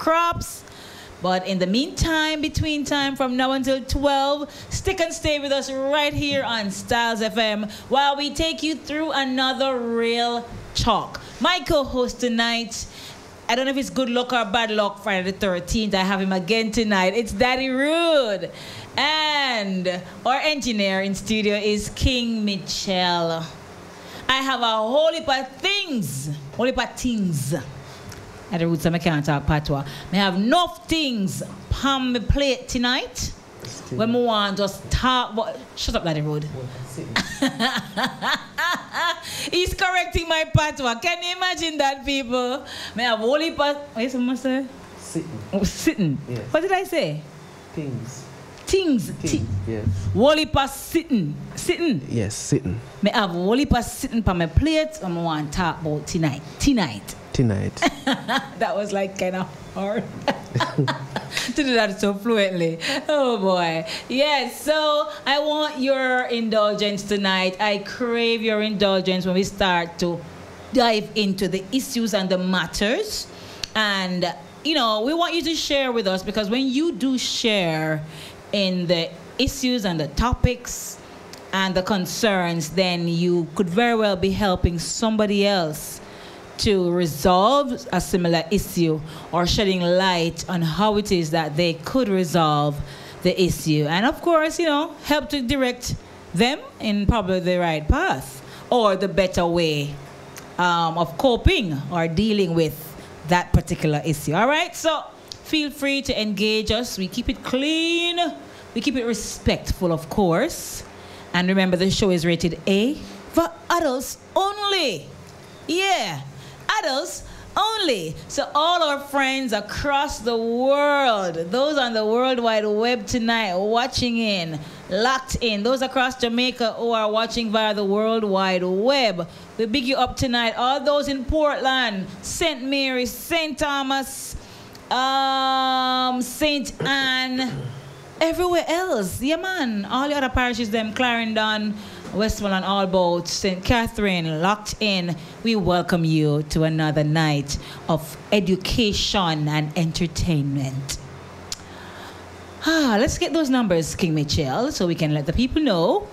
crops. But in the meantime, between time from now until 12, stick and stay with us right here on Stylz FM while we take you through another real talk. My co host tonight, I don't know if it's good luck or bad luck, Friday the 13th. I have him again tonight. It's Daddy Rude. And our engineer in studio is King Mitchell. I have a whole heap of things, whole heap of things at the roots of my can't talk patois. I have enough things on my plate tonight. When we want just talk about shut up Daddy Rude. He's correcting my patois. Can you imagine that people? I have of what is someone say? Sitting. Oh, sitting. Yes. What did I say? Things. Things. Things. Yes. Heap of sitting. Sitting. Yes, sitting. Me have heap of sitting on my plate and I want to talk about tonight. Tonight. Tonight. that was like kind of hard to do that so fluently. Oh boy. Yes, so I want your indulgence tonight. I crave your indulgence when we start to dive into the issues and the matters. And, you know, we want you to share with us because when you do share in the issues and the topics and the concerns, then you could very well be helping somebody else to resolve a similar issue or shedding light on how it is that they could resolve the issue. And of course, you know, help to direct them in probably the right path or the better way um, of coping or dealing with that particular issue. All right, so feel free to engage us. We keep it clean, we keep it respectful, of course. And remember, the show is rated A for adults only. Yeah adults only. So all our friends across the world, those on the World Wide Web tonight watching in, locked in, those across Jamaica who are watching via the World Wide Web, we big you up tonight. All those in Portland, St. Mary's, St. Thomas, um, St. Anne, everywhere else. Yeah, man. All the other parishes, them, Clarendon, Westmoreland, All About, St. Catherine, locked in. We welcome you to another night of education and entertainment. Ah, let's get those numbers, King Mitchell, so we can let the people know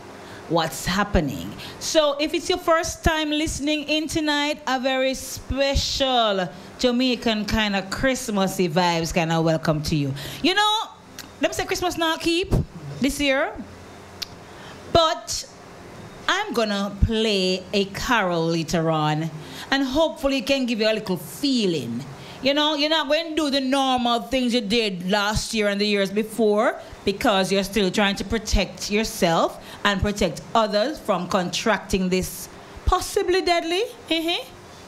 what's happening. So, if it's your first time listening in tonight, a very special Jamaican kind of Christmassy vibes kind of welcome to you. You know, let me say Christmas now keep this year, but I'm gonna play a carol later on, and hopefully, it can give you a little feeling. You know, you're not going to do the normal things you did last year and the years before because you're still trying to protect yourself and protect others from contracting this possibly deadly uh-huh,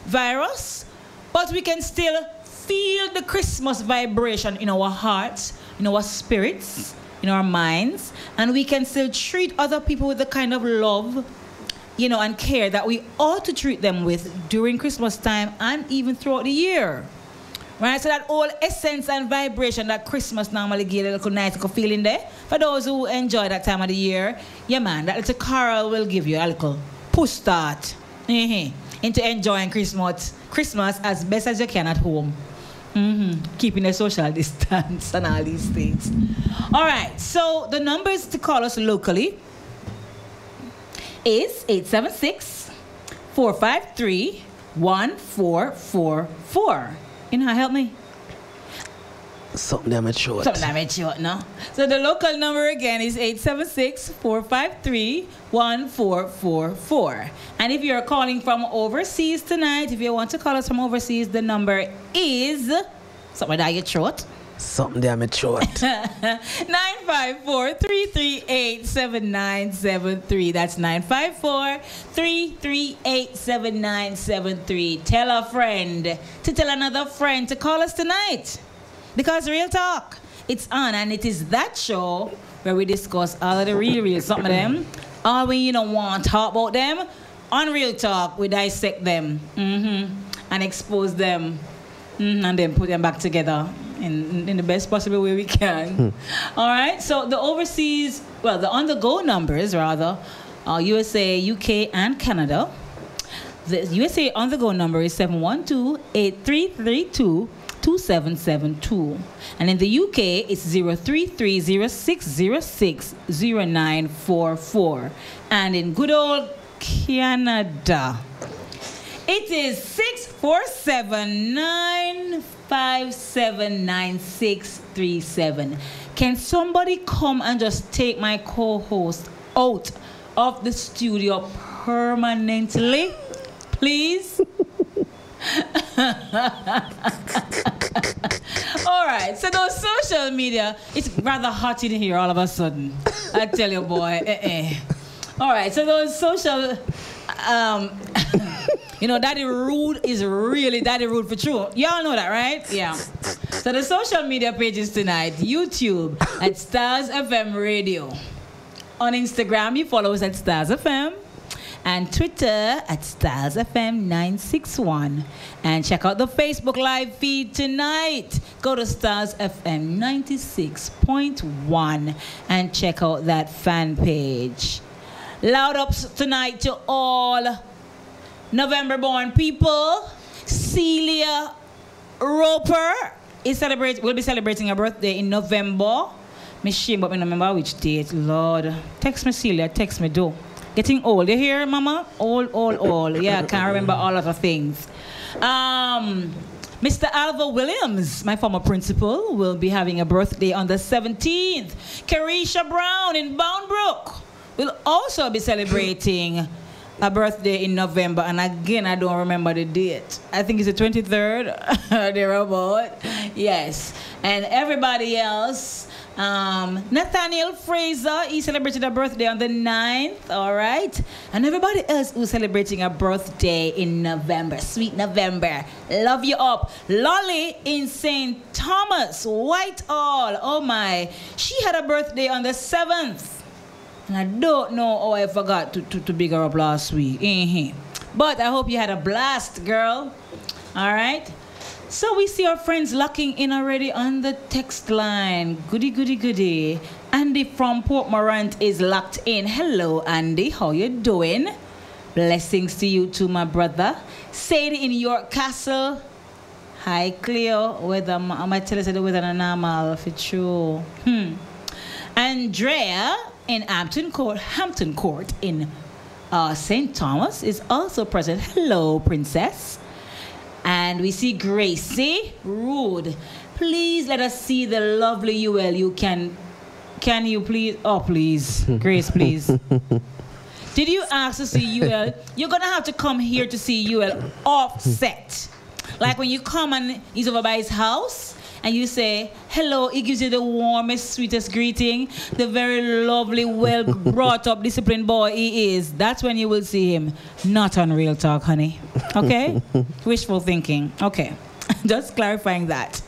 virus. But we can still feel the Christmas vibration in our hearts, in our spirits, in our minds, and we can still treat other people with the kind of love, you know, and care that we ought to treat them with during Christmas time and even throughout the year. Right, so that whole essence and vibration that Christmas normally gives a little nice little feeling there. For those who enjoy that time of the year, yeah man, that little carol will give you a little push start mm-hmm, into enjoying Christmas Christmas as best as you can at home. Mm-hmm. Keeping a social distance and all these things. All right, so the numbers to call us locally is 876 453 1444. You know, help me. Something damn it short. Something damn short, no? So the local number again is 876-453-1444. And if you're calling from overseas tonight, if you want to call us from overseas, the number is something that you short. Something damn it short. 954-338-7973. That's 954-338-7973. Tell a friend to tell another friend to call us tonight. Because Real Talk, it's on and it is that show where we discuss all of the real, real, some of them. All when you don't want to talk about them, on Real Talk, we dissect them mm-hmm, and expose them mm, and then put them back together in, in the best possible way we can. All right, so the overseas, well, the on the go numbers rather, uh, USA, UK, and Canada. The USA on the go number is 712 8332 2772. And in the UK, it's 03306060944. And in good old Canada, it is 647-957-9637. Can somebody come and just take my co-host out of the studio permanently? Please? all right, so those social media, it's rather hot in here all of a sudden. I tell you, boy. Eh, eh. All right, so those social, um, you know, Daddy Rude is really Daddy Rude for true. Y'all know that, right? Yeah. So the social media pages tonight YouTube at Stylz FM Radio. On Instagram, you follow us at Stylz FM and Twitter at Stylz FM 961. And check out the Facebook live feed tonight. Go to Stylz FM 96.1 and check out that fan page. Loud ups tonight to all November born people. Celia Roper is celebrate will be celebrating her birthday in November. Me shame, but me remember which date. Lord, text me Celia, text me do. Getting old. You hear, Mama? Old, old, old. Yeah, can't remember all of the things. Um, Mr. Alva Williams, my former principal, will be having a birthday on the 17th. Carisha Brown in Boundbrook will also be celebrating a birthday in November. And again, I don't remember the date. I think it's the 23rd, thereabout. Yes. And everybody else. Um, Nathaniel Fraser, he celebrated a birthday on the 9th, all right? And everybody else who's celebrating a birthday in November, sweet November. Love you up. Lolly in St. Thomas, Whitehall, oh my. She had a birthday on the 7th. And I don't know how I forgot to, to, to big her up last week. Mm-hmm. But I hope you had a blast, girl. All right? So we see our friends locking in already on the text line. Goody, goody, goody. Andy from Port Morant is locked in. Hello, Andy. How you doing? Blessings to you too, my brother. Sadie in York Castle. Hi, Cleo. Weather, I might tell you the weather normal for true. Hmm. Andrea in Hampton Court, Hampton Court in uh, St. Thomas is also present. Hello, princess. And we see Gracie Rude. Please let us see the lovely UL. You can, can you please? Oh, please, Grace, please. Did you ask to see UL? You're gonna have to come here to see UL offset. Like when you come and he's over by his house and you say hello, he gives you the warmest, sweetest greeting. The very lovely, well brought up, disciplined boy he is. That's when you will see him. Not on real talk, honey. Okay? Wishful thinking. Okay. Just clarifying that.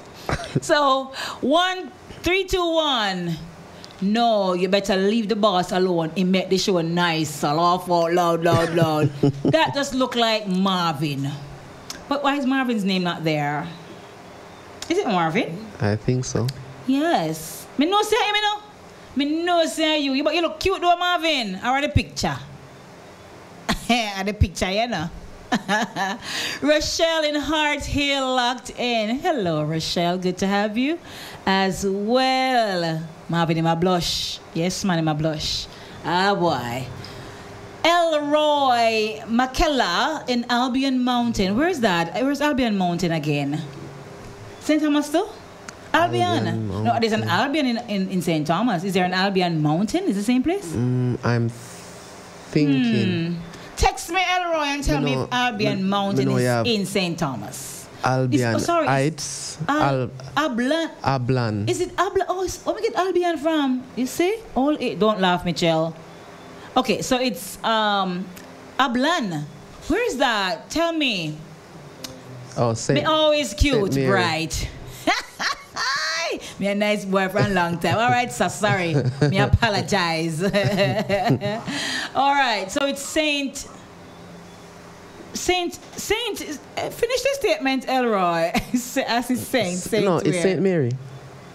So, one, three, two, one. No, you better leave the boss alone. He make the show nice. So laugh out loud, loud, loud. that just look like Marvin. But why is Marvin's name not there? Is it Marvin? I think so. Yes. Me know say him, me know. Me know say you. You, but you look cute though, Marvin. I want the picture. and the picture, you know. Rochelle in Hart Hill locked in. Hello, Rochelle. Good to have you as well. Marvin in my blush. Yes, man in my blush. Ah, boy. Elroy Makella in Albion Mountain. Where's that? Where's Albion Mountain again? St. Thomas too? Albion. Albion no, there's an. Albion in, in, in St. Thomas. Is there an Albion Mountain? Is the same place? Mm, I'm thinking Text me, Elroy, and tell Me me know- if Albion me- Mountain me is in St. Thomas. Albion oh, sorry, it's- Heights. Al- Al- Abla. Ablan. Is it Abla? Oh, it's, where we get Albion from? You see? All it, don't laugh, Michelle. Okay, so it's um, Ablan. Where is that? Tell me. Oh, Me Saint. always cute, bright. me a nice boyfriend long time. All right, so sorry. me apologize. All right, so it's Saint. Saint, Saint, uh, finish the statement, Elroy. As it's Saint, Saint. no, it's where? Saint Mary.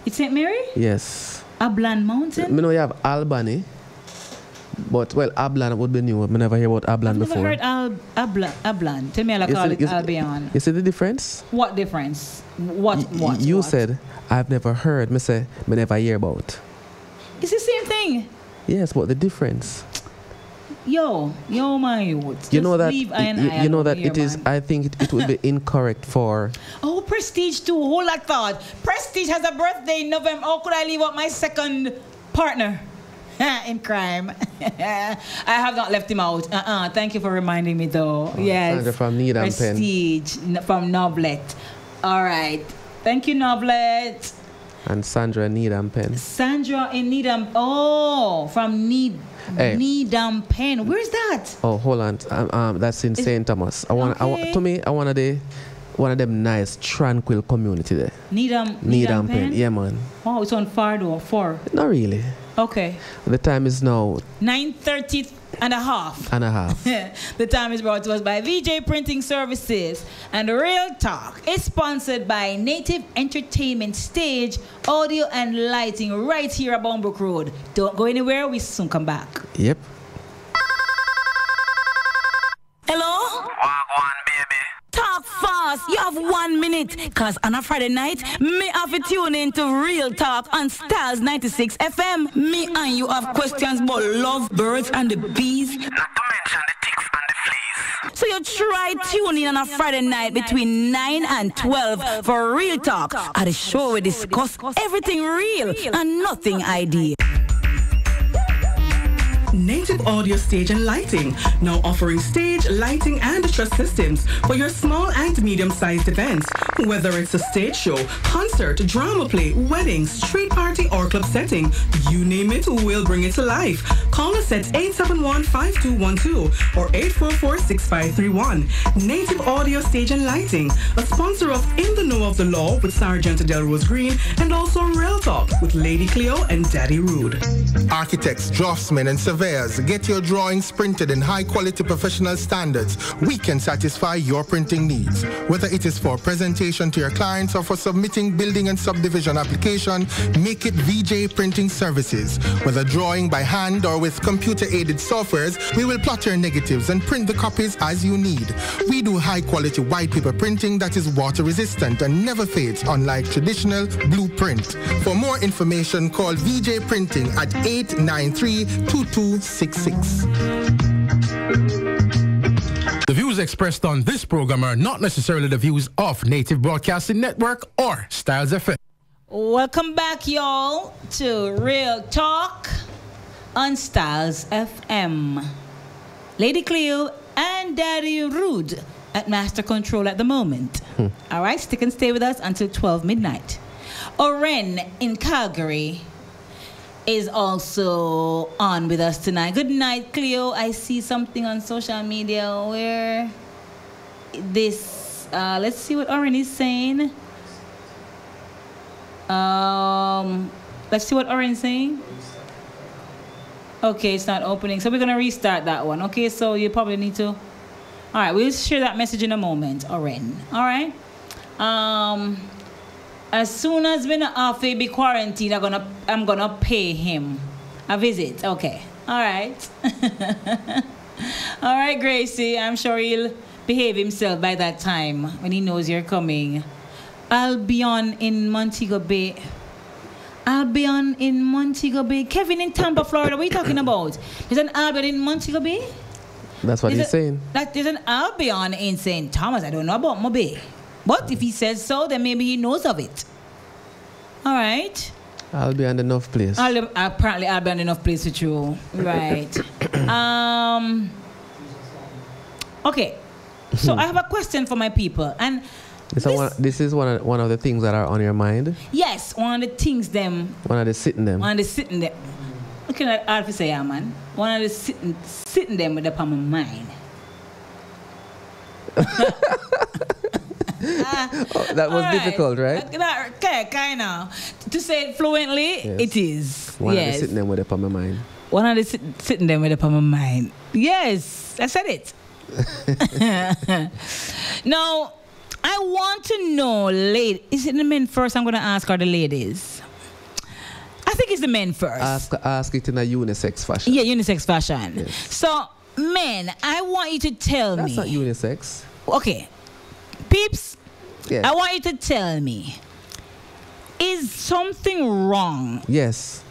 It's Saint Mary? Yes. Ablan Mountain? Me know you have Albany, But well, Ablan would be new. I never hear about Ablan I've never before. heard Al- Abla- Ablan. Tell me I call see- it you Albion. You see the difference? What difference? What? Y- What? You what? said I've never heard. Me say me never hear about. It's the same thing. Yes, but the difference. Yo, yo, my youth. you know that you, you know that here, it is. man. I think it, it would be incorrect for. Oh, Prestige too. Hold that thought. Prestige has a birthday in November. How could I leave out my second partner in crime? I have not left him out. Uh-uh. Thank you for reminding me, though. yes. Oh, Sandra from Need and Pen. Prestige n- from Noblet. All right. Thank you, Noblet. And Sandra Needham Pen. Sandra in Needham. Oh, from Need Hey. Needham Pen. Where's that? Oh, hold on. Um, um, that's in St. Thomas. I want. I want. To me, I want the one of them nice tranquil community there. Needham. Needham Pen. Yeah, man. Oh, it's on far door. Four. Not really. Okay. The time is now 9.30 and a half. and a half. the time is brought to us by VJ Printing Services and Real Talk is sponsored by Native Entertainment Stage, Audio and Lighting right here at Boundbrook Road. Don't go anywhere, we soon come back. yep. Hello? Wagwan, fast. You have one minute. Cause on a Friday night, me have to tune in to Real Talk on Stylz 96 FM. Me and you have questions about love, birds, and the bees. Not to mention the ticks and the fleas. So you try tune in on a Friday night between 9 and 12 for Real Talk. At the show we discuss everything real and nothing ideal. Native Audio Stage and Lighting, now offering stage, lighting, and truss systems for your small and medium-sized events. Whether it's a stage show, concert, drama play, wedding, street party, or club setting, you name it, we'll bring it to life. Call us at 871-5212 or 844-6531. Native Audio Stage and Lighting, a sponsor of In the Know of the Law with Sergeant Delrose Green and also Real Talk with Lady Cleo and Daddy Rude. Architects, draftsmen, and surveyors, get your drawings printed in high quality professional standards. We can satisfy your printing needs. Whether it is for presentation to your clients or for submitting building and subdivision application, make it VJ Printing Services. Whether drawing by hand or with computer aided softwares, we will plot your negatives and print the copies as you need. We do high quality white paper printing that is water resistant and never fades, unlike traditional blueprint. For more information, call VJ Printing at 893-2266. The views expressed on this program are not necessarily the views of Native Broadcasting Network or Stylz FM. Welcome back, y'all, to Real Talk on Stylz FM. Lady Cleo and Daddy Rude at Master Control at the moment. Hmm. All right, stick and stay with us until 12 midnight. Oren in Calgary is also on with us tonight. Good night, Cleo. I see something on social media where this, uh, let's see what Oren is saying. Um, let's see what Oren's saying. Okay, it's not opening. So we're going to restart that one. Okay, so you probably need to. All right, we'll share that message in a moment, Oren. All right. Um, as soon as we're off a be quarantined, I'm gonna I'm gonna pay him a visit. Okay. All right. All right, Gracie. I'm sure he'll behave himself by that time when he knows you're coming. Albion in Montego Bay. Albion in Montego Bay. Kevin in Tampa, Florida. What are you talking about? There's an Albion in Montego Bay? That's what There's he's a- saying. Like there's an Albion in St. Thomas. I don't know about Mobe. But if he says so, then maybe he knows of it. All right. I'll be on enough place. I'll, apparently, I'll be in enough place with you. Right. um. Okay. So I have a question for my people, and This, is one, this is one of, one of the things that are on your mind. yes, one of the things them, One of the sitting them. one of the sitting there. Looking at hard to say, yeah, man. One of the sitting, sitting them with the palm of mind. Oh, that was All difficult, right? Okay, kind of. To say it fluently, Yes. it is. One of yes. the sitting them with up on my mind. One of the sit- sitting there with the palm of mind. Yes, I said it. now, I want to know, lady. Is it the men first? I'm going to ask or the ladies. I think it's the men first. Ask, ask it in a unisex fashion. yeah, unisex fashion. Yes. So, men, I want you to tell That's me. That's not unisex. okay, peeps, Yes. I want you to tell me. Is something wrong? yes.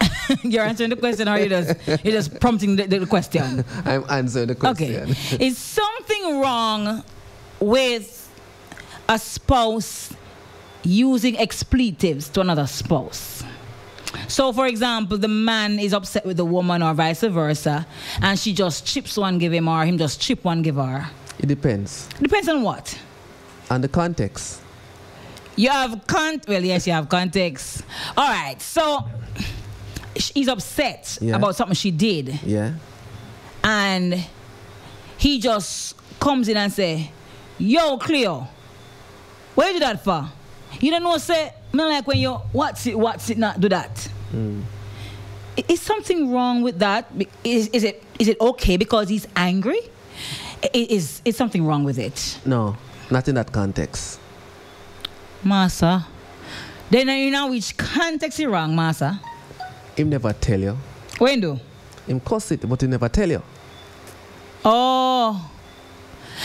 You're answering the question, or you just you're just prompting the, the question. I'm answering the question. Okay. Is something wrong with a spouse using expletives to another spouse? So, for example, the man is upset with the woman, or vice versa, and she just chips one, give him, or him just chip one, give her. It depends Depends on what. on the context. You have con. Well, yes, you have context. All right. So he's upset Yeah. about something she did. Yeah. and he just comes in and say, "Yo, Cleo, where you do that for? You don't know, say, me like when you what's it, what's it not do that? Hmm. I- Is something wrong with that? Is, is it is it okay because he's angry? I- Is is something wrong with it, No, not in that context. Massa? Then you know which context is wrong, Massa? Him never tell you. When do? Him cuss it, but he never tell you. Oh.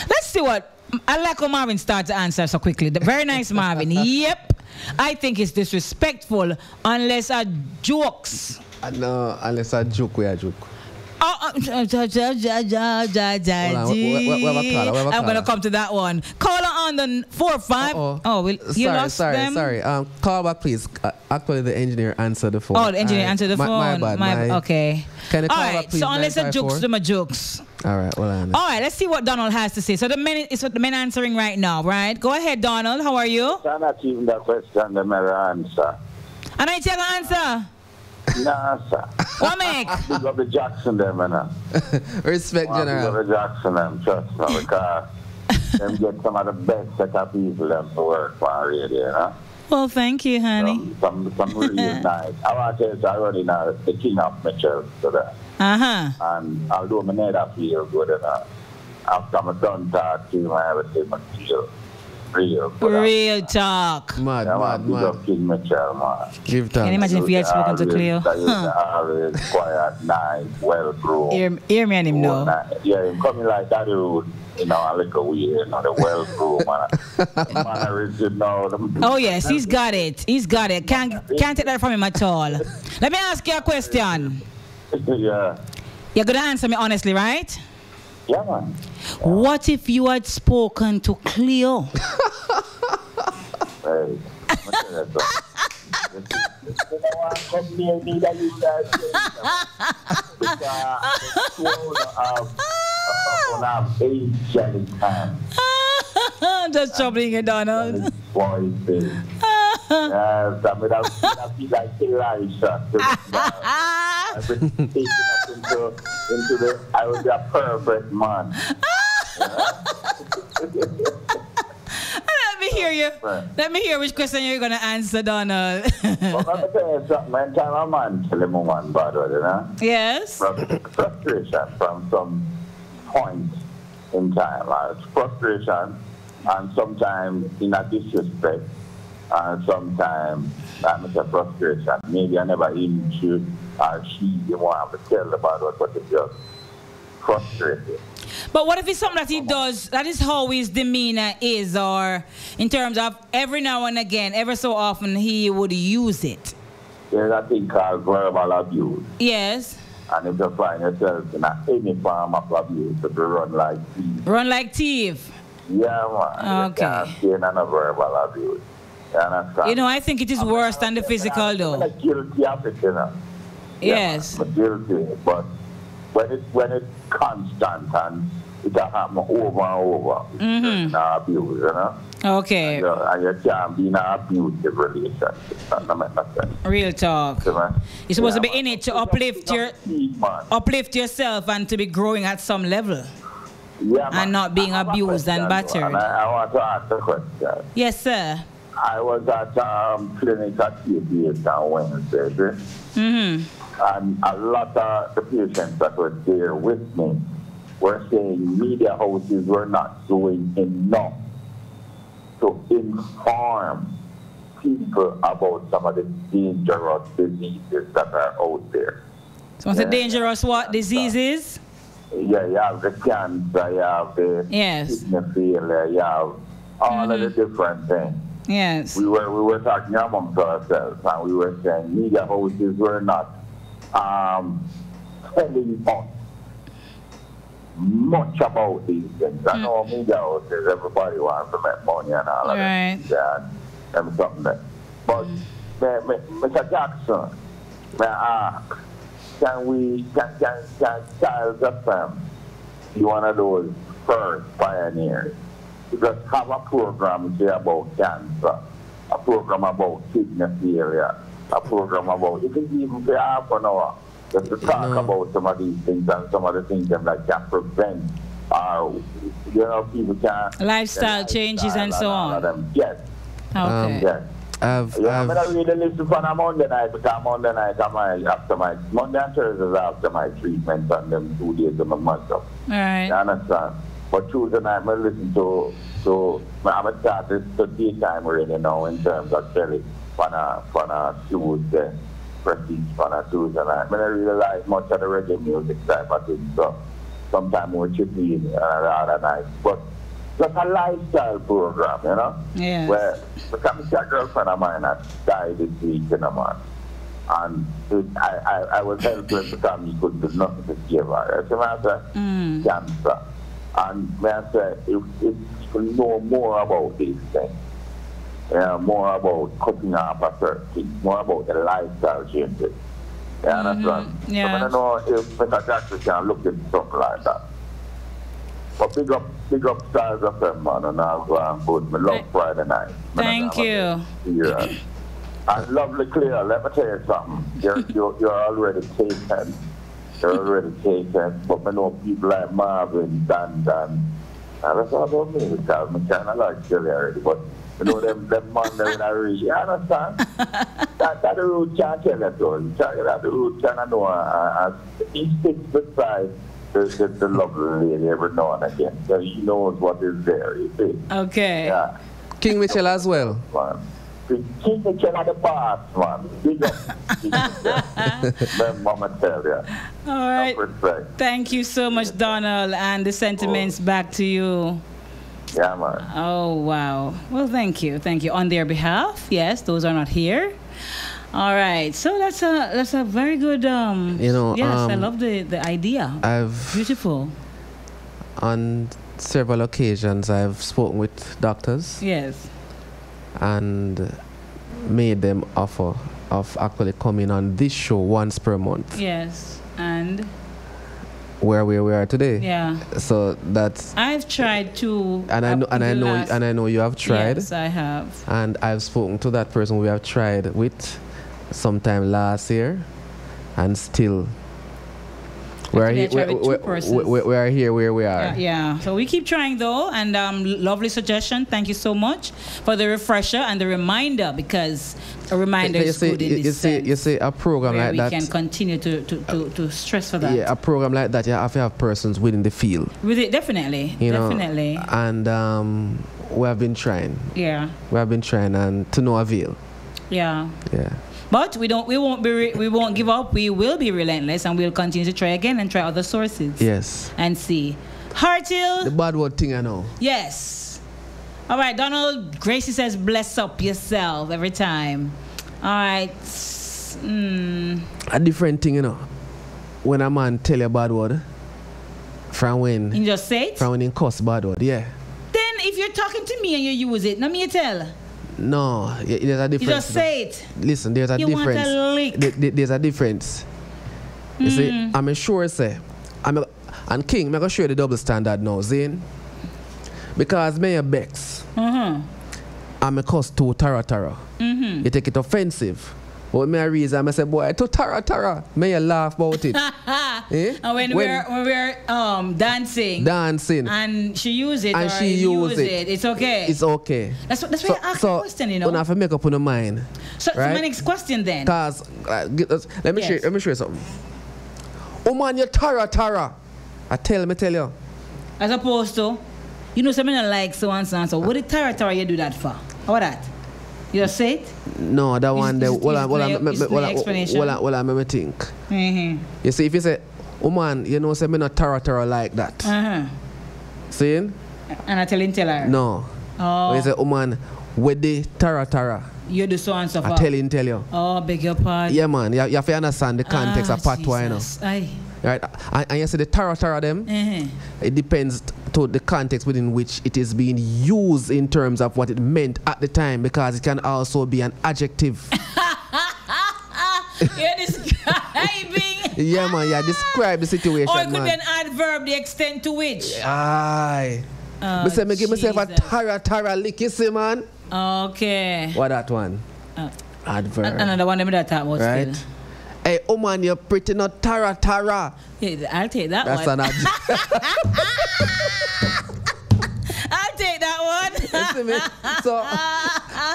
Let's see what I like how Marvin started to answer so quickly. The- Very nice, Marvin. yep. I think it's disrespectful unless I jokes. Uh, no, unless I joke, we are joke. Oh, uh, ja, ja, ja, ja, ja, ja, I'm gonna come to that one. Caller on the four five. Uh-oh. Oh, well, you sorry, lost sorry, them. sorry. Um, call back, please. Uh, actually, the engineer answered the phone. Oh, the engineer Alright. answered the My- phone. My bad. my- okay. Can you call right. back, please? so unless I jokes, 954? to my jokes. All right, well, on. All right. Let's see what Donald has to say. So the men is what the men answering right now, right? Go ahead, Donald. How are you? That's not even the question the mirror answer. And I take an answer. Nah, sir. What make? Big up the Jackson them, man. Respect, Big up General. the Jackson them, trust me, because them get some of the best set of people them to work for radio, you know? Well, thank you, honey. Some, some, some really nice. I want to tell you, I already know the king of Mitchell today. Uh huh. And although my never feel good enough, after I'm done talk to him, I have to say I feel real good. Real talk. Mad, Yeah, mad, big mad. up King Mitchell, man. Give Can you imagine if you had spoken to Cleo? always- Always quiet, nice, well groomed. Hear, hear me and him Oh, know. nice. Yeah, him coming like that road, you know, a little weird, you know, the well groomed man. Manners, you know. Oh yes, he's got it. He's got it. Can't can't take that from him at all. Let me ask you a question. yeah. You're gonna answer me honestly, right? Yeah, man. What if you had spoken to Cleo? Hey, I'm gonna tell you something. You know what? Come near me that you guys say, Because the throne of, of, of Asian time. Just troubling you, Donald. Yes, I mean, I I feel like Elisha. to- I've been taken up into, into the, I was a perfect man. Let me hear you. Let me hear which question you're gonna answer, Donald. But let me tell you something, man, time a man tell him a man bad word, you know? yes. Frus- Frustration from some point in time. Frustration and sometimes in a disrespect and sometimes I'm a frustration. Maybe I never even uh, should or she didn't want to tell about what, but it's just frustrated. But what if it's something that he does, that is how his demeanor is, or in terms of every now and again, ever so often, he would use it? There's a thing called verbal abuse. Yes. And if you find yourself in any form of abuse, if you run like thief. Run like thief. yeah, man. Okay. You can't stay in a verbal abuse. You understand? You know, I think it is worse than the physical, I'm though. guilty of it, you know. Yeah, Yes. I'm guilty, but when it when it's constant and it happen over and over, it's mm-hmm. not abuse, you know. Okay. You and you can't be in an abusive relationship. That don't make no sense. Real talk. you know. You're supposed to Yeah, be in it to uplift your uplift yourself and to be growing at some level. Yeah, and not being I have a abused and question, battered. And I, I want to ask a question. Yes, sir. I was at um, clinic at CBS on Wednesday. Mm-hmm. and a lot of the patients that were there with me were saying media houses were not doing enough to inform people about some of the dangerous diseases that are out there. So what's the Yeah. dangerous what diseases? Yeah, you have the cancer, you have the Yes. kidney failure, you have all of the different things. Yes. We were we were talking amongst ourselves and we were saying media houses were not um, telling us much about these things. I know media houses, everybody wants to make money and all of Right. that. Yeah, and something that. But me- me- Mr. Jackson, may I ask, can we can can can Stylz FM be one of those first pioneers? To just have a program say about cancer, a program about kidney failure, a program about it can even be half an hour just to talk No. about some of these things and some of the things that like can prevent or you know people can Lifestyle changes and so on. them. Yes, Okay. yes. I've, Yeah, I'm I've, gonna really listen for a Monday night because Monday night I'm my, after my Monday and Thursdays after my treatment and them two days of my month up. All You right. Understand? But Tuesday night I listen to to I'm gonna start to daytime already now in terms of Kelly on a on a Tuesday, prestige on a Tuesday night. I don't really like much of the reggae music type of thing, so sometimes more chippy and other night. But just a lifestyle program, you know? Yes. Where because a girlfriend of mine that died this week in a month. And it, I, I, I was helpless because he couldn't do nothing to save her. A matter Mm. cancer. And I say, if, if people know more about these things, yeah, more about cooking up a certain thing, more about the lifestyle changes. You understand? Mm-hmm. yeah. So I don't know if Mr. Jackson can look into something like that. But big up, big up stars of them, man, and I'll go and good. Me love Friday night. Thank you. Yeah. And lovely clear, let me tell you something. You're, you're, you're already taken. You're already taken. But I know people like Marvin, Dan, Dan. And that's all about me because I kind of like Shirley already. But you know, them, them man, they're in a reach. You understand? that, that the root can't tell you so. You can't that the root can't know. Uh, uh, he sits beside the, the, the lovely lady every now and again. So he knows what is there, you see. Okay. Yeah. King Mitchell as well. man. The king the king of the boss, man. Big up. King mama tell you. All right. Respect. Thank you so much, Donald, and the sentiments back to you. Yeah, man. Oh, wow. Well, thank you. Thank you. On their behalf, yes, those are not here. All right. So that's a that's a very good um You know, Yes, I um, love the the idea. I've Beautiful. on several occasions I've spoken with doctors Yes. And made them offer of actually coming on this show once per month Yes. And where we we are today. yeah. So that's I've tried to and I know and I know and I know you have tried Yes, I have. and I've spoken to that person we have tried with sometime last year and still we're here, we, we, we, we are here where we are. Yeah, yeah. So we keep trying though, and um, lovely suggestion. Thank you so much for the refresher and the reminder because a reminder is see, good in you, this you see, you see a program like we that. can continue to, to, to, to stress for that. Yeah, a program like that, you have to have persons within the field. With it, definitely, You definitely. know, and um, we have been trying. yeah, We have been trying, and to no avail. yeah. Yeah. But we don't. We won't be. Re- we won't give up. We will be relentless, and we'll continue to try again and try other sources. Yes. And see. Hart Hill. The bad word thing I know. Yes. All right, Donald. Gracie says, "Bless up yourself every time." All right. Mm, A different thing, you know. When a man tell you a bad word, from when, you just say it. from when he cuss bad word, yeah. Then, if you're talking to me and you use it, let me tell. No, there's a difference. You just say it. Listen, there's a You want a difference. lick. Hmm. Th- th- There's a difference. You see, I'm sure say, I'm a, and King, I'm gonna show you the double standard now, Zane. Because me a Bex, Mm-hmm. I'm a cuss to Tara Tara. Mm-hmm. You take it offensive. But me a reason, I say, boy, to Tara Tara. May you laugh about it. eh? And when, we're when we're um dancing dancing, and she use it And she use use it. it. it's okay. it's okay. that's what that's why I asked the question, you know. You have to make up on the mind. so, so my next question then. Cause uh, let me show you, let me show you something. Oh man, you Tara Tara. I tell me tell you. As opposed to, you know, something like so and so and so. What did Tara Tara you do that for? How about that? You say it? No, that one there. Well, I, well, I, well, I, explanation. well, I, well, I, me think. Mm-hmm. You see, if you say, woman, you know, say me not tara tara like that. Uh-huh. See? And I tell him, tell her. No. Oh, When you say, woman, with the tara tara, you do so and so I tell him, tell you. Oh, beg your pardon. Yeah, man, you, you have to understand the context ah, of patois, you know. Aye. Right? And, and you see the tara tara them, Uh-huh. it depends to the context within which it is being used in terms of what it meant at the time because it can also be an adjective. You're describing. yeah, man, yeah, describe the situation, or it could man. be an adverb, the extent to which. Aye. Oh, me say me give myself a tara tara lick, you see, man. Okay. What that one? Uh, Adverb. Another one them that talk about right? still. Hey, oh man, you're pretty not tara tara. Yeah, I'll take that That's one. an. I'll take that one. Me? So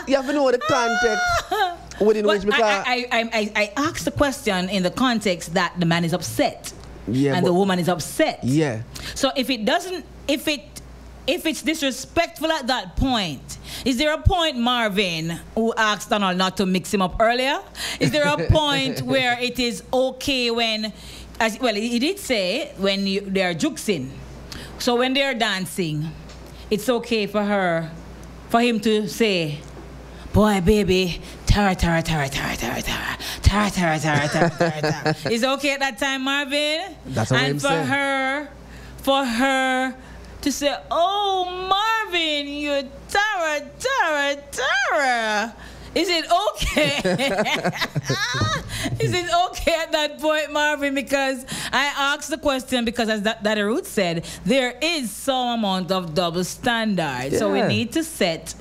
you have to know the context within But which because I, I, I, I, I asked the question in the context that the man is upset yeah, and the woman is upset. yeah, So if it doesn't, if it, if it's disrespectful at that point, is there a point, Marvin, who asked Donald not to mix him up earlier? Is there a point where it is okay when, as well, he did say when you, they are juxing. So when they are dancing, it's okay for her, for him to say, boy, baby, tara, tara, tara, tara, tara, tara, tara, tara, tara, tara, tara, okay at that time, Marvin? That's what And him for her, for her to say, oh, Marvin, you're tara, tara, tara. Is it okay? Is it okay at that point, Marvin? Because I asked the question because, as that, that Ruth said, there is some amount of double standard. So we need to set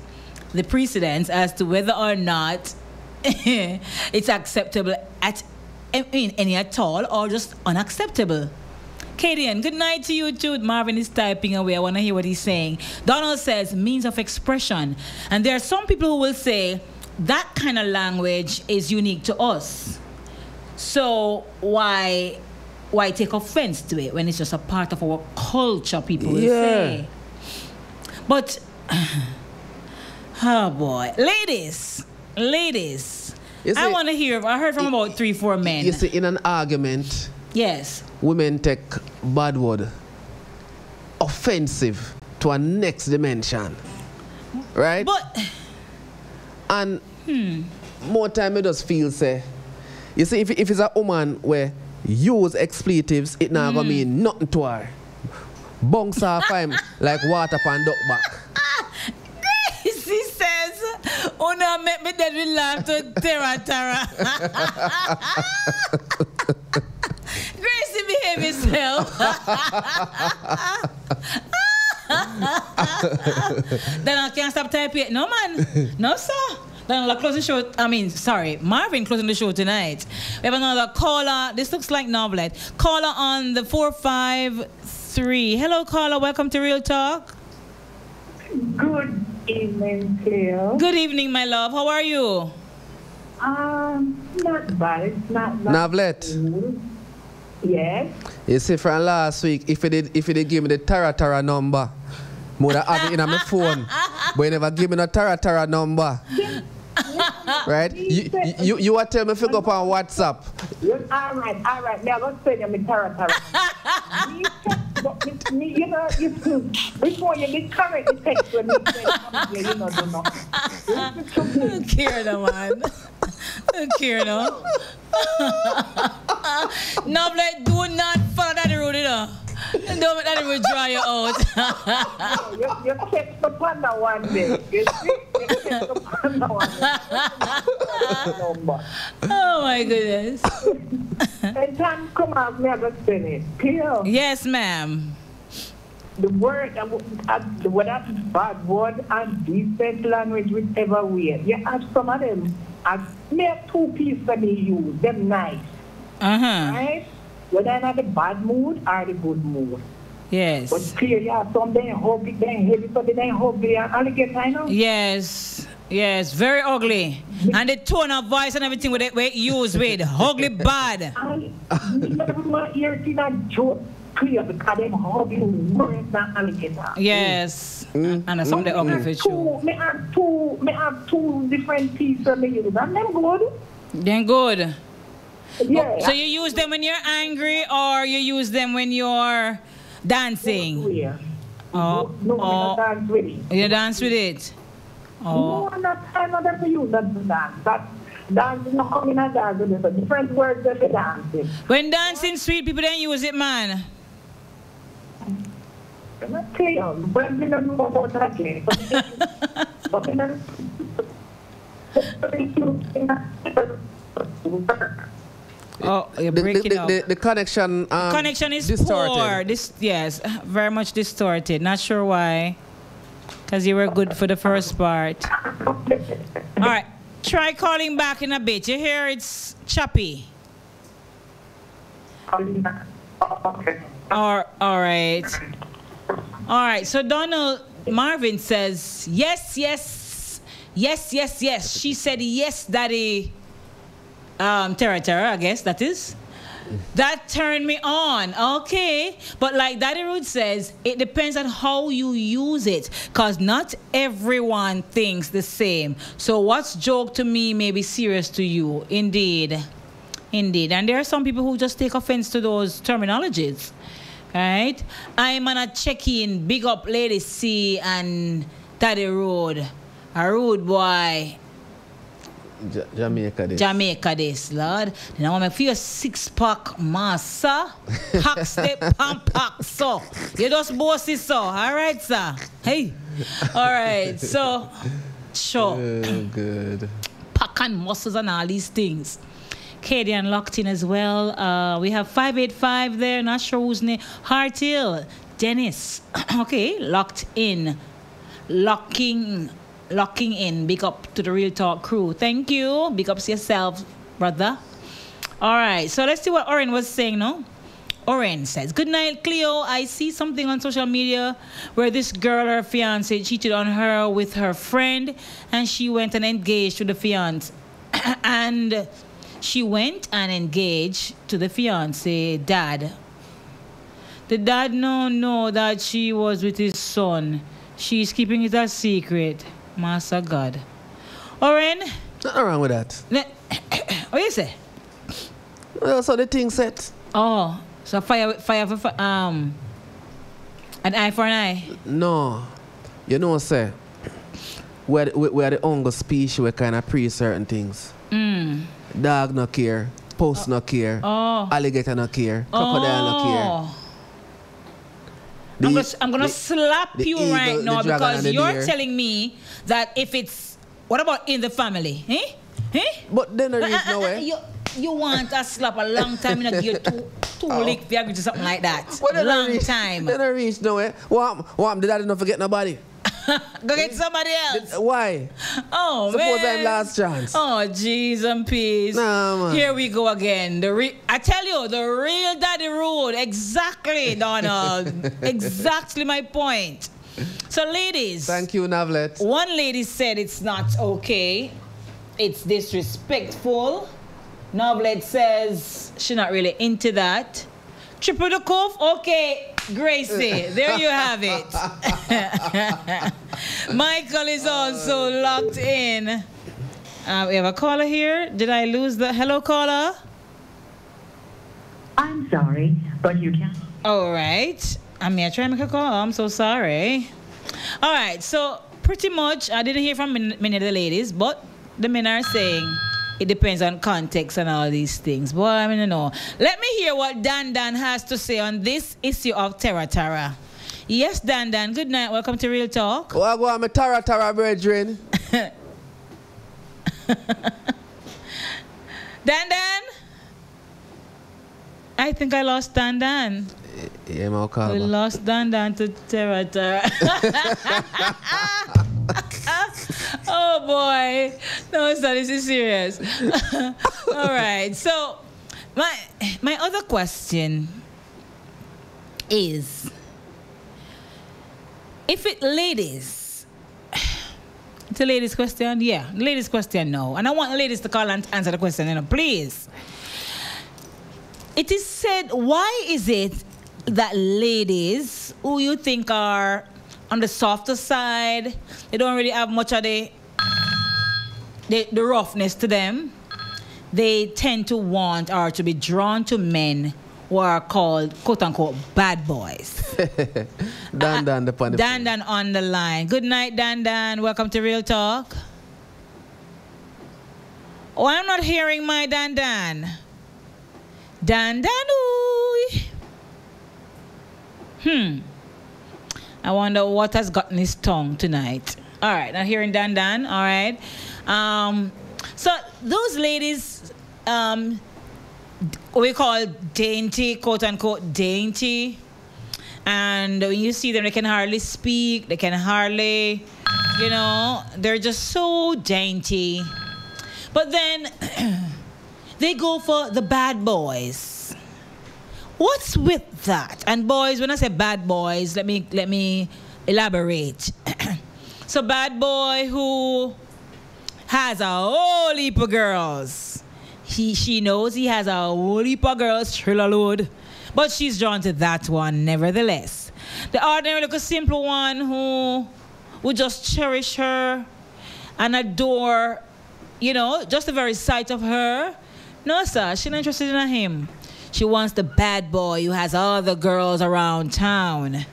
the precedence as to whether or not it's acceptable at I mean, any at all or just unacceptable. Kadian, good night to you too. Marvin is typing away. I want to hear what he's saying. Donald says means of expression. And there are some people who will say that kind of language is unique to us. So why why take offense to it when it's just a part of our culture, people will Yeah. say. But oh boy. Ladies, ladies. I want to hear I heard from about three, four men. you see, in an argument, yes. women take bad word offensive to a next dimension, right? But And hmm. more time, I just feel say, you see, if, if it's a woman where use expletives, it not gonna mean hmm. nothing to her. Bounce off him like water pan duck back. she says, oh, Una make me dead with laugh to Terra Terra. Gracie behave himself. then I can't stop typing. No man. No sir. Then I'll close the show. I mean, sorry, Marvin closing the show tonight. We have another caller. This looks like novelet. Caller on the 453. Hello, caller. Welcome to Real Talk. Good evening, Cleo. Good evening, my love. How are you? Um, not bad. It's not not Navlet, cool. Yes. you see from last week, if you did if you did give me the Tara Tara number, I would have it in my phone. But you never give me the Tara Tara number. right? You, you, you are telling me to go up on WhatsApp. You, all right, all right. Now let's say them in Tara Tara. But me, me, you know, you, before you get correct the text when you say you know, do not. Listen to me. Kierna, man. Kierna. no, like, do not follow that road, you know. Don't let that road dry you out. You, you text the panda one day. You see? You text the panda one day. Oh, my goodness. And time come out, me, I go spend it. Cleo. Yes, ma'am. the word, uh, uh, whether bad word and decent language, whichever way. You have some of them, uh, mere two pieces that they use, them nice, Uh-huh. right? Whether in the bad mood or the good mood. Yes. But Yes. clear, yeah, some they hope it, they heavy, but they ain't ugly and alligator, I know. Yes. Yes, very ugly. And the tone of voice and everything with it, with use with ugly bad. I never my ear to that joke. clear because them hug you worse than alligator. Yes. Mm. And some the ugly for sure. Two, me have two, me have two different pieces me use, and them good. Then good. Yeah. So you use them when you're angry or you use them when you're dancing? Oh, yeah. Oh, No, oh. me dance with it. You dance with it? Oh. No, I'm not I'm not for you not to dance. That dance is not coming and dance with it. Different words that they dancing. When dancing sweet, people don't use it, man. Oh, you're The, the, breaking the, up. the, the connection. Um, Connection is distorted. poor. This, yes, very much distorted. Not sure why. Because you were good for the first part. All right. Try calling back in a bit. You hear it's choppy. Okay. Or, all right. All right. So Donald Marvin says, yes, yes, yes, yes, yes. She said, yes, daddy. Um, Terra Terra, I guess that is. That turned me on. Okay. But like Daddy Rude says, it depends on how you use it. Because not everyone thinks the same. So what's joke to me may be serious to you. Indeed. Indeed. And there are some people who just take offense to those terminologies. Right? I'm on a check-in. Big up Lady C and Daddy Rude. A rude boy. Ja- Jamaica. This. Jamaica this, Lord. Then I want to feel six pack massa. Hack step pump pack so. You just bossy so. All right, sir. Hey. All right. So, sure. Oh, good. Pack and muscles and all these things. Cadian locked in as well. Uh, we have 585 there. Not sure whose name. Hart Hill. Dennis. okay. Locked in. Locking. Locking in. Big up to the Real Talk crew. Thank you. Big ups yourself, brother. All right. So let's see what Oren was saying, no? Oren says, Good night, Cleo. I see something on social media where this girl, her fiance, cheated on her with her friend, and she went and engaged to the fiance. and she went and engaged to the fiance dad. The dad no know that she was with his son. She's keeping it a secret. Master God. Oren, Nothing wrong with that. ne- what you say? Well, so the thing set. Oh, so fire, fire for fi- um, an eye for an eye. No. You know, say, we're, the- we're the only species we kind of pre certain things. Dog no care, post no care, Oh. alligator no care, crocodile no care. Oh. The- I'm gonna, I'm gonna the- slap the you eagle, right now because you're telling me that if it's what about in the family? Eh? Eh? But then there Uh, is uh, uh, no way. You, you want a slap a long time in a gear two two lick if you agree something like that. Well, long reach, time. Then I reach nowhere. What, what, did daddy not forget nobody? Go get somebody else. Why? Oh Suppose man. I'm last chance. Oh, jeez and peace. Nah, man. Here we go again. The re- I tell you, the real Daddy Rude. Exactly, Donald. exactly my point. So, ladies, Thank you, Navlet. one lady said it's not okay. It's disrespectful. Noblet says she's not really into that. Triple the? Okay, Gracie. There you have it. Michael is also locked in. Uh, we have a caller here. Did I lose the hello caller? I'm sorry, but you can't. All right. I'm here trying to make a call. I'm so sorry. All right. So pretty much, I didn't hear from many of the ladies, but the men are saying it depends on context and all these things. Boy, I mean, you know. Let me hear what Dan Dan has to say on this issue of Terra Terra. Yes, Dan Dan. Good night. Welcome to Real Talk. Well, go on, my Tara Tara brethren. Dan Dan. I think I lost Dan Dan. Eh, yeah, my. We lost Dan Dan to Terra Terra. oh boy. No, so this is serious. All right. So my my other question is if it ladies it's a ladies question, yeah. Ladies question no. And I want ladies to call and answer the question, you know, please. It is said, why is it that ladies who you think are on the softer side, they don't really have much of the the, the roughness to them. They tend to want or to be drawn to men who are called quote unquote bad boys. Dan Dan the pan. Dan Dan on the line. Good night, Dan Dan. Welcome to Real Talk. Oh, I'm not hearing my Dan Dan. Dan Dan. ooh. Hmm. I wonder what has gotten his tongue tonight. All right, not hearing Dan Dan. All right. Um, so those ladies, um, we call dainty, quote unquote dainty. And when you see them, they can hardly speak. They can hardly, you know, they're just so dainty. But then they go for the bad boys. What's with that? And boys, when I say bad boys, let me let me elaborate. so bad boy who has a whole heap of girls. He she knows he has a whole heap of girls, trailer load. But she's drawn to that one nevertheless. The ordinary little simple one who would just cherish her and adore, you know, just the very sight of her. No, sir, she's not interested in him. She wants the bad boy who has all the girls around town.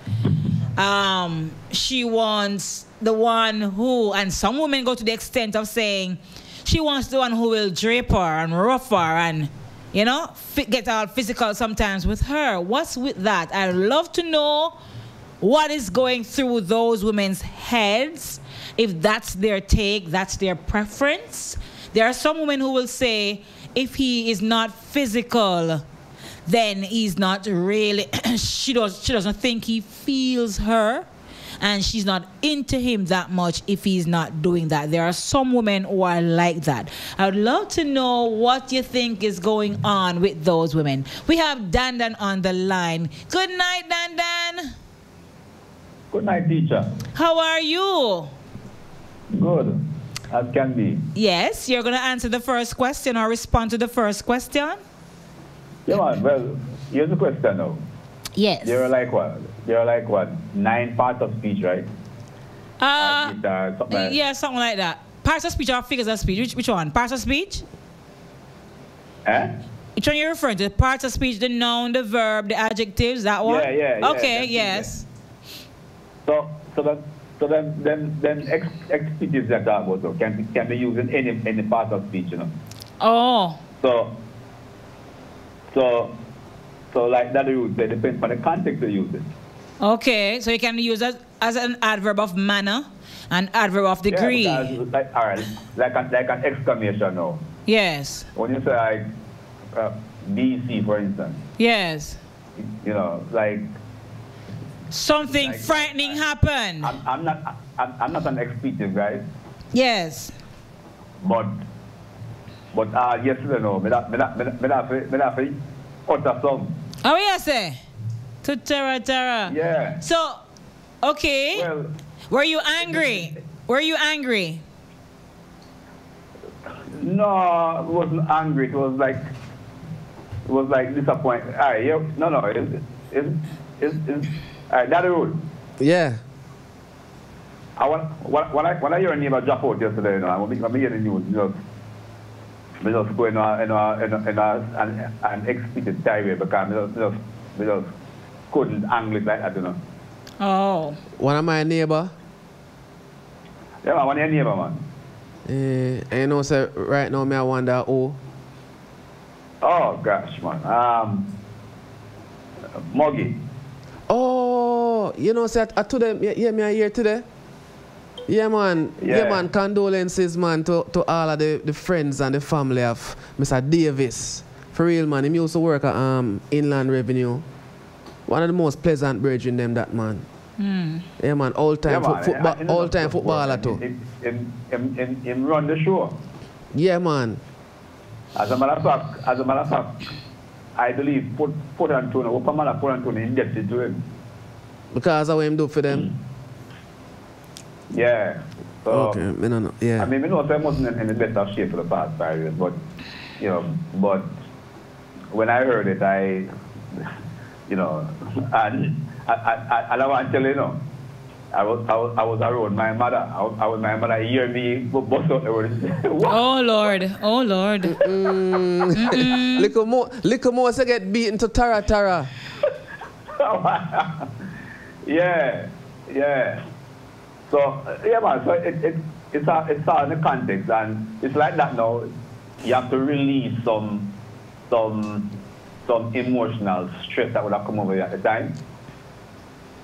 Um, she wants the one who, and some women go to the extent of saying, she wants the one who will drape her and rough her and, you know, get all physical sometimes with her. What's with that? I'd love to know what is going through those women's heads. If that's their take, that's their preference. There are some women who will say, if he is not physical, then he's not really she does she doesn't think he feels her and she's not into him that much if he's not doing that. There are some women who are like that. I would love to know what you think is going on with those women. We have Dan Dan on the line. Good night, Dan Dan. Good night, teacher. How are you? Good, as can be. Yes, you're going to answer the first question or respond to the first question? Yeah, man. Well, here's the question now. Yes. There are like what? There are like what? Nine parts of speech, right? Uh, It, uh, something like- yeah, something like that. Parts of speech or figures of speech? Which, which one? Parts of speech? Eh? Which one you're referring to? Parts of speech, the noun, the verb, the adjectives, that one? Yeah, yeah, yeah, Okay, that's yes. So, so that, so then, then, then ex, expletives that talk about so can be, can be used in any any part of speech, you know. Oh, So, so, so like that use it depends on the context you use it. okay. So you can use that as an adverb of manner, an adverb of degree. Yeah, because, like, all right, like an, like an exclamation now. yes, When you say like uh, BC, for instance, yes. you know, like Something frightening happened. I'm, I'm not I'm, I'm not an expletive guy, Yes. but but uh, yes, you know, me not me not me not me not fi- me not fi utter some. Oh, yes, eh? To Tara Tara. Yeah. So, okay. Well, Were you angry? Were you angry? no, it wasn't angry. It was like it was like disappointed. All right, yeah, no, no, it's it's it's, it's all right. That's the rule. Yeah. I want when, when I when I hear a neighbor drop out yesterday, you know, when I when I hear the news, you know, we just go in a in a in a, in a an, an expletive tirade because we just, we just we just couldn't angle it like that, you know. Oh. One of my neighbor, Yeah, man, one of your neighbor, man. eh, and you know, say right now, me I wonder, oh, Oh gosh, man. Um, Moggy. oh, you know, say I to them, yeah, yeah, me I hear today. Yeah, man. Yeah. Yeah. man. Condolences, man, to, to all of the, the friends and the family of Mr. Davis. For real, man. He used to work at um, Inland Revenue. One of the most pleasant bridge in them, that man. Hmm. Yeah, man. All time yeah, fo- football, I- I know all time football, footballer man. too. Him, him, him, him, him run the show. Yeah, man. As a matter of fact, as a matter of fact, I believe put Port Antonio, what man Port Antonio indebted to him. Because of what him do for them. Yeah. So, okay, me no know. Yeah. I mean, we know I wasn't in, in the best of shape for the past five years, but you know, but when I heard it, I you know, and I, I, I, and I want to tell you, you know, I was, I was, I was around my mother. I was, I was my mother hear me bust out the word. Oh Lord, oh Lord. Little more, little more, so get beaten to Tara Tara. yeah, yeah. So yeah, man. So it, it it's all, it's all in the context, and it's like that now. You have to release some some some emotional stress that would have come over you at the time.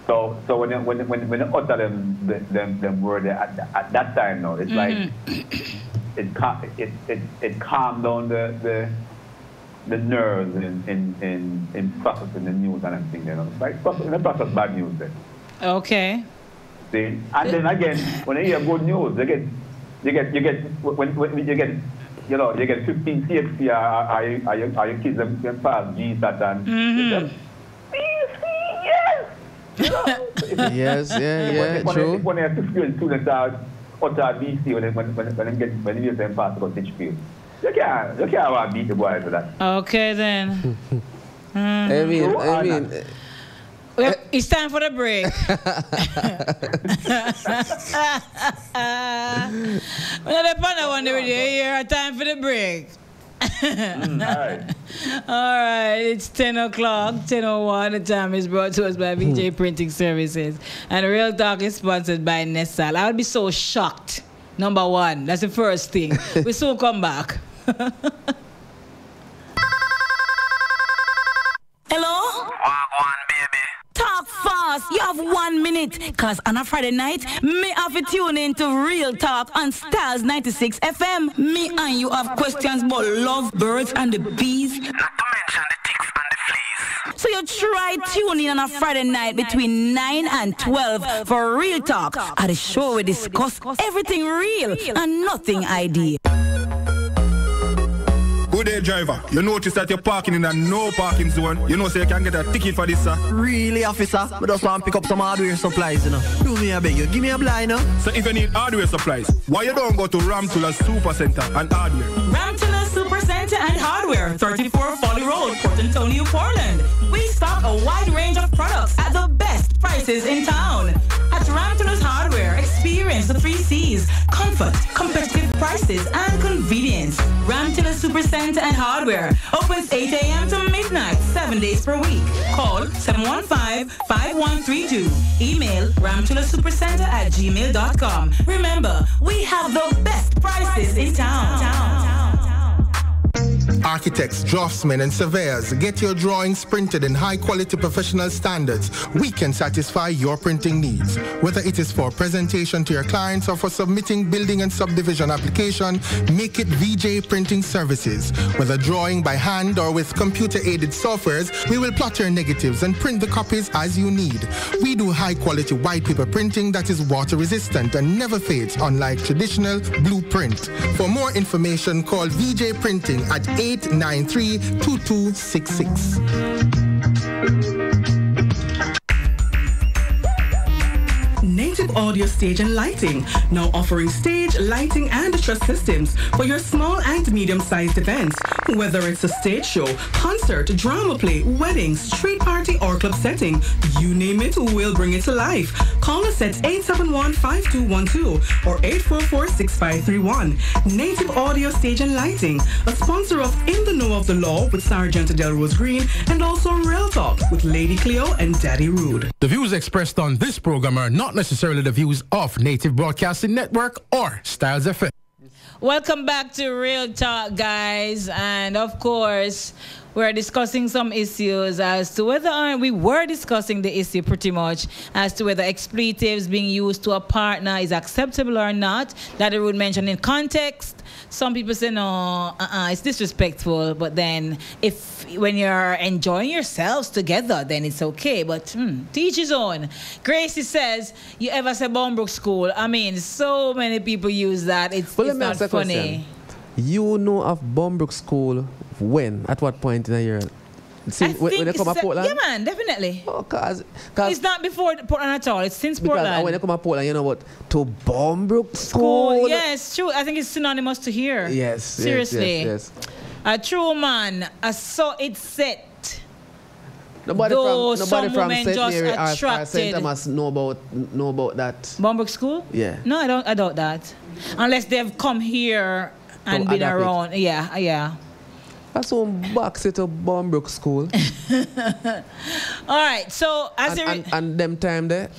So so when you, when when when you utter them them them, words at, at that time now, it's like mm-hmm. it cal- it it it calmed down the the the nerves in in in, in processing the news and everything. You know, it's like process- process bad news then. Okay. See? And then again, when you hear good news, you get, you get, you get, when, when you get, you know, you get 15 CXC, are, are, you- are, your kids them, them pass GSAT and Mhm. Yes, yeah, yeah, when, true. When, when you have 15 students are out of BC, when, they- when, when, when they get, when you get them pass to go teach field, you can't, you can't beat the boy for that. Okay then. I mean, I mean, Well, eh. it's time for the break. well, the panda one over there here. Time for the break. Mm, all right, it's 10 o'clock, 10.01. The time is brought to us by hmm. VJ Printing Services. And Real Talk is sponsored by Nessal. I would be so shocked. Number one, that's the first thing. we soon come back. Hello? Talk fast. You have one minute. Cause on a Friday night, me have to tune in to Real Talk on Stylz 96 FM. Me and you have questions about love, birds, and the bees. Not to mention the ticks and the fleas. So you try tune in on a Friday night between 9 and 12 for Real Talk. At the show we discuss everything real and nothing idea. Good day, driver. You notice that you're parking in a no parking zone. You know, so you can get a ticket for this, sir. Really, officer? I just want to pick up some hardware supplies, you know. Do me a beg you. Give me a blind, you know. So if you need hardware supplies, why you don't go to Ramtula Super Center and hardware? Ramtula Super Center and Hardware, 34 Folly Road, Port Antonio, Portland. We stock a wide range of products at the best prices in town. At Ramtula's Hardware, experience the three C's comfort, competitive prices, and convenience. Ramtula Super Center and Hardware opens 8 a.m. to midnight, seven days per week. Call 715-5132. Email ramtulasupercenter at gmail.com. Remember, we have the best prices in town. Architects, draftsmen, and surveyors, get your drawings printed in high quality professional standards. We can satisfy your printing needs. Whether it is for presentation to your clients or for submitting building and subdivision application, make it VJ Printing Services. Whether drawing by hand or with computer aided softwares, we will plot your negatives and print the copies as you need. We do high quality white paper printing that is water resistant and never fades, unlike traditional blueprint. For more information, call VJ Printing at 893 2266. Native Audio Stage and Lighting, now offering stage, lighting, and truss systems for your small and medium-sized events. Whether it's a stage show, concert, drama play, wedding, street party, or club setting, you name it, we'll bring it to life. Call us at 871-5212 or 844-6531. Native Audio Stage and Lighting, a sponsor of In the Know of the Law with Sergeant Delrose Green and also Real Talk with Lady Cleo and Daddy Rude. The views expressed on this program are not necessarily the views of Native Broadcasting Network or Stylz FM. Welcome back to Real Talk, guys. And of course, we're discussing some issues as to whether or we were discussing the issue pretty much as to whether expletives being used to a partner is acceptable or not. That I would mention in context. Some people say no, uh-uh, it's disrespectful. But then, if when you're enjoying yourselves together, then it's okay. But hmm, teach his own. Gracie says, "You ever say Boundbrook School?" I mean, so many people use that. It's, Well, it's not funny. question. You know of Boundbrook School when? At what point in the year? I when, they come to Portland? Yeah, man, definitely. Oh, cause, cause it's not before Portland at all. It's since because uh, Portland. when they come to Portland, you know what? To Boundbrook School. School. Yes, true. I think it's synonymous to here. Yes, yes, Seriously. yes, yes. A true man. A so it's set. Nobody though from nobody from St. just Mary or, or. St. Thomas know about know about that. Boundbrook School? Yeah. No, I don't. I doubt that. Unless they've come here and To been adapt it. around. Yeah, yeah. That's one box it to Boundbrook School. All right. So as and, a re- and, and them time there,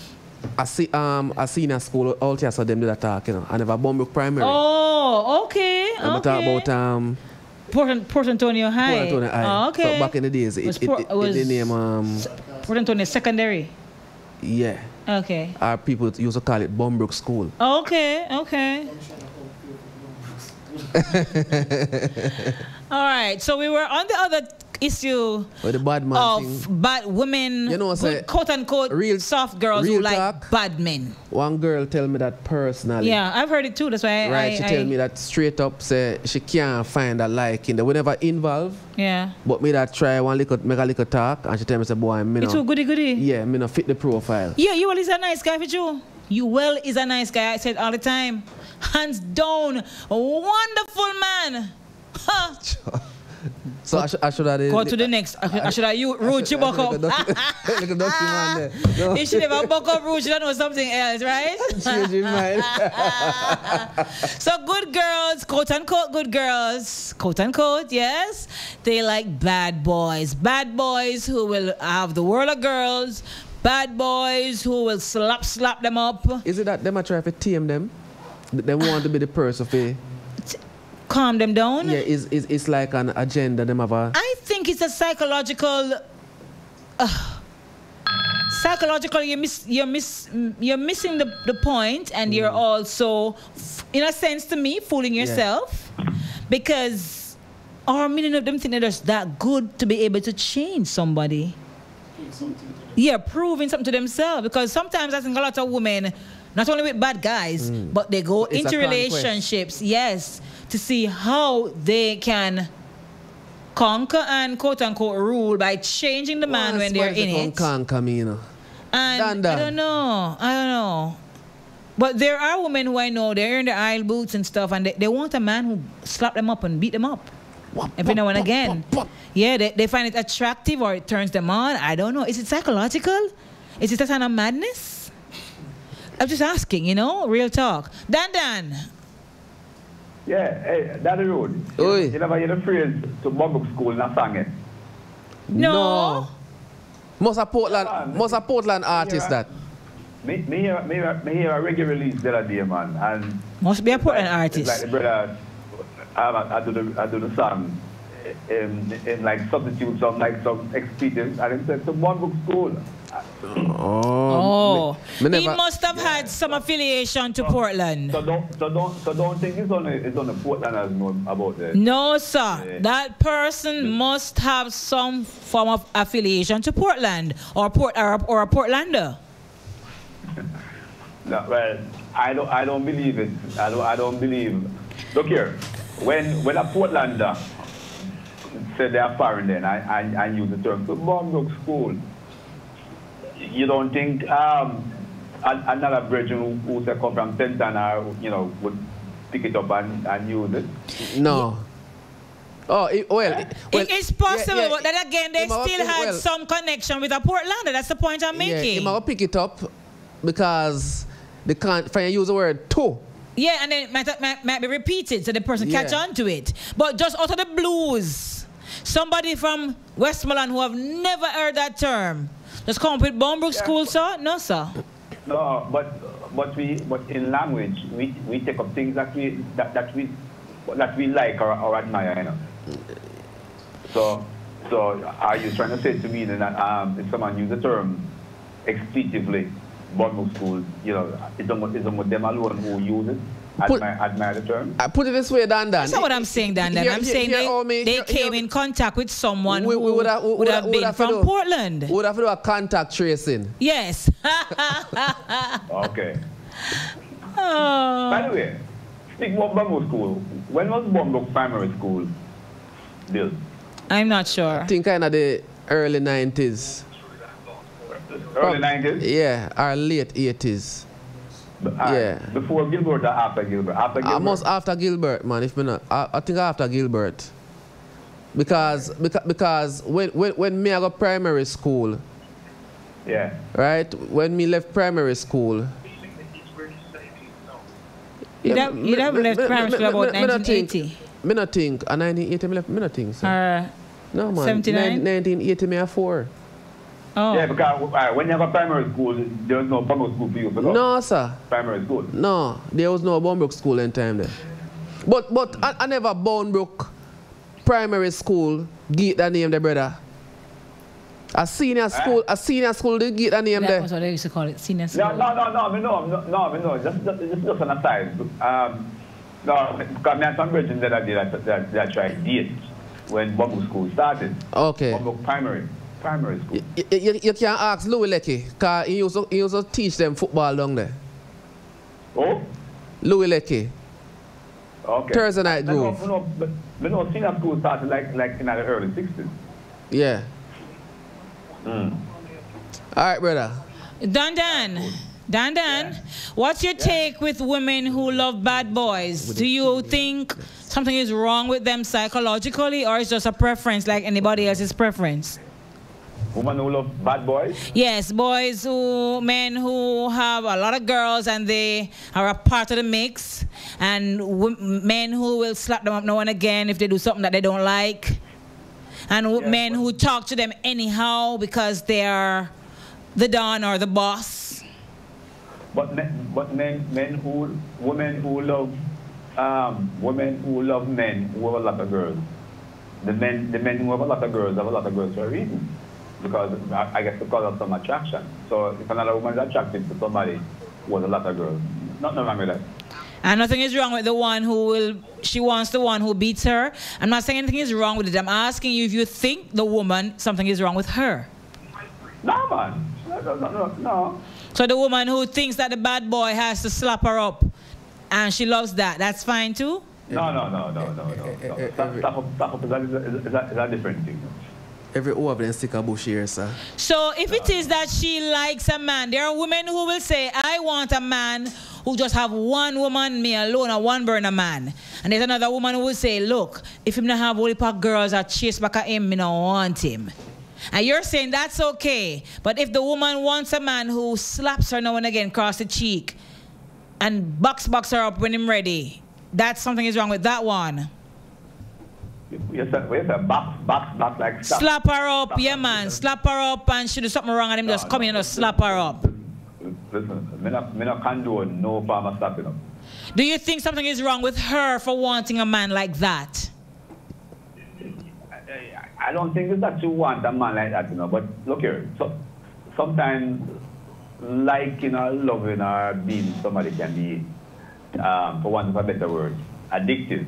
I see um I seen a school out here so them do that talk, you know. I never Boundbrook Primary. oh, okay, And I talk okay. about um Port, Port Antonio High. Port Antonio High. Oh, okay. So back in the days, it, Was it, Port- it, it, was the name um Port Antonio Secondary. yeah. Okay. Our people used to call it Boundbrook School. Okay. Okay. All right. So we were on the other issue With the bad man of thing. bad women, You know, say, quote unquote, real- soft girls who real like bad men. One girl tell me that personally. Yeah, I've heard it too. That's why Right, I, she I, tell me that straight up say she can't find a like in the whenever involve. Yeah. But me that try one little make a little talk and she tell me say boy me no. too goody goody. Yeah, me no fit the profile. Yeah, you well is a nice guy for you. You well is a nice guy. I said all the time. Hands down, a wonderful man. Huh. So I, sh- I should have Go to the next. I, I should have you rude Chiboko. Look at dusty man there. No. He should have buck up. Should have know something else, right? Change his mind. so good girls, quote unquote good girls, quote unquote, yes. They like bad boys. Bad boys who will have the world of girls. Bad boys who will slap slap them up. Is it that them a try to tame them? They want to be the person for Calm them down. Yeah, it's, it's, it's like an agenda them have a I think it's a psychological. Uh, psychological, you miss, you're miss, you're missing the, the point, and you're also, in a sense, to me, fooling yourself, because, or many of them think they're just that good to be able to change somebody. Yeah, proving something to themselves. Because sometimes I think a lot of women, not only with bad guys, but they go It's into relationships, yes, to see how they can conquer and quote unquote rule by changing the man when they're in it. Conquer me, you know. And Danda. I don't know. I don't know. But there are women who I know, they're in their aisle boots and stuff, and they, they want a man who slap them up and beat them up. Every now and again. Yeah, they, they find it attractive or it turns them on. I don't know. Is it psychological? Is it a sign of madness? I'm just asking, you know, real talk. Dan Dan. Yeah, hey, Daddy Rude. You, you never hear the phrase to Boundbrook School in a song, eh? No. Most a Portland, must a Portland artist that. Me, me, hear, me, hear, me hear a reggae release the other day, man. And Must be a Portland it's artist. like the brother, um, I, I, do the, I do the song in, in like substitute some like some expletives, and it said to Boundbrook School. Um, oh. me he must have had some affiliation to Portland. So don't, so don't, so don't think it's on the, it's on the Portlanders know about it. No, sir. That person must have some form of affiliation to Portland or Port or, or a Portlander. No, well, I don't, I don't believe it. I don't, I don't believe. Look here, when when a Portlander said they are foreign, then I, I, I use the term to Boundbrook School. You don't think um, another brethren who, who say come from Santana, you know, would pick it up and, and use it? No. Oh, it, well, it- well, it is possible, yeah, yeah, but then again, they still be- had well- some connection with a Portlander. That's the point I'm making. Yeah, making. he might pick it up because they can't if I use the word to. Yeah, and then it might, might, might be repeated so the person catch on to it. But just out of the blues, somebody from Westmoreland who have never heard that term, come up with Boundbrook School, sir? No, sir. No, but but we but in language we, we take up things that we that, that we that we like or, or admire, you know. So so are you trying to say to me that um, if someone use the term expletively, Boundbrook school, you know, it's almost, it's almost them alone who use it, Put- admire, admire the term? I put it this way, Dan Dan. That's not what I'm saying, Dan. Dan. Here- I'm here- saying here, they, me, they here- came in contact with someone We- who we would have- would would have have- been would have from do- Portland. We would have to do a contact tracing. Yes. Okay. Oh. By the way, speaking of Boundbrook school, when was Boundbrook primary school built? I'm not sure. I think kind of the early 90s. Early 90s? Yeah, or late 80s. Uh, yeah. Before Gilbert or after Gilbert? After Gilbert? Almost after Gilbert, man. If me not, I, I think after Gilbert. Because because, because when, when when me I go primary school, Yeah. right? When me left primary school. You'd have- me- you'd have me- left me- primary me- school me- about me not think- 1980. Me not think. A 1980 me left. Me not think so. Or no man. 79? 1980 me a four. Oh. Yeah, because uh, when you have a primary school, there was no primary school for you. No sir. Primary school. No, there was no Boundbrook school in time there. But but I, I never Boundbrook primary school get that name there, brother. A senior school, a senior school they get that name that there. was what they used to call it, senior school. No, no, no, no, I mean, no, no, no, I no, just, just, just, just an aside. Um, no, because me and some brethren that I did, that, that, that tried date when Bumble School started. Okay. Bumble Primary, primary school. You, you, you can ask Louis Lecky, because he used, to, he used to teach them football down there. Oh? Louis Lecky. Okay. Thursday night No, groove. no, no, but, but no, senior school started like, like in the early 60s. Yeah. Mm. All right, brother. Dan Dan. Dan Dan, what's your take with women who love bad boys? Do you think something is wrong with them psychologically or it's just a preference like anybody else's preference? Woman who love bad boys? Yes, boys who, men who have a lot of girls and they are a part of the mix, and w- men who will slap them up now and again if they do something that they don't like, and w- men who talk to them anyhow because they are the don or the boss. But men, but men, men who, women who love, um, women who love men who have a lot of girls. The men, the men who have a lot of girls have a lot of girls for a reason, because I I guess because of some attraction. So if another woman is attracted to somebody with has a lot of girls, nothing wrong with that. And nothing is wrong with the one who will, she wants the one who beats her. I'm not saying anything is wrong with it. I'm asking you if you think the woman, something is wrong with her. No, man. No, no, no, no. no. So the woman who thinks that the bad boy has to slap her up and she loves that, that's fine too? No, no, no, no, no, no. no. Stop, stop, up- is a, is a, is a, is a different thing. Every over stick a bush here, sir. So if it is that she likes a man, there are women who will say, I want a man who just have one woman, me alone, or one burner man. And there's another woman who will say, look, if him not have heap of girls that chase back at him, me not want him. And you're saying that's okay. But if the woman wants a man who slaps her now and again across the cheek and box box her up when him ready, that's something is wrong with that one. You said, you said box, box, box like stop. Slap her up, yeah man. Slap her up and she do something wrong and him just come in and just slap her up. Listen, me not, me not condone no form of slapping up. Do you think something is wrong with her for wanting a man like that? I don't think it's that you want a man like that, you know. But look here, so, sometimes liking or loving or being somebody can be, um, for want of a better word, addictive.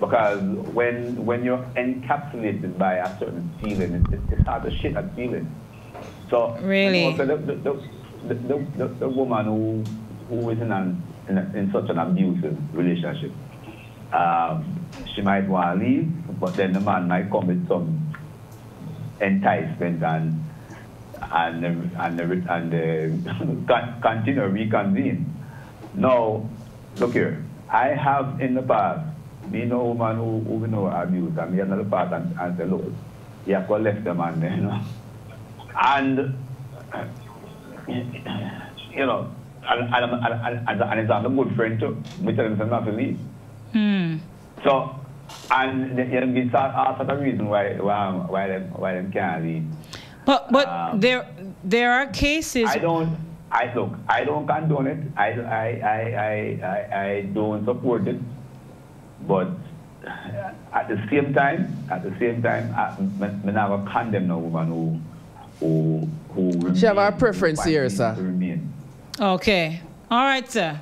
Because when when you're encapsulated by a certain feeling, it, it's hard to shake that feeling. So Really? you know, the, the, the, the, the, the woman who who is in an in, a, in such an abusive relationship, um, she might want to leave, but then the man might come with some enticement and and and and, and uh, continue reconvene. Now, look here. I have in the past been a woman who, who we know abused, and me another part and, and say, look, you have to left the man there, you know. And you know, and, and, and, and, and it's a good friend too. We tell him not to leave. Hmm. So, and you know, it's also the reason why why why them why them can't leave. But but Um, there there are cases. I don't. I look. I don't condone it. I I I I I, I don't support it. But at the same time, at the same time, I, me, me never condemn no woman who who who. She have her preference here, sir. remain. Okay. All right, sir.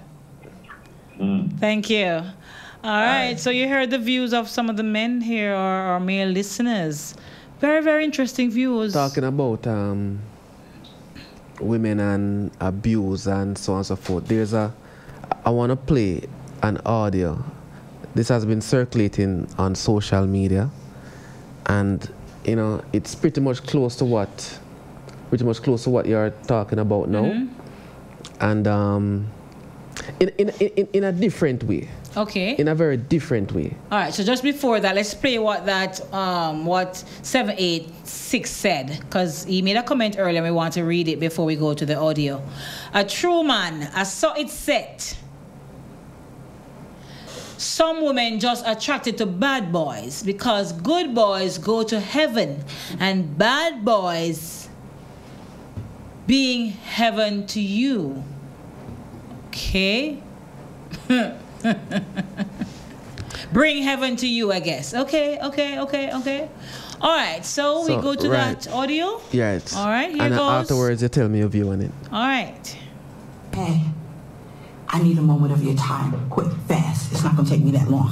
Mm. Thank you. All right. So you heard the views of some of the men here, or our male listeners. Very very interesting views. Talking about um, women and abuse and so on and so forth. There's a, I want to play an audio. This has been circulating on social media, and you know it's pretty much close to what, pretty much close to what you're talking about now. Mhm. And um, In, in, in, in a different way. Okay. In a very different way. All right. So just before that, let's play what that um what seven eight six said because he made a comment earlier. and We want to read it before we go to the audio. A true man, I saw it set. Some women just attracted to bad boys because good boys go to heaven and bad boys being heaven to you. Okay? Bring heaven to you, I guess. Okay, okay, okay, okay. All right, so, we go to right. that audio. Yes. All right, here and goes. afterwards, you tell me your view on it. All right. Hey, I need a moment of your time. Quick, fast. It's not going to take me that long.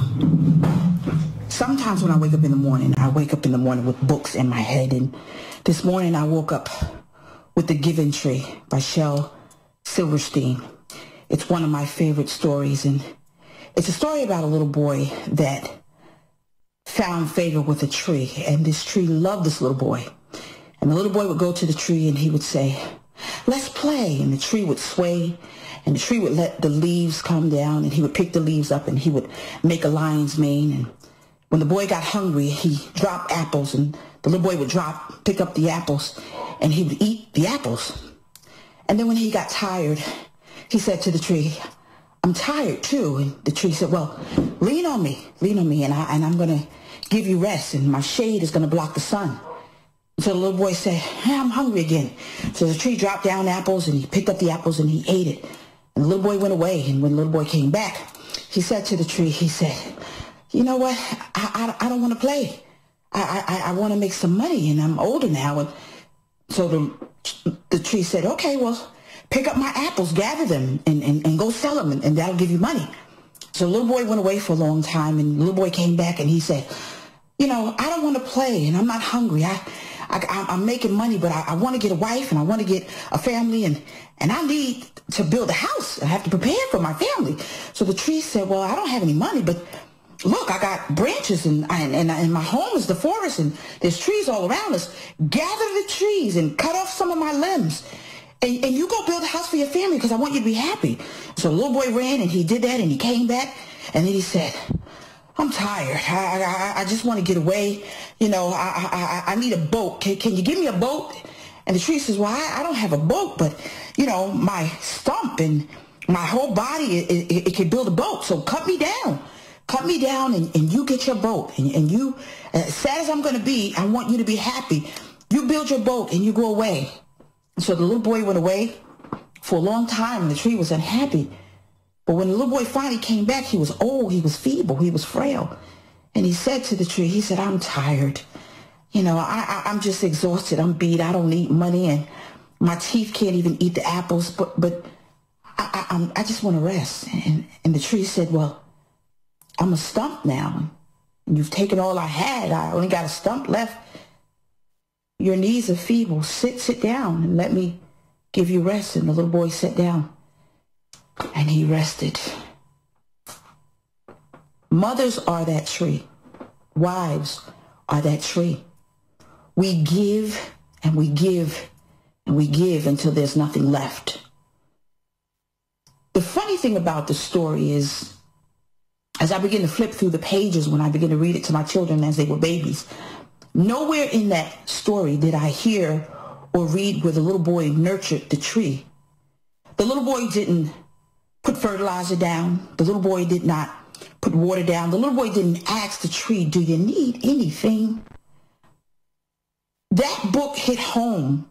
Sometimes when I wake up in the morning, I wake up in the morning with books in my head. And this morning I woke up with The Giving Tree by Shel Silverstein. It's one of my favorite stories. And it's a story about a little boy that found favor with a tree. And this tree loved this little boy. And the little boy would go to the tree and he would say, let's play. And the tree would sway and the tree would let the leaves come down and he would pick the leaves up and he would make a lion's mane. And when the boy got hungry, he dropped apples and the little boy would drop, pick up the apples and he would eat the apples. And then when he got tired, he said to the tree, I'm tired too. And the tree said, well, lean on me, lean on me and, I, and I'm going to give you rest and my shade is going to block the sun. So the little boy said, hey, I'm hungry again. So the tree dropped down apples and he picked up the apples and he ate it. And little boy went away. And when little boy came back, he said to the tree, he said, you know what? I, I, I don't want to play. I, I, I want to make some money and I'm older now. And so the, the tree said, okay, well, pick up my apples, gather them and, and, and go sell them and, and that'll give you money. So the little boy went away for a long time and little boy came back and he said, you know, I don't want to play and I'm not hungry. I, I, I'm making money, but I, I want to get a wife and I want to get a family and, and I need to build a house. I have to prepare for my family. So the tree said, well, I don't have any money, but look, I got branches and, and, and, and my home is the forest and there's trees all around us. Gather the trees and cut off some of my limbs. And, and you go build a house for your family because I want you to be happy. So the little boy ran and he did that and he came back and then he said, I'm tired. I, I, I just want to get away. You know, I, I, I need a boat. Can, can you give me a boat? And the tree says, well, I, I don't have a boat, but, you know, my stump and my whole body, it, it, it can build a boat. So cut me down. Cut me down and, and you get your boat. And, and you, as sad as I'm going to be, I want you to be happy. You build your boat and you go away. So the little boy went away for a long time and the tree was unhappy. But when the little boy finally came back, he was old, he was feeble, he was frail. And he said to the tree, he said, I'm tired. You know, I, I, I'm just exhausted. I'm beat. I don't need money and my teeth can't even eat the apples, but, but I, I, I'm, I just want to rest. And, and the tree said, well, I'm a stump now. And you've taken all I had. I only got a stump left. Your knees are feeble. Sit, sit down and let me give you rest. And the little boy sat down and he rested. Mothers are that tree. Wives are that tree. We give and we give and we give until there's nothing left. The funny thing about the story is, as I begin to flip through the pages when I begin to read it to my children as they were babies, nowhere in that story did I hear or read where the little boy nurtured the tree. The little boy didn't put fertilizer down. The little boy did not put water down. The little boy didn't ask the tree, do you need anything? That book hit home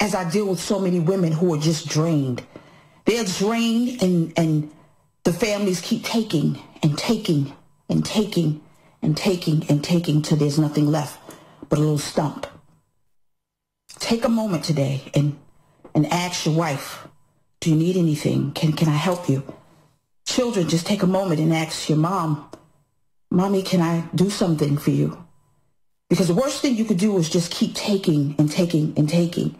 as I deal with so many women who are just drained. They're drained and, and the families keep taking and taking and taking and taking and taking till there's nothing left but a little stump. Take a moment today and, and ask your wife, do you need anything? Can, can I help you? Children, just take a moment and ask your mom, Mommy, can I do something for you? Because the worst thing you could do is just keep taking and taking and taking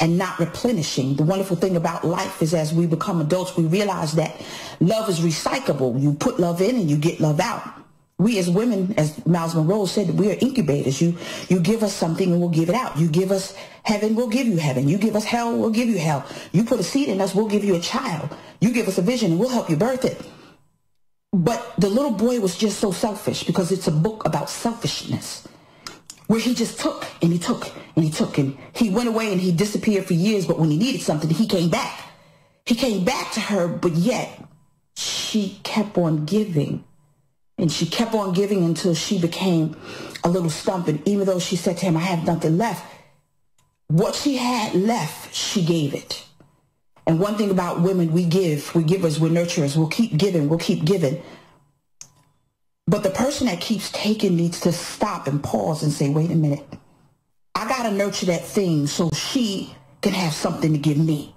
and not replenishing. The wonderful thing about life is as we become adults, we realize that love is recyclable. You put love in and you get love out. We as women, as Myles Munroe said, we are incubators. You, you give us something and we'll give it out. You give us heaven, we'll give you heaven. You give us hell, we'll give you hell. You put a seed in us, we'll give you a child. You give us a vision and we'll help you birth it. But the little boy was just so selfish because it's a book about selfishness where he just took and he took and he took and he went away and he disappeared for years. But when he needed something, he came back. He came back to her, but yet she kept on giving. And she kept on giving until she became a little stump. And even though she said to him, I have nothing left, what she had left, she gave it. And one thing about women, we give, we givers, we're nurturers. We'll keep giving, we'll keep giving. But the person that keeps taking needs to stop and pause and say, wait a minute. I got to nurture that thing so she can have something to give me.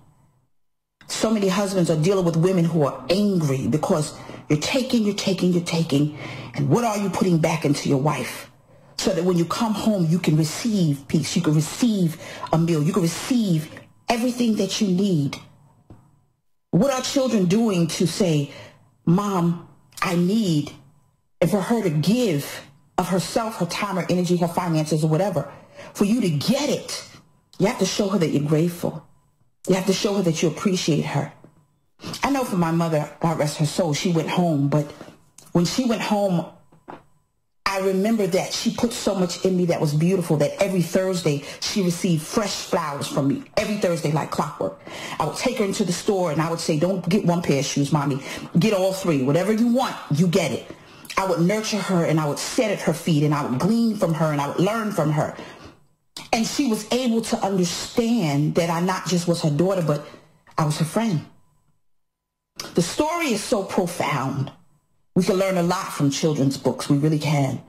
So many husbands are dealing with women who are angry because you're taking, you're taking, you're taking. And what are you putting back into your wife? So that when you come home, you can receive peace. You can receive a meal. You can receive everything that you need. What are children doing to say, Mom, I need, and for her to give of herself, her time, her energy, her finances, or whatever, for you to get it, you have to show her that you're grateful. You have to show her that you appreciate her. I know for my mother, God rest her soul, she went home, but when she went home, I remember that she put so much in me that was beautiful that every Thursday she received fresh flowers from me. Every Thursday like clockwork. I would take her into the store and I would say, don't get one pair of shoes, mommy. Get all three. Whatever you want, you get it. I would nurture her and I would sit at her feet and I would glean from her and I would learn from her. And she was able to understand that I not just was her daughter, but I was her friend. The story is so profound. We can learn a lot from children's books. We really can.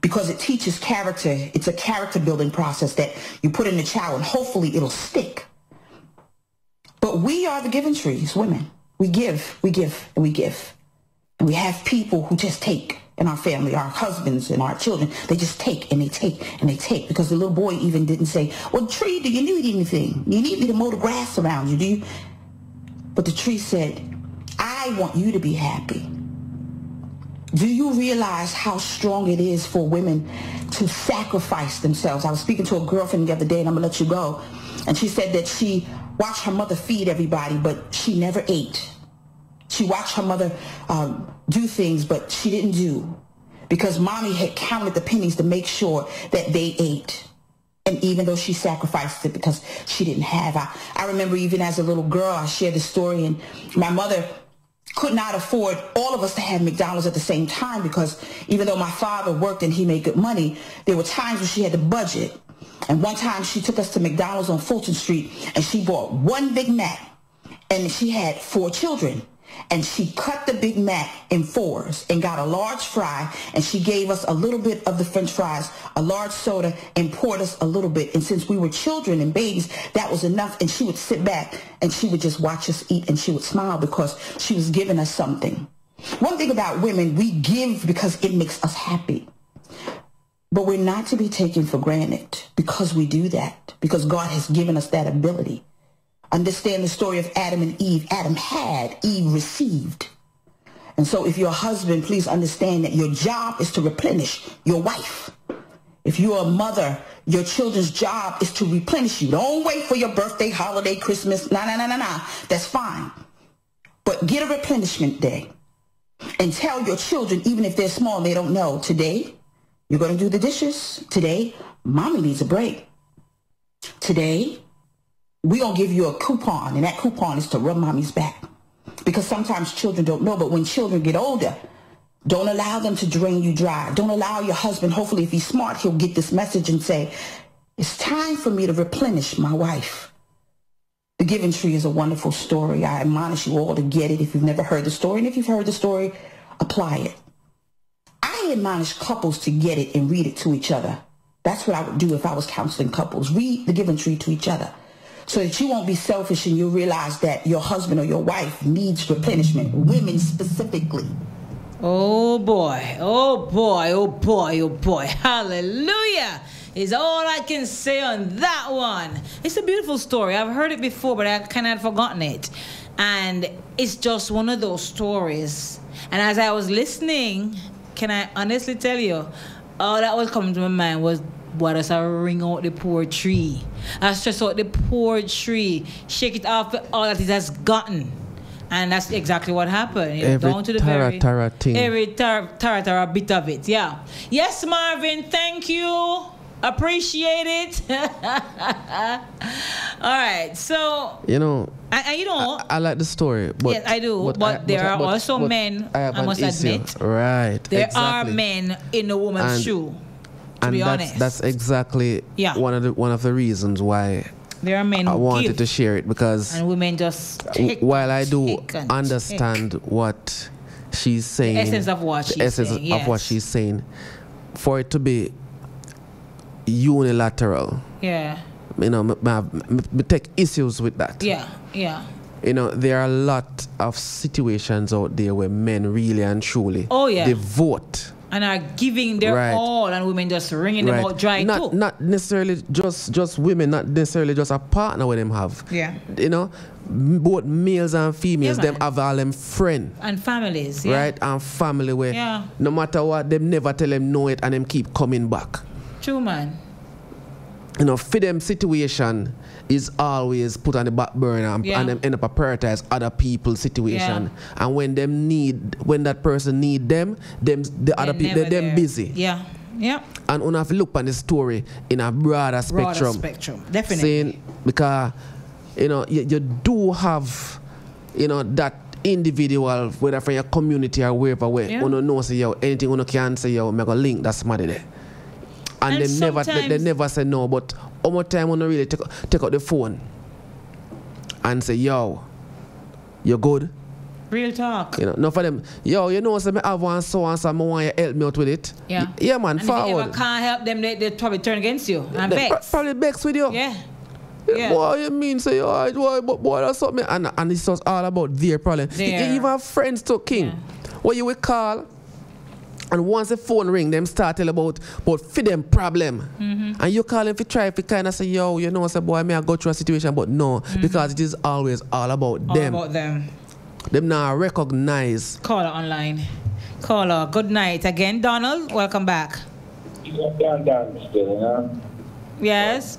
Because it teaches character. It's a character building process that you put in a child and hopefully it'll stick. But we are the giving trees, women. We give, we give, and we give. And we have people who just take in our family, our husbands and our children. They just take and they take and they take because the little boy even didn't say, well, tree, do you need anything? You need me to mow the grass around you, do you? But the tree said, I want you to be happy. Do you realize how strong it is for women to sacrifice themselves? I was speaking to a girlfriend the other day, and I'm going to let you go. And she said that she watched her mother feed everybody, but she never ate. She watched her mother um, do things, but she didn't do because mommy had counted the pennies to make sure that they ate. And even though she sacrificed it because she didn't have, I, I remember even as a little girl, I shared the story and my mother could not afford all of us to have McDonald's at the same time because even though my father worked and he made good money, there were times when she had to budget. And one time she took us to McDonald's on Fulton Street and she bought one Big Mac and she had four children and she cut the Big Mac in fours and got a large fry and she gave us a little bit of the french fries, a large soda and poured us a little bit. And since we were children and babies, that was enough. And she would sit back and she would just watch us eat and she would smile because she was giving us something. One thing about women, we give because it makes us happy. But we're not to be taken for granted because we do that, because God has given us that ability. Understand the story of Adam and Eve. Adam had, Eve received. And so if you're a husband, please understand that your job is to replenish your wife. If you're a mother, your children's job is to replenish you. Don't wait for your birthday, holiday, Christmas. Nah, nah, nah, nah, nah. That's fine. But get a replenishment day and tell your children, even if they're small they don't know, today you're going to do the dishes. Today, mommy needs a break. Today, we're going to give you a coupon, and that coupon is to rub mommy's back. Because sometimes children don't know, but when children get older, don't allow them to drain you dry. Don't allow your husband, hopefully if he's smart, he'll get this message and say, it's time for me to replenish my wife. The Giving Tree is a wonderful story. I admonish you all to get it if you've never heard the story. And if you've heard the story, apply it. I admonish couples to get it and read it to each other. That's what I would do if I was counseling couples. Read The Giving Tree to each other so that you won't be selfish and you'll realize that your husband or your wife needs replenishment, women specifically. Oh boy, oh boy, oh boy, oh boy. Hallelujah is all I can say on that one. It's a beautiful story. I've heard it before, but I kind of had forgotten it. And it's just one of those stories. And as I was listening, can I honestly tell you, all that was coming to my mind was what does I ring out the poor tree? I stress out the poor tree. Shake it off all that it has gotten. And that's exactly what happened. you know, Every down to the tara very, tara thing. Every tara tara tara bit of it. Yeah. Yes, Marvin. Thank you. Appreciate it. All right. So, You know, and, and you know, I like the story, but yes, I do. But, I- there are but- also but men. I, I must issue. admit, right? there exactly. are men in a woman's And- shoe. To and be that's honest, that's exactly Yeah. one of the one of the reasons why there are men I wanted to share it because and women just while I do understand what she's saying, essence of what she's the essence saying, of what she's saying, for it to be unilateral, Yeah. you know, me, me- me take issues with that. Yeah. Yeah. You know, there are a lot of situations out there where men really and truly Oh, yeah. devote And are giving their Right. all, and women just wringing them out dry not, too. Not necessarily just just women, not necessarily just a partner with them have. Yeah. You know, both males and females, Yeah, them have all them friend. And families. Yeah. Right? And family where Yeah. no matter what, them never tell them know it and them keep coming back. True, man. You know, for them situation is always put on the back burner and, Yeah. and them end up a prioritize other people's situation. And when them need when that person need them, them the other They're people never them busy. Yeah. Yeah. And we have to look on the story in a broader spectrum. Broader spectrum. Definitely. Saying because you know you, you do have you know that individual whether from your community or wherever where Yeah. you know know say yo anything you can say yo make a link that's somebody there. And, And they never they, they never say no, but how much time when I really take take out the phone and say yo, you're good? Real talk. You know, not for them. Yo, you know, say me have one so and so, I want you help me out with it. Yeah. Y- yeah, man, And if you can't help them, they, they probably turn against you and They vex. pro- probably vex with you. Yeah. Yeah. Yeah. Boy, you mean say, oh, boy, boy, boy, that's something. And, and it's just all about their problem. You- Their- You even have friends talking. King. What you will call, and once the phone ring, them start tell about, about for them problem. Mhm. And you call them to try if you kind of say, yo, you know, I say, boy, may I go through a situation, but no, because it is always all about. All them. about them. Them now recognize. Caller online. Caller, good night again. Donald, welcome back. Down, down still, you. Yes.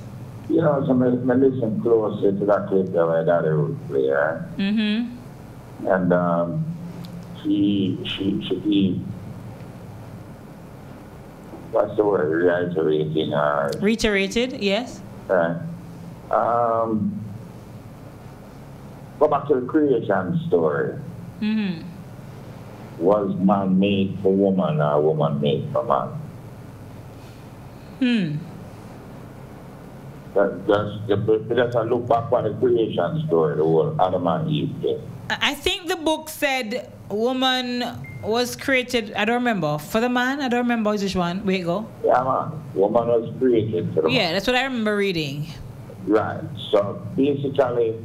You know, so I, I listen closely to that clip that my daddy would play, right? Mm-hmm. And um, she, she, she, he, what's the word, reiterating, uh, Reiterated, yes. right? Um, go back to the creation story. Mm-hmm. Was man made for woman or woman made for man? Hmm. That, that's, that's a look back on the creation story, the whole Adam and Eve thing. I think the book said woman was created, I don't remember, for the man. I don't remember which one. Wait, go. Yeah, man. Woman was created for the Yeah, that's what I remember reading. Right. So basically,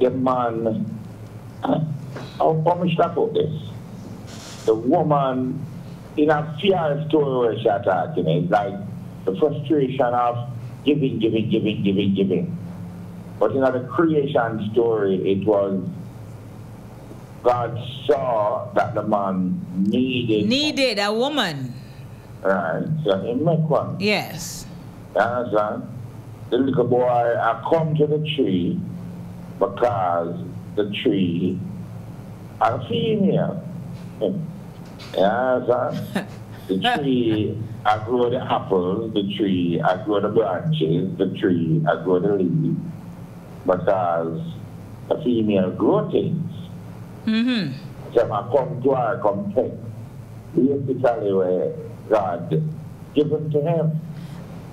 the man, how, how much about this? The woman, in a fear story where she's talking, it's like the frustration of giving, giving, giving, giving, giving. But in the creation story, it was God saw that the man needed, Needed a woman. right? So he make one. Yes. You understand? The little boy, I come to the tree because the tree are female. You understand? The tree, I grow the apples, the tree, I grow the branches, the tree, I grow the leaves. Because the female grow things. Mm-hmm. So I come to her, come take. Basically, where God given to him.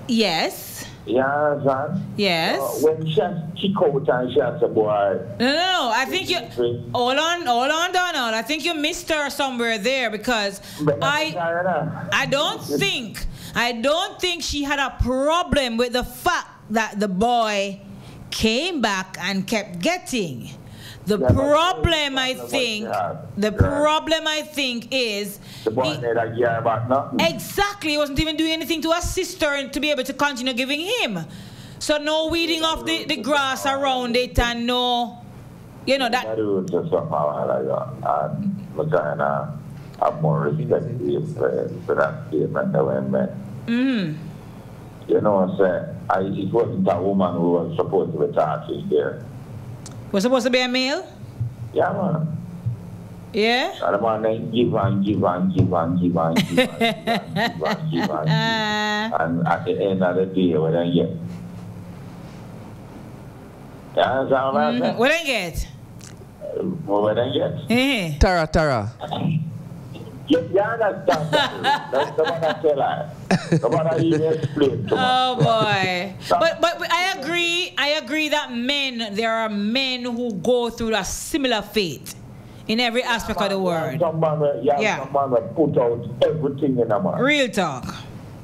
Yes. You understand? Yes. Uh, when she has out and she has a boy, No, no, no. I think you. Hold on, hold on, Donald. I think you missed her somewhere there because I. I don't think. I don't think she had a problem with the fact that the boy came back and kept getting. The Yeah, problem, I think, the problem, I think, is the boy made a year about nothing. Exactly. He wasn't even doing anything to assist her and to be able to continue giving him. So no weeding off the, the grass around it and no, you know, that. I do just something like that. I'm to have more respect for you for, that statement that we made. Mm. You know, say, I, it wasn't a woman who was supposed to be talking there. We're supposed to be a male? Yeah, man. Yeah? Solomon give and give and give and give and give and give and at the end of the day, what I get? You understand hmm, what I get? What I get? Eh. Tara, Tara. You, you understand that? That's the I tell her. The even explain to Oh boy. but, but I agree. I agree that men there are men who go through a similar fate in every aspect of the world. Some man, yeah, Yeah. some man put out everything in a man. Real talk.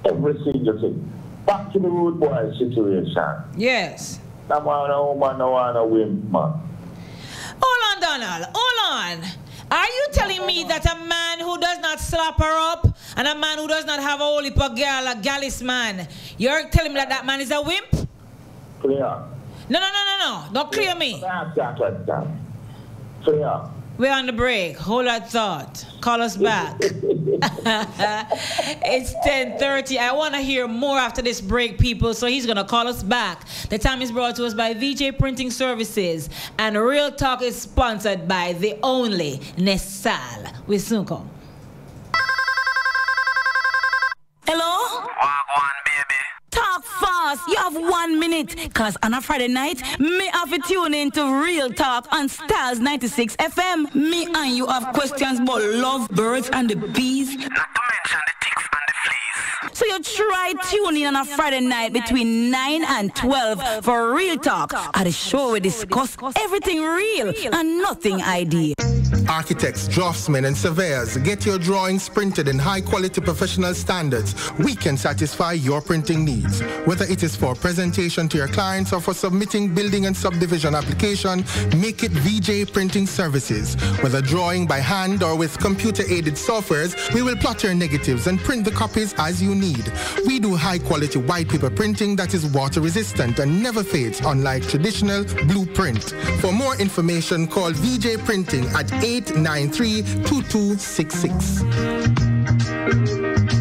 Every single thing. Back to the root boy situation. Yes. That man, a woman, no want a wimp, man. Hold on, Donald. Hold on. Are you telling me that a man who does not slap her up and a man who does not have a whole heap of girl, a gallus man, you're telling me that that man is a wimp? Clear. No, no, no, no, no. Don't clear me. That's that question. Clear. We're on the break. Hold that thought. Call us back. it's 10:30. I want to hear more after this break, people. So he's gonna call us back. The time is brought to us by VJ Printing Services, and Real Talk is sponsored by the only Nesal. We soon come. Hello? Talk fast. You have one minute. Cause on a Friday night, me have to tune in to Real Talk on Stylz 96 FM. Me and you have questions about love, birds, and the bees. So you try tuning in on a Friday night between 9 and 12 for Real Talk. At the show we discuss everything real and nothing idea. Architects, draftsmen, and surveyors, get your drawings printed in high quality professional standards. We can satisfy your printing needs. Whether it is for presentation to your clients or for submitting building and subdivision application, make it VJ Printing Services. Whether drawing by hand or with computer aided softwares, we will plot your negatives and print the copies as you need. We do high quality white paper printing that is water resistant and never fades, unlike traditional blueprint. For more information, call VJ Printing at 893 2266.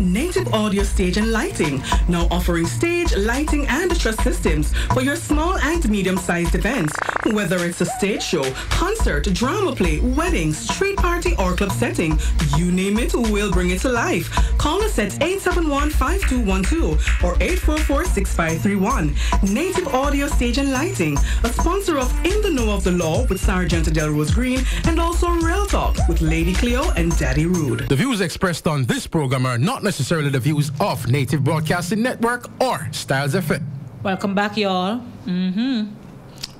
Native Audio Stage and Lighting, now offering stage, lighting, and truss systems for your small and medium-sized events. Whether it's a stage show, concert, drama play, wedding, street party, or club setting, you name it, we'll bring it to life. Call us at 871-5212 or 844-6531. Native Audio Stage and Lighting, a sponsor of In the Know of the Law with Sergeant Delrose Green and also Real Talk with Lady Cleo and Daddy Rude. The views expressed on this program are not necessarily the views of Native Broadcasting Network or Stylz FM. Welcome back, y'all. Mm-hmm.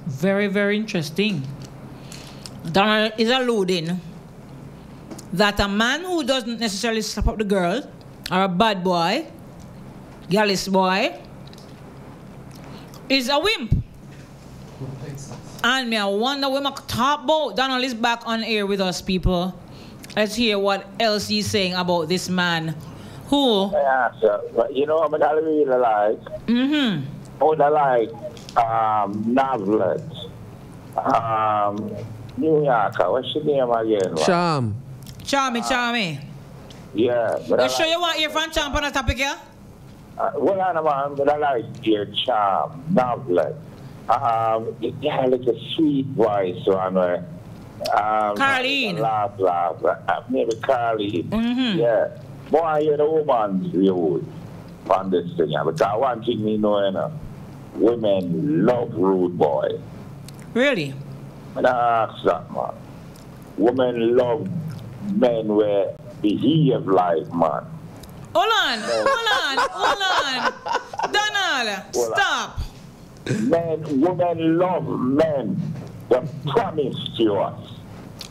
Very, very interesting. Donald is alluding that a man who doesn't necessarily slap up the girl or a bad boy, gallus boy, is a wimp. And me, I wonder when I talk about Donald is back on air with us, people. Let's hear what else he's saying about this man who. Yeah, so, but you know what I really like? Mm-hmm. I would like um, Navlet. Um, New Yorker, what's your name again? wa? Sham. Charmy, Charmy. Yeah, but I You sure like, you want your fan champ on the topic here? uh, well, I know, man, but I like your charm, Navlet. Um, yeah, like a sweet voice, one where. Um, Carleen. Laugh, laugh. Uh, maybe Carleen. Mm-hmm. Yeah. Boy, the woman's view on this thing. Because one thing we know, you know, women love rude boy. Really? And I ask that, man. Women love men where behave like man. Hold on, hold on, hold on. Donald, stop. Men, women love men that promise to us.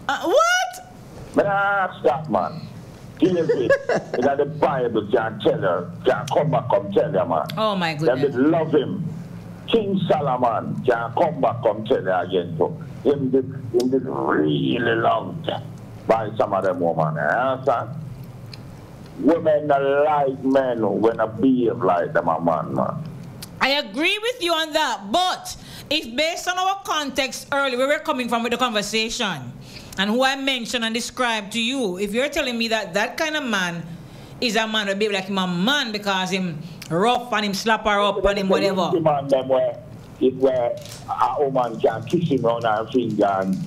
Uh, what? But I ask that, man. David, in the Bible, can tell her, can come back and tell her, man. Oh my goodness. they love him. King Solomon can come back and tell her again. So him did, him did really loved by some of them women. Eh? You understand? Women like men when they behave like them a man, man. I agree with you on that, but it's based on our context earlier, where we're coming from with the conversation, and who I mentioned and described to you. If you're telling me that that kind of man is a man that behave like him a man because him rough and him slap her up and him whatever. The man them where If where a woman can kiss him on her finger and,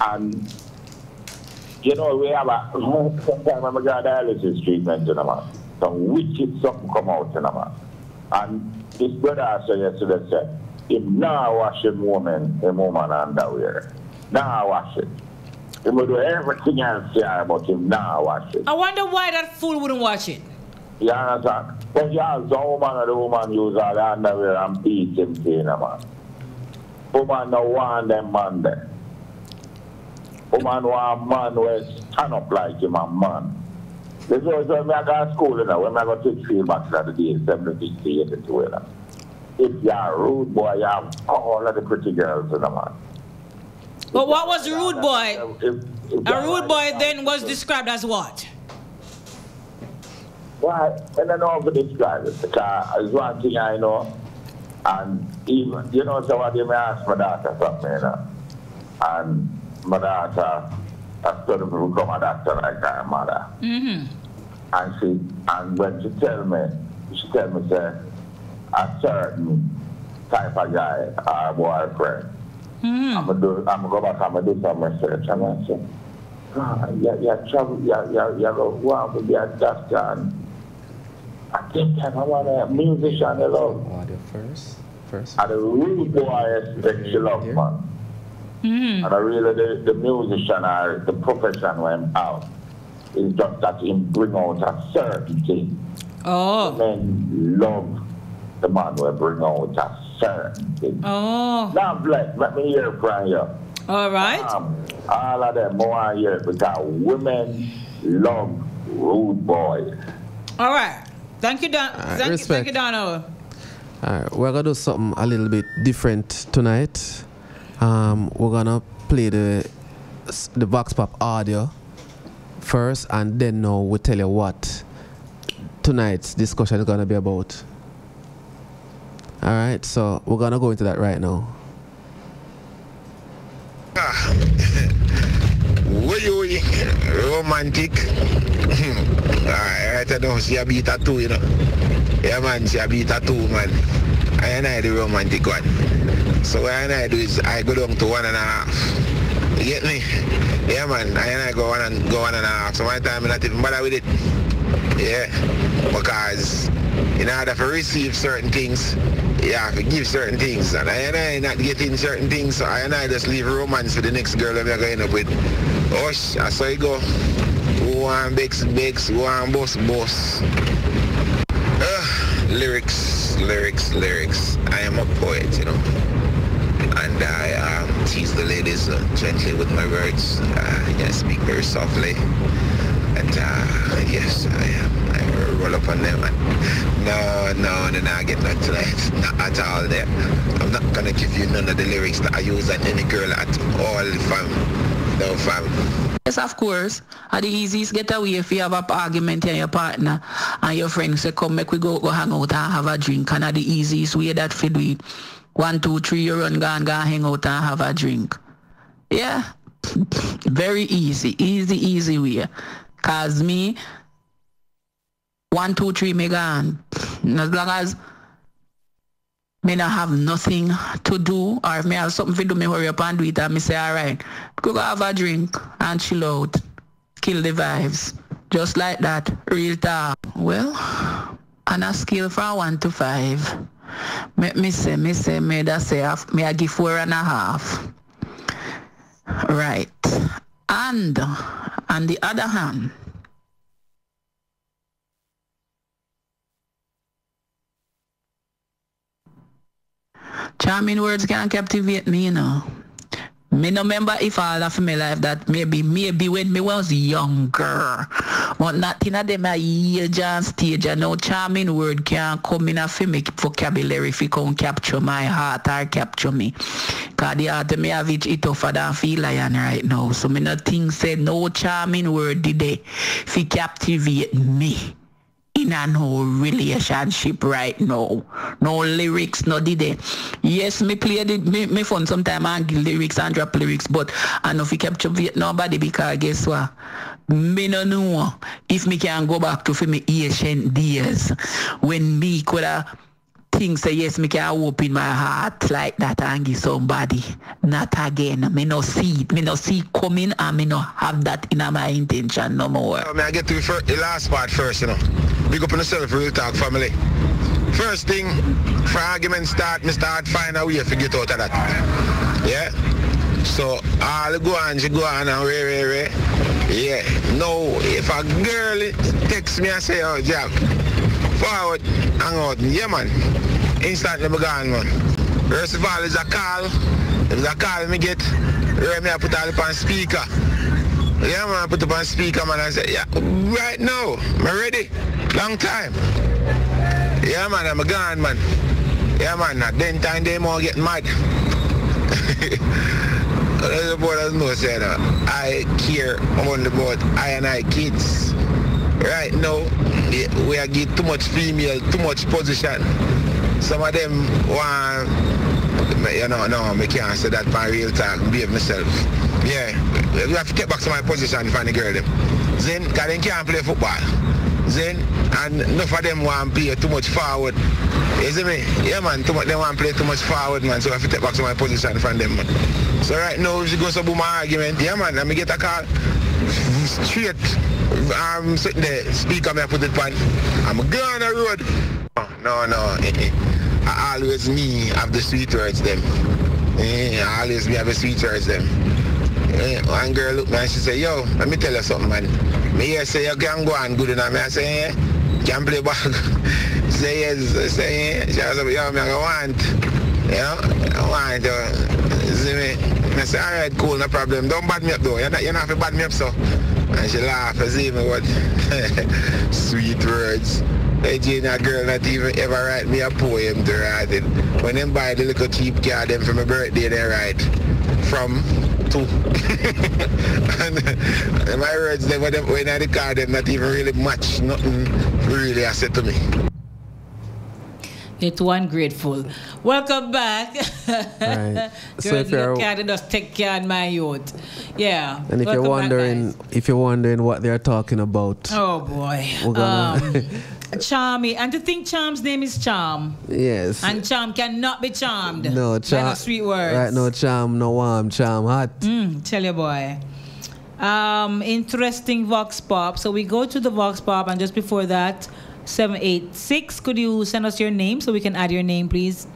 and you know, we have a, sometimes I'm a dialysis treatment, you know. Some wicked something come out, you know, man. And this brother said yesterday said, if now wash him woman, a woman underwear. Now wash it. He will do everything else here, but him now wash it. I wonder why that fool wouldn't watch it. You understand? But yeah, some woman or the woman use all the underwear and beat him, you know, man. Woman no want them man there. Woman want man where stand up like him man. This was when I go to school, you know, when I go to field back to the day, 70, 80, 82, you know. If you're a rude boy, you have all of the pretty girls, you know, man. But what was a rude boy? A rude boy then was described as what? Why? I don't know how to describe it because it's one thing I know. And even, you know, so what they may ask my daughter something, you know. And my daughter, I started to become a doctor like her mother. Mm-hmm. And she, and when she tell me, she tell me, say, a certain type of guy or boyfriend, Mm-hmm. I'm gonna do, I'm gonna go back, I'm gonna do some research. And I say, God, you, you travel, you, you, you go, wow, to be a doctor. And I think I want a musician, you know. Audio first. First. And the rude boy I expect she love, man. Mm-hmm. And I really, the, the musician or the profession when I'm out is just that him bring out a certain thing. Oh. Men love the man will bring out a certain thing. Oh. Now, Blake, let me hear from you. All right. Um, all of them more here because women love rude boys. All right. Thank you, Don. thank, you, thank you, Donald. All right, we're gonna do something a little bit different tonight. Um, we're gonna play the the Vox Pop audio first, and then now we'll tell you what tonight's discussion is gonna be about. All right, so we're gonna go into that right now. Way, way, romantic. Ah, I know she a beat a two, you know. Yeah, man, she a beat a two, man. I and I the romantic one. So what I and I do is I go down to one and a half. You get me? Yeah, man. I and I go one and go one and a half. So my time I'm not even bother with it. Yeah, because in order to receive certain things, you have to give certain things. And I and I not getting certain things, so I and I just leave romance for the next girl I'm going to up with. Oh, sh- I saw you go. One bex, bex, want boss, boss. Ugh, lyrics, lyrics, lyrics. I am a poet, you know. And I um, tease the ladies uh, gently with my words. Uh, I speak very softly. And uh, yes, I am. Roll up on them. And no, no, no, no, I get that tonight. Not at all there. I'm not gonna give you none of the lyrics that I use on any girl at all, fam. No, fam. Yes, of course. At the easiest getaway if you have a argument with your partner and your friend say, come, make we go, go hang out and have a drink. And at the easiest way that fit we one, two, three, you run, go and go hang out and have a drink. Yeah. Very easy. Easy, easy way. Cause me, one, two, three, me gone. As long as me not have nothing to do or if me have something to do, me hurry up and do it and me say, alright, go go have a drink and chill out. Kill the vibes. Just like that. Real talk. Well, on a scale from one to five, me, me say, me say, me that say, me I give four and a half. Right. And on the other hand, charming words can captivate me, you know. Me no remember if all of my life that maybe maybe when me was younger. But not in a them a age and stage and no charming word can come in a fi me vocabulary if it can capture my heart or capture me. Cause the heart of me have it, it tougher than feel lion right now. So me no think say no charming word did they fi captivate me in a no relationship right now. No lyrics, no did they. Yes, me play the me, me fun sometime and give lyrics and drop lyrics, but I know if you capture nobody because guess what? Me no know if me can go back to for me ancient days when me could have think say yes, me can open my heart like that and give somebody. Not again. Me no see it. Me no see coming and me no have that in my intention no more. May I get to the, fir- the last part first, you know. Big up on yourself, real talk family. First thing, for argument start, me start find a way to get out of that. Yeah? So all go on, she go on and way, way, way. Yeah. No, if a girl text me and say, oh, Jack, forward, hang out, yeah, man. Instantly me gone, man. First of all, it's a call. It's a call me get, right, me I put all up on speaker. Yeah, man, I put up on speaker, man, I say, yeah, right now, I'm ready. Long time. Yeah, man, I'm gone, man. Yeah, man, at then time they more get mad. The boy doesn't know, that. I care only about I and I kids. Right now, we are getting too much female, too much position. Some of them want, you know, no, I can't say that by real talk, behave myself. Yeah, we have to get back to my position for the girl them. Then, because they can't play football. Then, and enough of them want to play too much forward. You see me? Yeah, man, too much, they want to play too much forward, man, so I have to take back to my position from them, man. So right now, if you go to boom my argument, yeah, man, let me get a call straight. I'm sitting there, speaker, me put it on. I'm going on the road. No, no, eh, eh. I always me have the sweet words them. Eh, I always me have the sweet words them. Eh, one girl look me she say, yo, let me tell you something, man. Me here say you can go on good enough. Me I say, yeah, can play ball. say yes, say, yeah. She say, yo, me I want. You know, I want to, see me. I say, all right, cool, no problem. Don't bad me up though. You're not, you're not to bad me up, so. And she laugh and me what sweet words. Hey, Jane, a girl not even ever write me a poem to write it. When them buy the little cheap card them for my birthday, they write from to. and my words, them, when, I the card, them not even really match nothing really I said to me. You're too ungrateful. Welcome back. Right. So if you're- it, just take care of my youth. Yeah. And if Welcome you're back, wondering, if you're wondering what they're talking about. Oh boy. we're gonna. Um, Charmy. And to think Charm's name is Charm. yes. And Charm cannot be charmed. no charm. no sweet words. Right. No charm. No warm. Charm hot. Mm, tell you boy. Um, interesting Vox Pop. So we go to the Vox Pop, and just before that, 786. Could you send us your name so we can add your name, please?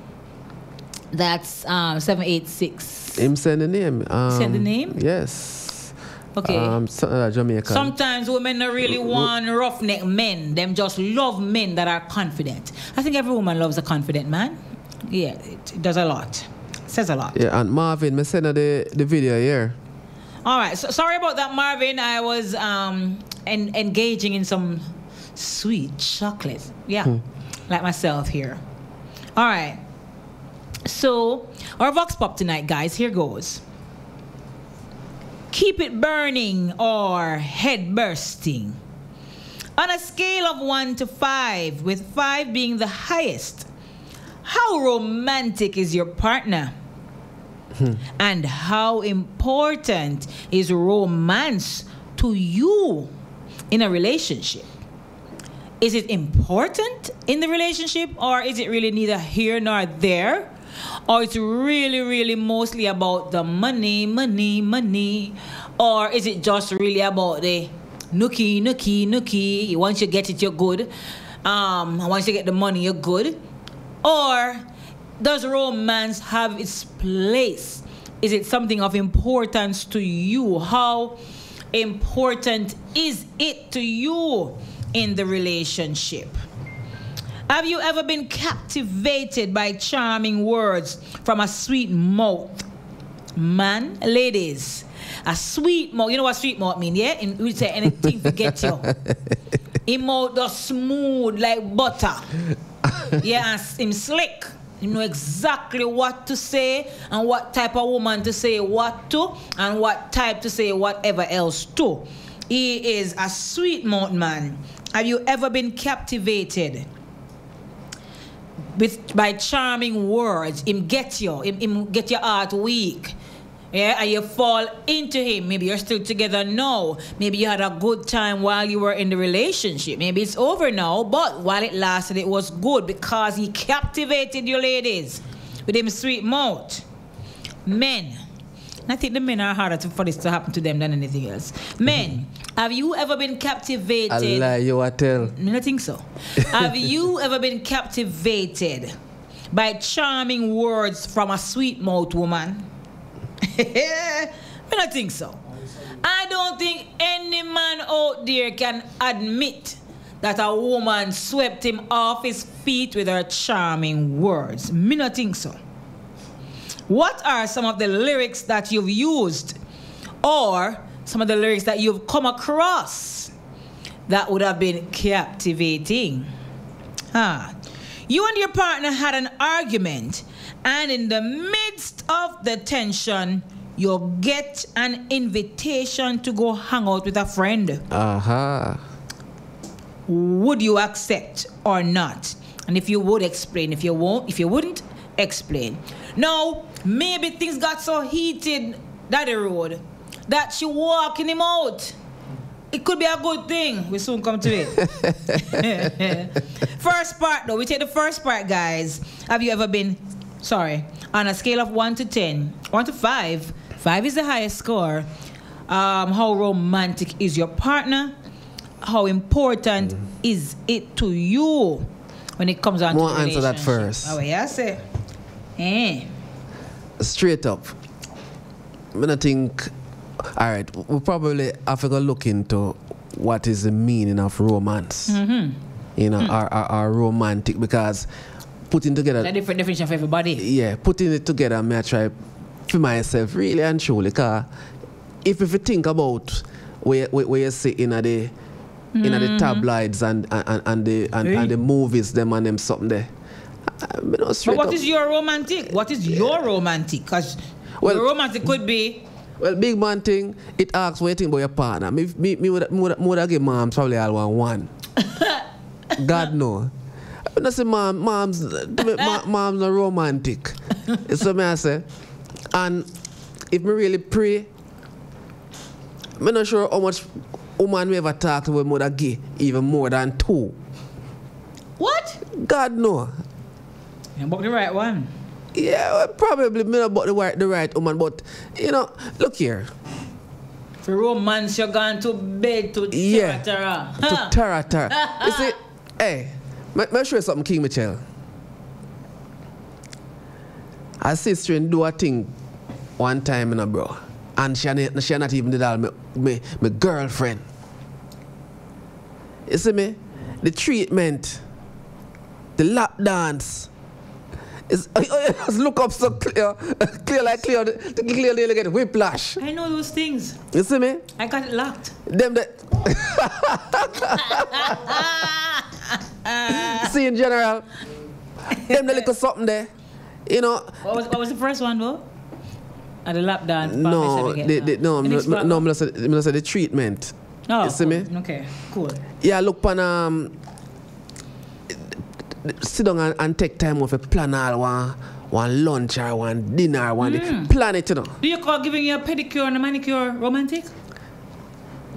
That's um, 786. Him send the name. Um, Send the name? Yes. Okay. Um, so, uh, Jamaican. Sometimes women don't really want roughneck men. Them just love men that are confident. I think every woman loves a confident man. Yeah, it, it does a lot. says a lot. Yeah, and Marvin, me send the the video here. All right. So sorry about that, Marvin. I was um en- engaging in some sweet chocolate. Yeah, Hmm. like myself here. All right. So our vox pop tonight, guys. Here goes. Keep it burning or head bursting. On a scale of one to five, with five being the highest, how romantic is your partner? And how important is romance to you in a relationship? Is it important in the relationship or is it really neither here nor there? Or it's really, really mostly about the money, money, money? Or is it just really about the nookie, nookie, nookie? Once you get it, you're good. Um, once you get the money, you're good. Or does romance have its place? Is it something of importance to you? How important is it to you in the relationship? Have you ever been captivated by charming words from a sweet mouth? Man, ladies, a sweet mouth. You know what sweet mouth mean, yeah? In, we say anything to get you. Him mouth smooth like butter. yeah, and him slick. You know exactly what to say and what type of woman to say what to and what type to say whatever else to. He is a sweet mouth man. Have you ever been captivated with by charming words? Him get you, him, him get your heart weak Yeah, and you fall into him. Maybe you're still together now. Maybe you had a good time while you were in the relationship. Maybe it's over now, but while it lasted, it was good because he captivated you ladies with him sweet mouth. Men, I think the men are harder to, for this to happen to them than anything else. Men, have you ever been captivated? I lie you a tell. I don't think so. Have you ever been captivated by charming words from a sweet mouth woman? I don't think so. I don't think any man out there can admit that a woman swept him off his feet with her charming words. Me not think so. What are some of the lyrics that you've used or some of the lyrics that you've come across that would have been captivating? Ah. You and your partner had an argument, and in the midst of the tension, you get an invitation to go hang out with a friend. Aha. Would you accept or not? And if you would explain, if you won't, if you wouldn't, explain. Now, maybe things got so heated that the road that she walking him out. It could be a good thing. We soon come to it. first part though, we take the first part, guys. Have you ever been sorry, on a scale of one to ten, one to five, five is the highest score. Um, how romantic is your partner? How important is it to you when it comes on More answer that first. Oh, yeah, say. Eh. Straight up. I think, all right, we probably have to look into what is the meaning of romance. Mm-hmm. You know, or, or, or romantic because putting together, A different definition for everybody. yeah, putting it together, me I try for myself really and truly. Cause if if you think about where where, where you see in a the in the Mhm. tabloids and and, and the and, Hey. and the movies, them and them something there. I mean, But what up. is your romantic? What is your romantic? Because Well- romantic could be Well, big man thing, it asks what you think about your partner. Me, me, me would, me would, me would give moms probably all one one. God no. I don't say mom, moms, ma- moms not romantic. It's what me I say. And if me really pray, I'm not sure how much woman we ever talk to with mother gay, even more than two. what? God no. You book the right one. Yeah, well, probably me about the right, the right woman, but you know, look here. For romance, you're going to bed to Yeah. tara to Tara Tara. You see, hey, show you something, King Mitchell. A sister do a thing one time, you know, bro. And she not, she not even did all my, my, my girlfriend. You see me? The treatment, the lap dance. It's, look up so clear, clear like clear, the clear they get whiplash. I know those things. You see me? I got it locked. Them that see in general, them the little something there. You know, What was, what was the first one, though? At the lap dance. no, I said the, again, the, no, The no, next no, part, no, I'm say, I'm say the treatment. no, you see me? Okay, cool. Yeah, look pan um, sit down and, and take time off a plan all one, one lunch or one dinner or one Mm. plan it, you know. Do you call giving you a pedicure and a manicure romantic?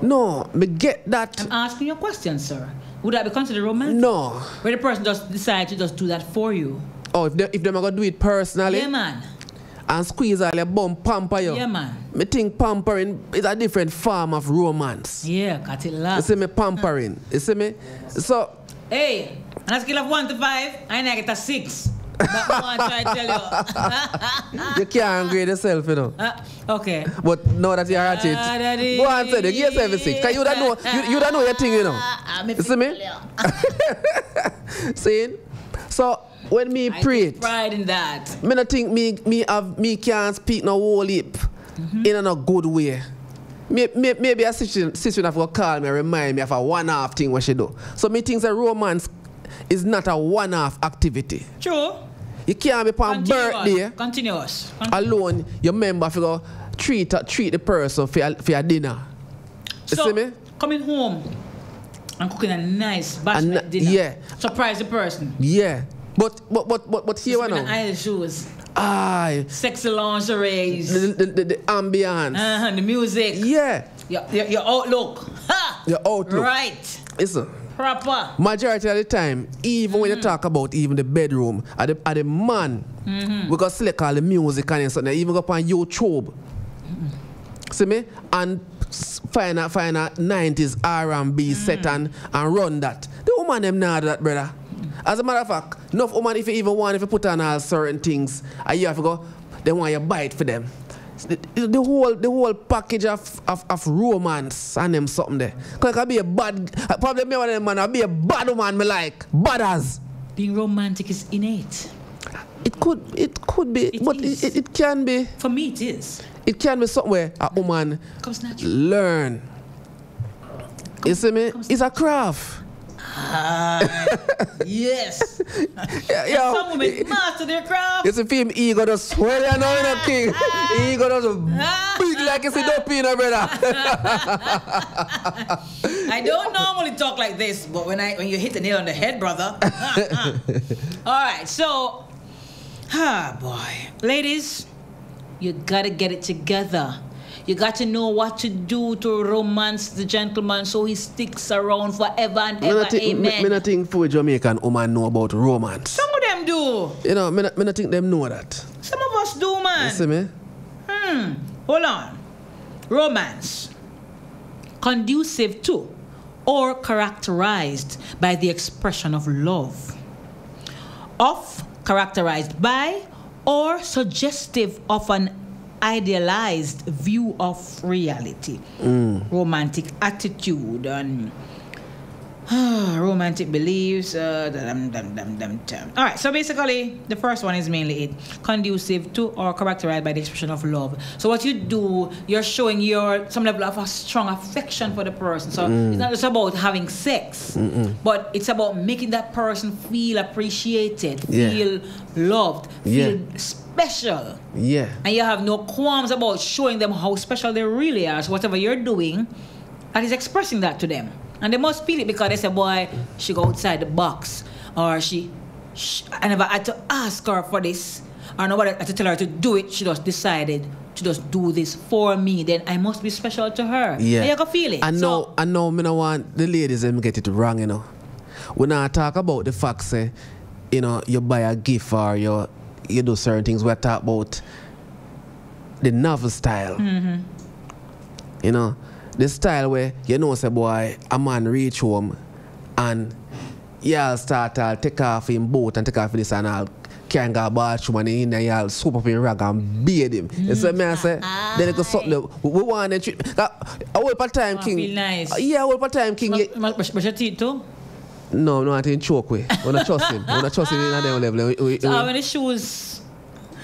No, me get that. I'm asking you a question, sir. Would that be considered romantic? No. Where the person just decide to just do that for you. Oh, if they if them are gonna do it personally Yeah, man. and squeeze all your bum pamper you. Yeah, man. Me think pampering is a different form of romance. Yeah, got it You see me pampering. You see me? So Hey, on a scale of one to five, I ain't get a six. That's what I try to tell you. you can't grade yourself, you know. Uh, okay. But now that you're at it, daddy. go and say. Give yourself a six. Cause you don't know you, you don't know your thing, you know. Ah, You see me? Saying? So when me I take pride in that. me not think me me have me can't speak no whole lip Mm-hmm. in a good way. May- may- Maybe a sister, sister have to call me remind me of a one-off thing what she do. So me think that romance is not a one-off activity. True. You can't be on birthday Continuous. Continuous. alone. Your member you go treat treat the person for your, for your dinner. You so, see me? coming home and cooking a nice bachelor dinner. yeah. Surprise the person. Yeah. But but but but but here Just we in now. the aisle shoes. Aye. Sexy lingeries. The, the, the, the ambience. Uh-huh, the music. Yeah. Your, your, your outlook. Ha! Your outlook. Right. Listen. Proper. Majority of the time, even when you mm-hmm. talk about even the bedroom, at the, at the man, Mhm. we got select all the music and something, even go up on YouTube. Mm-hmm. See me? And find a, find a 90s R&B set and, and run that. The woman them not that, brother. As a matter of fact, enough woman if you even want, if you put on all certain things, and you have to go, they want you buy it for them. The, the whole the whole package of, of, of romance and them something there. Cause I can be a bad probably me one of them man, I be a bad woman me like. Bad as. Being romantic is innate. It could it could be but it, it, it can be. For me it is. It can be somewhere a woman Comes learn. You see me? It's a craft. Ah, yes. Yeah, yo, some women master their craft. You see film ego just swell you know, you know, king. Ego just big like you see dopey, you know, brother. I don't normally talk like this, but when I when you hit the nail on the head, brother. Ah, ah. All right, so, ah, boy, ladies, you gotta get it together. You got to know what to do to romance the gentleman so he sticks around forever and Me ever. think, me, Amen. me not think for Jamaican woman know about romance. Some of them do. You know, me not, me not think them know that. Some of us do, man. You see me? Hmm. Hold on. Romance. Conducive to or characterized by the expression of love. Of, characterized by, or suggestive of an idealized view of reality. Mm. Romantic attitude and romantic beliefs. Uh, dum, dum, dum. All right, so basically, the first one is mainly it conducive to or characterized by the expression of love. So, what you do, you're showing your some level of a strong affection for the person. So, Mm. it's not just about having sex, Mm-mm. but it's about making that person feel appreciated, Yeah. feel loved, Yeah. feel special. Yeah. And you have no qualms about showing them how special they really are. So whatever you're doing, that is expressing that to them. And they must feel it because they say, boy, she go outside the box. Or she, sh I never had to ask her for this. Or nobody had to tell her to do it. She just decided to just do this for me. Then I must be special to her. Yeah. And you can feel it. I know, I know, me no want the ladies them get it wrong, you know. When I talk about the fact, say, you know, you buy a gift or you, you do certain things, we talk about the novel style. Mhm. You know, the style where you know, say, boy, a man reach home and y'all start to take off in boat and take off this and all. Can't go bathroom and in there, y'all swoop up in rag and bathe him. You see me, I say? Then it goes something we we want to treat. A whole part time king. feel nice. Yeah, a whole part time king. yeah. But, but, but your teeth too? No, no, I didn't choke with. We not trust him. We not trust him in a them level. We- we- So how many shoes?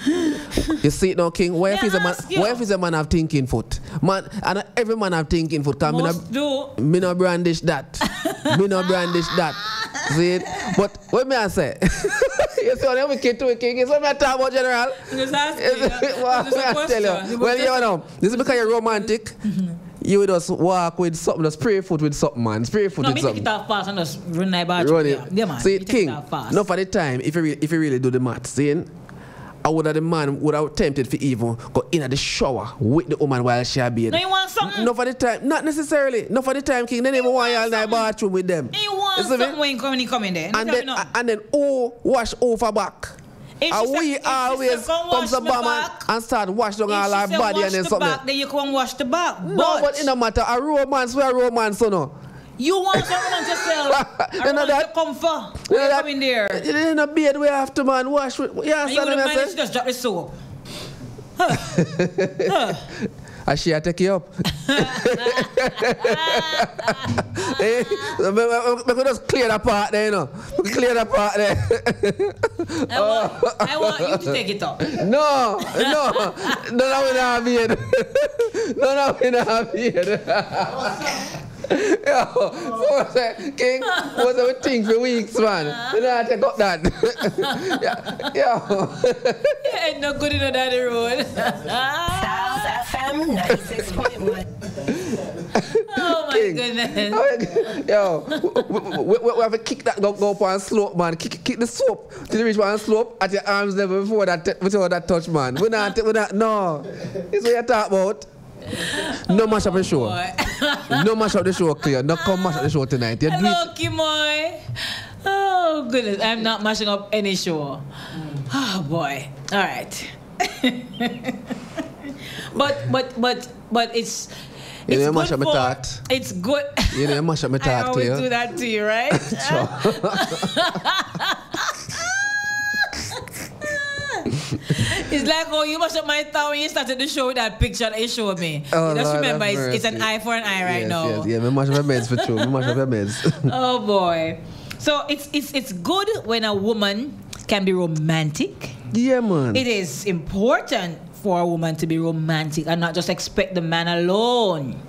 You see it now, King. What if is a man? you. What if is a man have thinking foot? Man, and every man have thinking foot. Cause me no, do. me no brandish that. me no brandish that. See it? But what me I say? you see, when we kid to a king, it's what me I talk about general. Just ask me, a me I question. tell you? You Well, you know, this is because you're romantic. Mm-hmm. You would just walk with something, just spray foot with something, man. Spray foot No, with me take it off fast and just run my bathroom. Run it. Yeah, yeah, man. See King. Not for the time. If you really, if you really do the math, see, I would have the man would have tempted for even go in at the shower with the woman while she a bathe. No, you want something? Not for the time. Not necessarily. Not for the time, King. They never want you all in the bathroom with them. You want You something when you come, come in there. And then, and then, oh, wash over back. If and she we she say, always "Come to bum and, start wash down all our body and then the something. back, then you come wash the back. No, but but it no matter. A romance, we a romance, so no. you want someone to yourself. I You know that- to come for. You know that- come in there. You in a bed we have to man wash with. Yeah, you understand wouldn't what mind I if she say? just drop the soap. And she a take you up. Eh, we- we- we- we could just clear that part there, you know. Clear that part there. I want, I want you to take it up. No, no, no, no, we not beard. No, no, we not beard. Yo, so I say, King, what's our thing for weeks, man? We not take up that. yeah, yo. Ain't no good in the Daddy Rude. Stylz FM. FM 96.1. Oh my goodness. Yo, we, we, we, we have to kick that go, go up on slope, man. Kick, kick the slope till you reach one slope at your arms level before that before that touch, man. We're not, we're not, no. This what you talk about. No mash up the show. no mash up the show, clear. No come mash up the show tonight. You do. Hello, Kimoy. Oh goodness, I'm not mashing up any show. Mm. Oh boy. All right. but but but but it's You it's know, you mash good up my for- thought. It's good. You know, you mash up my I always clear. do that to you, right? it's like oh you mash up my thought when you started the show with that picture that you showed me. Oh, Just Lord remember it's, it's an eye for an eye right yes, now. Yes, yeah, me mash up my meds for true. Me mash up my meds. oh boy. So it's it's it's good when a woman can be romantic. yeah, man. It is important for a woman to be romantic and not just expect the man alone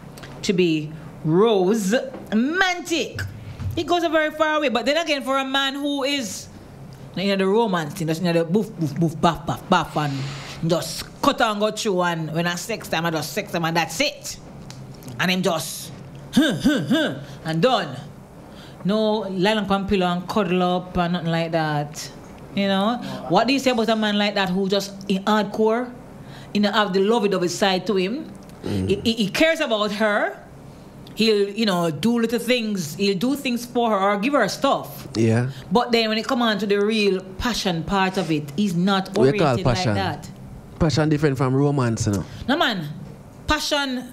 to be rose romantic. It goes a very far away. But then again, for a man who is you know the romance thing, just you know the boof boof boof baff baff baff and just cut and go through and when I sex time I just sex them and that's it. And him just huh, huh, huh, and done. No lie on one pillow and cuddle up and nothing like that. You know? What do you say about a man like that who just in hardcore, you know, have the lovey dovey side to him? He, he- he cares about her. He'll, you know, do little things. He'll do things for her or give her stuff. Yeah. But then when it come on to the real passion part of it, he's not We call oriented like passion. that. Passion different from romance, you know. No man, passion,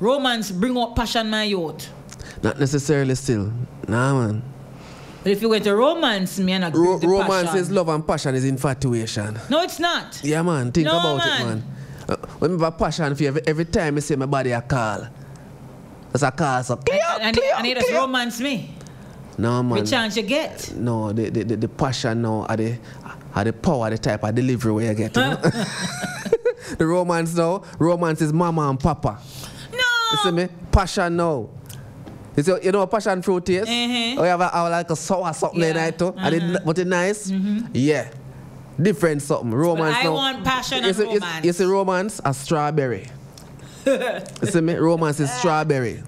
romance bring out passion, my youth. Not necessarily still. Nah, man. But if you went to romance, me and Ro- romance passion. is love and passion is infatuation. No, it's not. Yeah, man. Think No, about man. it, man. Uh, when I passion for every, every time I see my body, I call. That's a call. So, clear, And, clear, and it just romance me. No, man. Which chance you get? No, the, the, the, the passion now are the, are the power, the type of delivery where you get. You know? the romance now, romance is mama and papa. No. You see me? Passion now. You, see, you know what passion fruit is? Mhm. Or you have a, have like a sour something in Yeah. it too. And Uh-huh. it, but it nice? Yeah. Different something. Romance I now. want passion you and see, you see- romance. You see romance? A strawberry. See me? Romance is strawberry.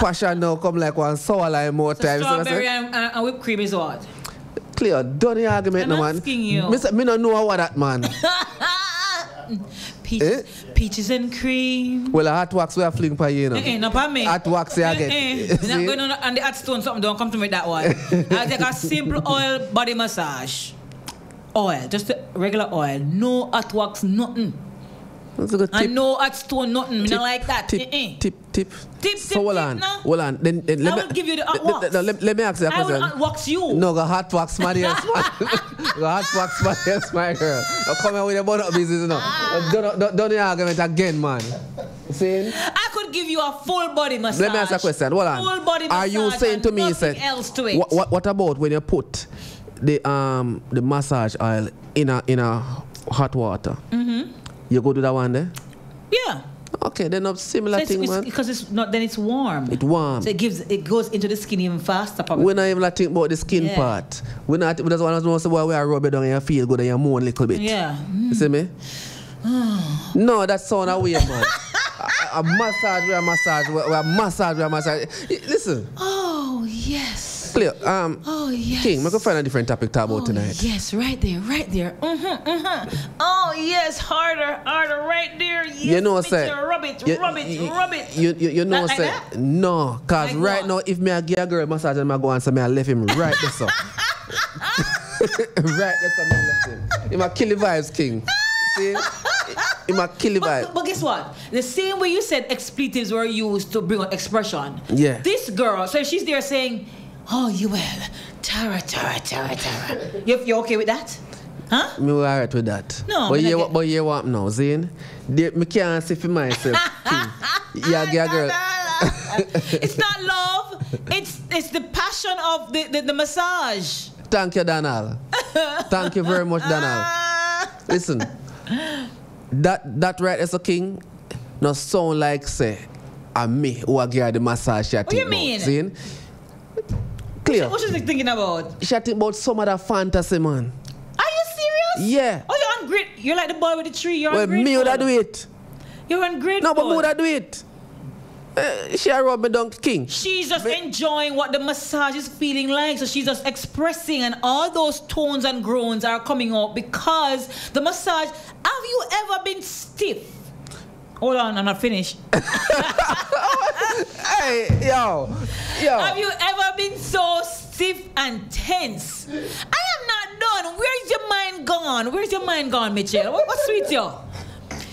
Passion now come like one sour lime more So times. Strawberry and, and, whipped cream is what? Clear, done the argument I'm no man. asking you. Me, me no know what that man. Peaches, peaches and cream. well, a hot wax we are fling for you, you know. Eh, eh, not for me. Hot wax you get. Eh, eh. Not going on and the hot stone something. Don't come to me that one. I'll take a simple oil body massage. Oil, just regular oil. No hot wax, nothing. A good tip. And no hot stone, nothing. Me not like that. Tip, Eh, eh. tip, tip. Tip, So tip, hold tip, on, no. hold on. Then, then I let will me, give you the hot let, let, let, me ask you a I will question. wax you. No, go hot wax else, man. go hot wax somebody else, my girl. Now come here with your bun up business, you know. Ah. Don't, don't, don't the argument again, man. See? I could give you a full body massage. Let me ask you a question. Hold on. Full body Are you saying to me, nothing else to it? what, what, what about when you put the um the massage oil in a in a hot water? Mm-hmm. You go do that one there? Yeah. Okay, then a similar So it's, thing, it's, man. because it's not. Then it's warm. It warm. So it gives. It goes into the skin even faster. Probably. We're not even like think about the skin Yeah. part. We're not. We just want to say, well, we are rub it down and you feel good and you moan a little bit. Yeah. You see me? Mm. no, that sound a weird, man. a, a massage, we a massage, we a massage, we a massage. Listen, Oh yes. Clear. Um, Oh yes. King, we can find a different topic to talk about tonight. Yes, right there, right there. Mm-hmm, mm-hmm. Oh yes, harder, harder, right there. Yes, you know, bitch, say. Rub it, you, rub it, you- rub it. You, you, you know, Not like say. that? No, cause Like right what? now, if me I give a girl a massage and I go and say me I left him right there, so. right there, so me I left him. He might kill the vibes, King. See? Might kill the vibe. But, but guess what? The same way you said expletives were used to bring out expression. Yeah. This girl, so she's there saying, "Oh, you will, Tara, Tara, Tara, Tara." You, you okay with that? Huh? Me alright with that. No, but you what but you what now, Zane? They, me can't see for myself. Yeah, yeah, girl. Ah, it's not love. It's it's the passion of the, the, the massage. Thank you, Donald. Thank you very much, Donald. Ah. Listen, that that right as a king, no sound like say, I'm me who I give the massage. What you mean? Zane? Clear. What is she thinking about? She think about some other fantasy, man. Are you serious? Yeah. Oh, you're on grid. you're like the boy with the tree. You're Well, ungrateful. me would I do it. You're ungrateful. No, but me would I do it. Uh, she a rub me down king. She's just enjoying what the massage is feeling like. So she's just expressing, and all those tones and groans are coming out because the massage. Have you ever been stiff? Hold on, I'm not finished. hey, yo, yo. Have you ever been so stiff and tense? I am not done. Where's your mind gone? Where's your mind gone, Mitchell? What, what's with you?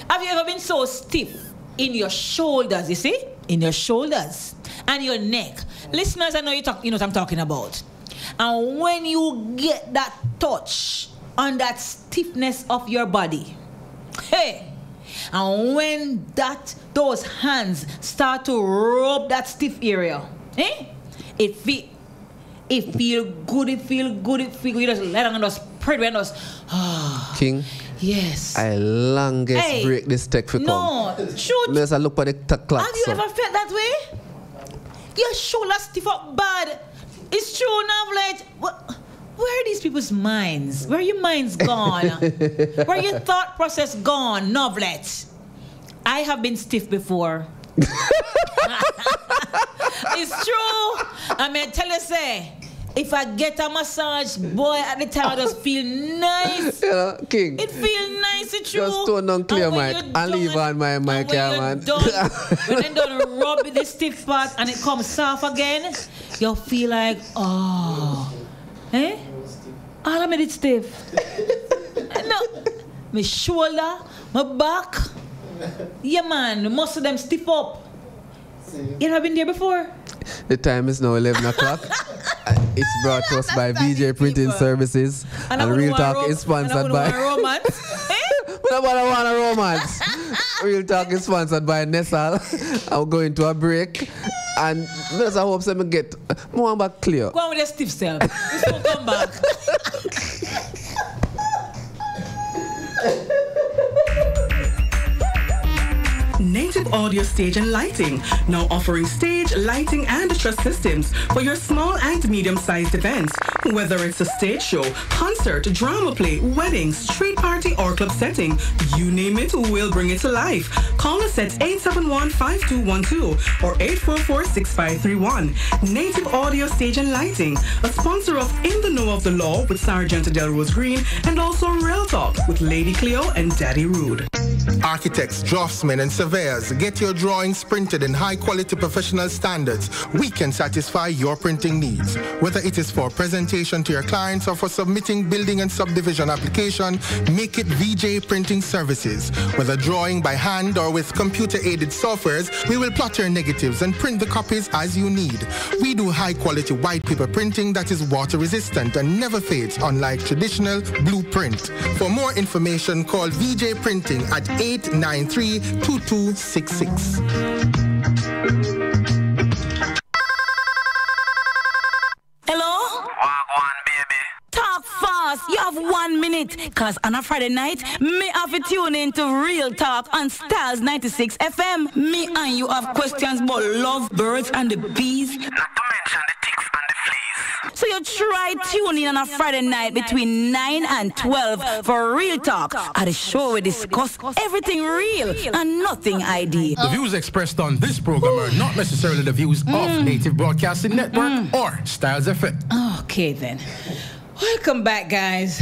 Have you ever been so stiff in your shoulders? You see, in your shoulders and your neck. Listeners, I know you talk. You know what I'm talking about. And when you get that touch on that stiffness of your body, hey, and when that those hands start to rub that stiff area, eh? It feel it feel good, it feel good, it feel good. You just let them just spread and just ah King, yes. I longest Hey, break this tech for come. No, shoot. A look at the t- clock. Have you so. ever felt that way? Your shoulder stiff up bad. It's true, Novlet. What? Where are these people's minds? Where are your minds gone? Where are your thought process gone, Novlet? I have been stiff before. it's true. I mean, tell you, say, if I get a massage, boy, at the time I just feel nice. You know, King. It feel nice, it's true. Just turn on clear mic and leave on my mic, yeah, man. done, when they done rub the stiff part and it comes soft again, you'll feel like, oh, eh? All of me did stiff. no, my shoulder, my back. Yeah, man, the muscle them stiff up. You ever been there before? The time is now 11 o'clock. Uh, it's brought to us by VJ Printing Services. And, I wouldn't Real Talk ro- is sponsored and I by. wouldn't want romance. We don't wanna a romance. Real Talk is sponsored by Nessal. I'm going to a break. And I just hope some get more back clear. Go on with your stiff self. This will come back. Native Audio Stage and Lighting, now offering stage, lighting, and truss systems for your small and medium-sized events. Whether it's a stage show, concert, drama play, wedding, street party, or club setting, you name it, we'll bring it to life. Call us at 871-5212 or 844-6531. Native Audio Stage and Lighting, a sponsor of In the Know of the Law with Sergeant Delrose Green and also Real Talk with Lady Cleo and Daddy Rude. Architects, draftsmen, and surveyors, get your drawings printed in high quality professional standards. We can satisfy your printing needs. Whether it is for presentation to your clients or for submitting building and subdivision application, make it VJ Printing Services. Whether drawing by hand or with computer aided softwares, we will plot your negatives and print the copies as you need. We do high quality white paper printing that is water resistant and never fades, unlike traditional blueprint. For more information, call VJ Printing at 893 2266. Hello? Talk fast. You have one minute. Cause on a Friday night, me have to tune in to Real Talk on Stylz 96 FM. Me and you have questions about love, birds, and the bees. So you try tuning in on a Friday night between 9 and 12 for Real Talk. At the show we discuss everything real and nothing ideal. The views expressed on this program are not necessarily the views of mm. Native Broadcasting mm. Network or Stylz FM. Okay, then. Welcome back, guys.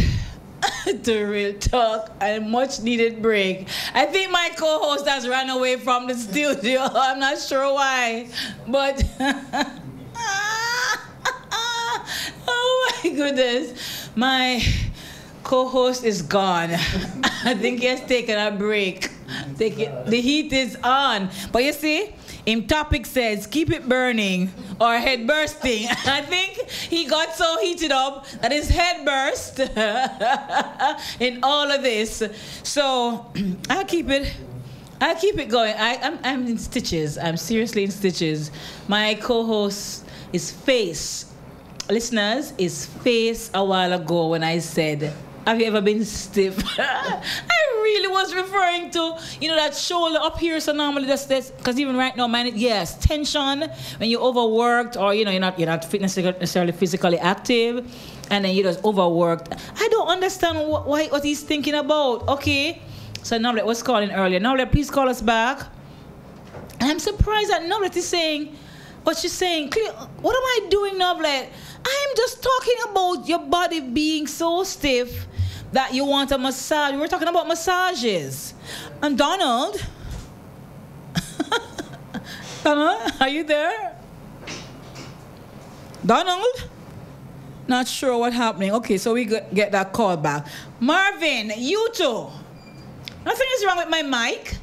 to Real Talk, a much needed break. I think my co host has run away from the studio. I'm not sure why, but. oh my goodness. My co host is gone. I think he has taken a break. Take it, the heat is on. But you see, in topic says keep it burning or head bursting. I think he got so heated up that his head burst in all of this. So I'll keep it. I'll keep it going. I, I'm, I'm in stitches. I'm seriously in stitches. My co-host is face. Listeners, is face a while ago when I said, "Have you ever been stiff?" I really was referring to, you know, that shoulder up here. So normally that's this, because even right now, man, yes, tension when you're overworked or you know you're not you're not fitness necessarily physically active, and then you're just overworked. I don't understand what why, what he's thinking about. Okay, so Novlet was calling earlier. Novlet, please call us back. And I'm surprised that Novlet is saying what she's saying. What am I doing, Novlet? I'm just talking about your body being so stiff that you want a massage. We're talking about massages. And Donald, Donald, are you there? Donald? Not sure what happening. Okay, so we get that call back. Marvin, you too. Nothing is wrong with my mic.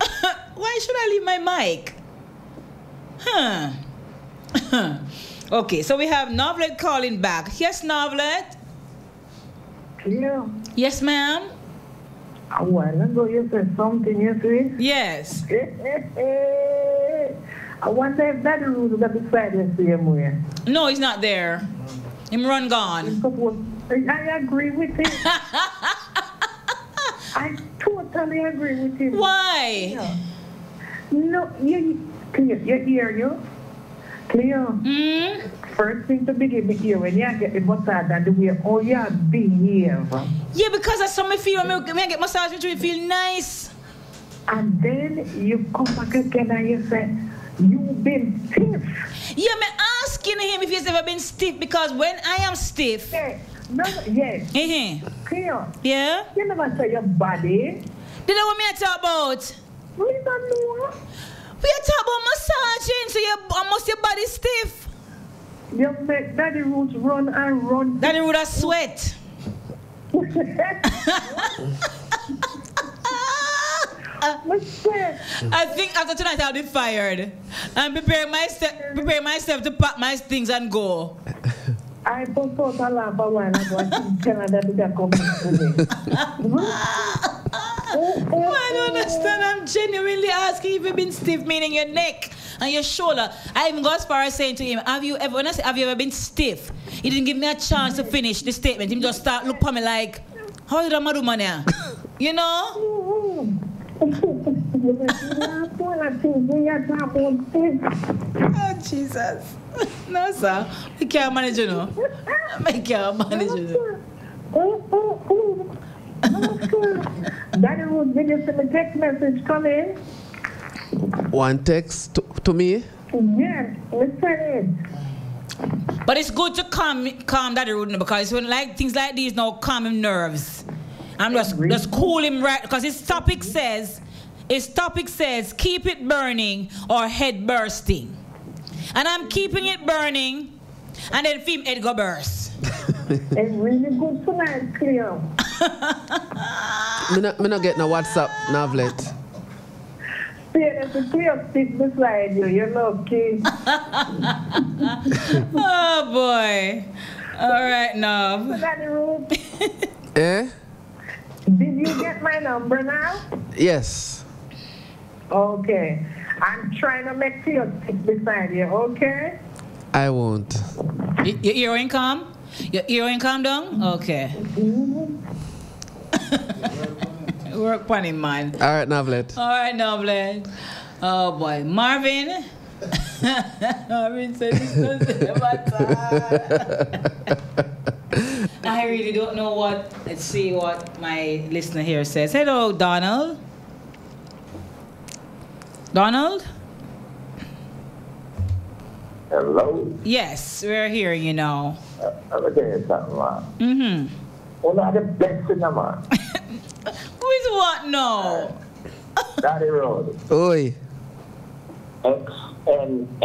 Why should I leave my mic? Huh. okay, so we have Novlet calling back. Yes, Novlet. Yeah. Yes, ma'am. A while ago you said something, you see? Yes. I wonder if that rule got decided the same way. No, he's not there. Him run gone. I agree with him. I totally agree with him. Why? Yeah. No, you, clear, you hear you? Clear. Mm? First thing to begin with here, when you get the massage and the way how you behave. Yeah, because that's how me feel. When me, me get massage, me feel nice. And then you come back again and you say, you've been stiff. Yeah, me asking him if he's ever been stiff because when I am stiff. Yeah. No, yes. Uh-huh. Clear. Yeah? You never say your body. Did I want me to talk about? We don't know. We are talking about massaging, so your almost your body stiff. You make daddy roots run and run. Daddy Rude a sweat. I think after tonight I'll be fired. And prepare myself prepare myself to pack my things and go. I put out a laugh a while ago. I think Canada did a come today. I don't understand. I'm genuinely asking if you've been stiff, meaning your neck and your shoulder. I even go as far as saying to him, Have you ever when I say have you ever been stiff? He didn't give me a chance to finish the statement. He just start look at me like, How did I do here? You know? Oh Jesus. No sir. We can't manage you know. We can't manage you know. Daddy Rude, did you send a text message come in? One text to, to me. Yes, listen But it's good to calm calm Daddy Rude because when like things like these now calm him nerves. I'm just just cool him right because his topic says his topic says keep it burning or head bursting. And I'm keeping it burning and then film head go burst. It's really good tonight, Cleo. Me not, me not get no WhatsApp Novlet. See, there's a Cleo sit beside you. You're lucky. oh boy. All right, Nov. Eh? did you get my number now? Yes. Okay. I'm trying to make Cleo sit beside you, okay? I won't. Y- Your earring calm? Your earring calm down? Okay. Work on him, man. All right, Novlet. All right, Noble. Oh boy, Marvin. Marvin said this doesn't. I really don't know what. Let's see what my listener here says. Hello, Donald. Donald. Hello? Yes, we're here, you know. Uh, let me tell you something, man. Mm-hmm. One of the best in the man. Who is what no? Daddy Rude. Oi. xnxx.com.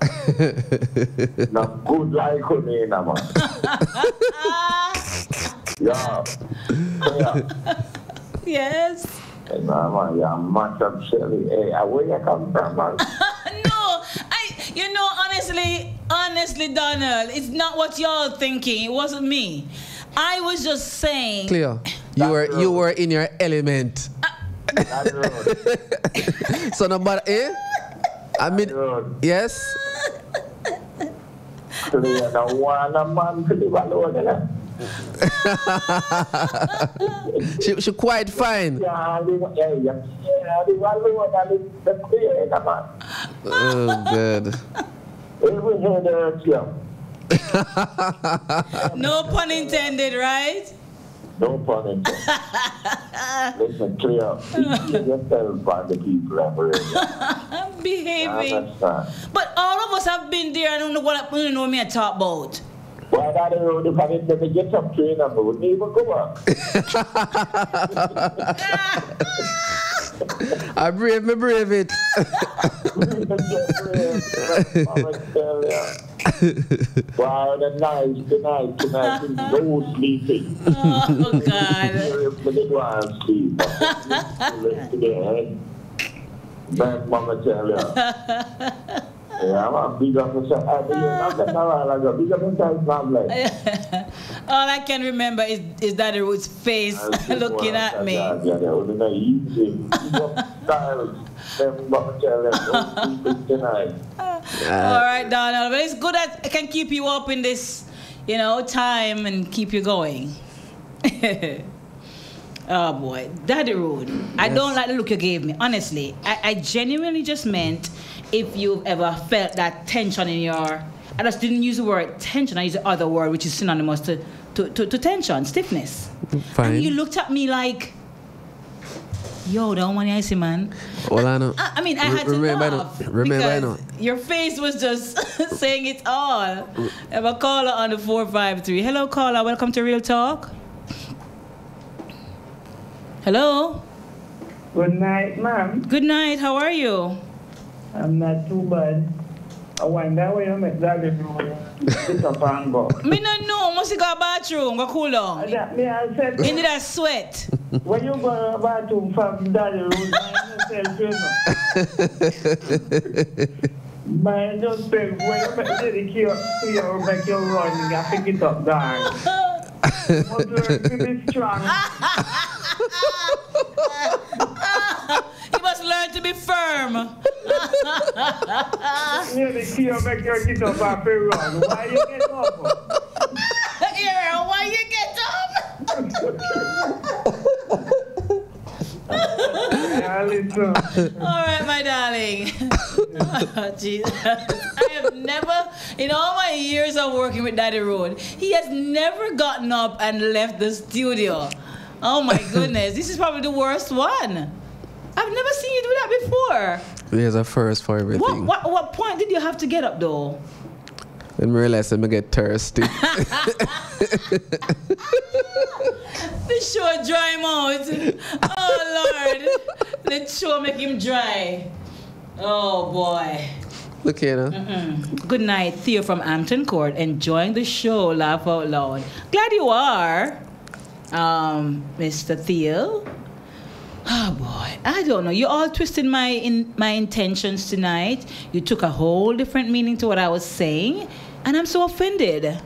no good like me, no, man. yeah. Yeah. Yes. Hey, man, man, you're much up, Hey, uh, where you come from, man? no, I. You know, honestly, honestly, Donald, it's not what y'all thinking. It wasn't me. I was just saying. Cleo, you were you were in your element. so number matter eh? I mean yes. Clear, no one, a man, to live alone, you know. she, she quite fine. Oh, good. Every head hurts you. No pun intended, right? No pun intended. Listen, clear. You just tell by the people. I'm behaving. Understand? But all of us have been there and don't know what I don't know me I talk about. Why that the road if I didn't let get some train and I wouldn't even go up. I brave me brave it. Mama tell ya. Wow, the night, the night, the night, is no sleeping. Oh God. If I didn't want to sleep, I to the mama tell ya. Yeah, I'm big up myself. I mean, I'm not around like a big up myself, not like. All I can remember is is Daddy Rude's face looking at me. Yeah, yeah, yeah. Big tonight. Ah. All right, Donald. But it's good that I can keep you up in this, you know, time and keep you going. oh boy, Daddy Rude. I don't like the look you gave me. Honestly, I, I genuinely just meant if you've ever felt that tension in your. I just didn't use the word tension. I used the other word, which is synonymous to to, to, to tension, stiffness. Fine. And you looked at me like, yo, don't want I see, man. Well, I know. I, I mean, I had to remember I laugh. know. Remember I know. because Your face was just saying it all. I have a caller on the 453. Hello, caller. Welcome to Real Talk. Hello. Good night, ma'am. Good night. How are you? I'm not too bad. I wonder where you met daddy do. Sit up and go. Me no know. Must go to bathroom. Go cool down. That me I said. Into that sweat. When you go to the bathroom from Daddy Rude, yourself, you know. Man, just say, when you make the key to you, make you run, you pick it up, darling. Must learn to be strong. You must learn to be firm. You the key, you make you get up and you run. Why you get up? Here, why you get up? All right, my darling. Oh, Jesus. I have never, in all my years of working with Daddy Rude, he has never gotten up and left the studio. Oh my goodness, this is probably the worst one. I've never seen you do that before. There's a first for What, everything. what, what point did you have to get up though? Then realize I'm gonna get thirsty. The show dry him out. Oh Lord. The show make him dry. Oh boy. Look here now. Mm-mm. Good night, Theo from Hampton Court. Enjoying the show, laugh out loud. Glad you are, um, Mr. Theo. Oh boy, I don't know. You all twisted my in my intentions tonight. You took a whole different meaning to what I was saying, and I'm so offended.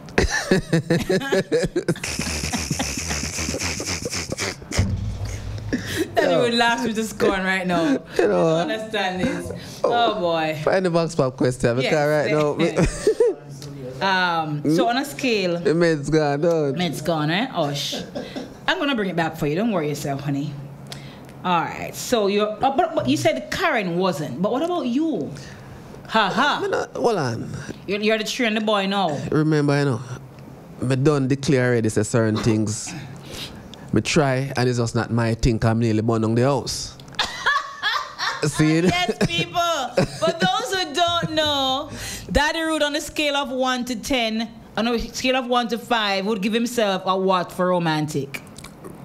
That you would laugh with the scorn right now. You know, I don't understand this. Oh boy. Find the box pop question because Yes. right now, Um, so on a scale, the med's gone down. It's gone, right? Oh, sh- I'm gonna bring it back for you. Don't worry yourself, honey. All right. So you're, uh, but, but you said Karen wasn't. But what about you? Ha ha. Hold on. You're, you're the tree and the boy now. Remember, you know, me done declare already say certain things. Me try and it's just not my thing. I'm nearly burn down the house. See it? Yes, people. For those who don't know, Daddy Rude on a scale of one to ten, on a scale of one to five, would give himself a what for romantic?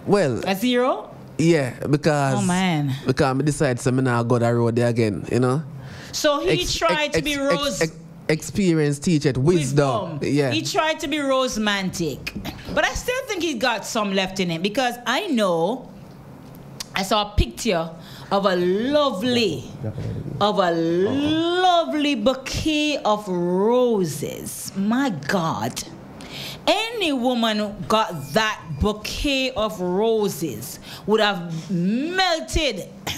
Well, A zero. Yeah, because Oh, man. because I decide so me now go that road there again, you know. So he Ex- tried to be rose. ex- experience teach it wisdom. Yeah. He tried to be romantic, but I still think he's got some left in him because I know I saw a picture of a lovely, of a lovely bouquet of roses. My God. Any woman got that bouquet of roses would have melted.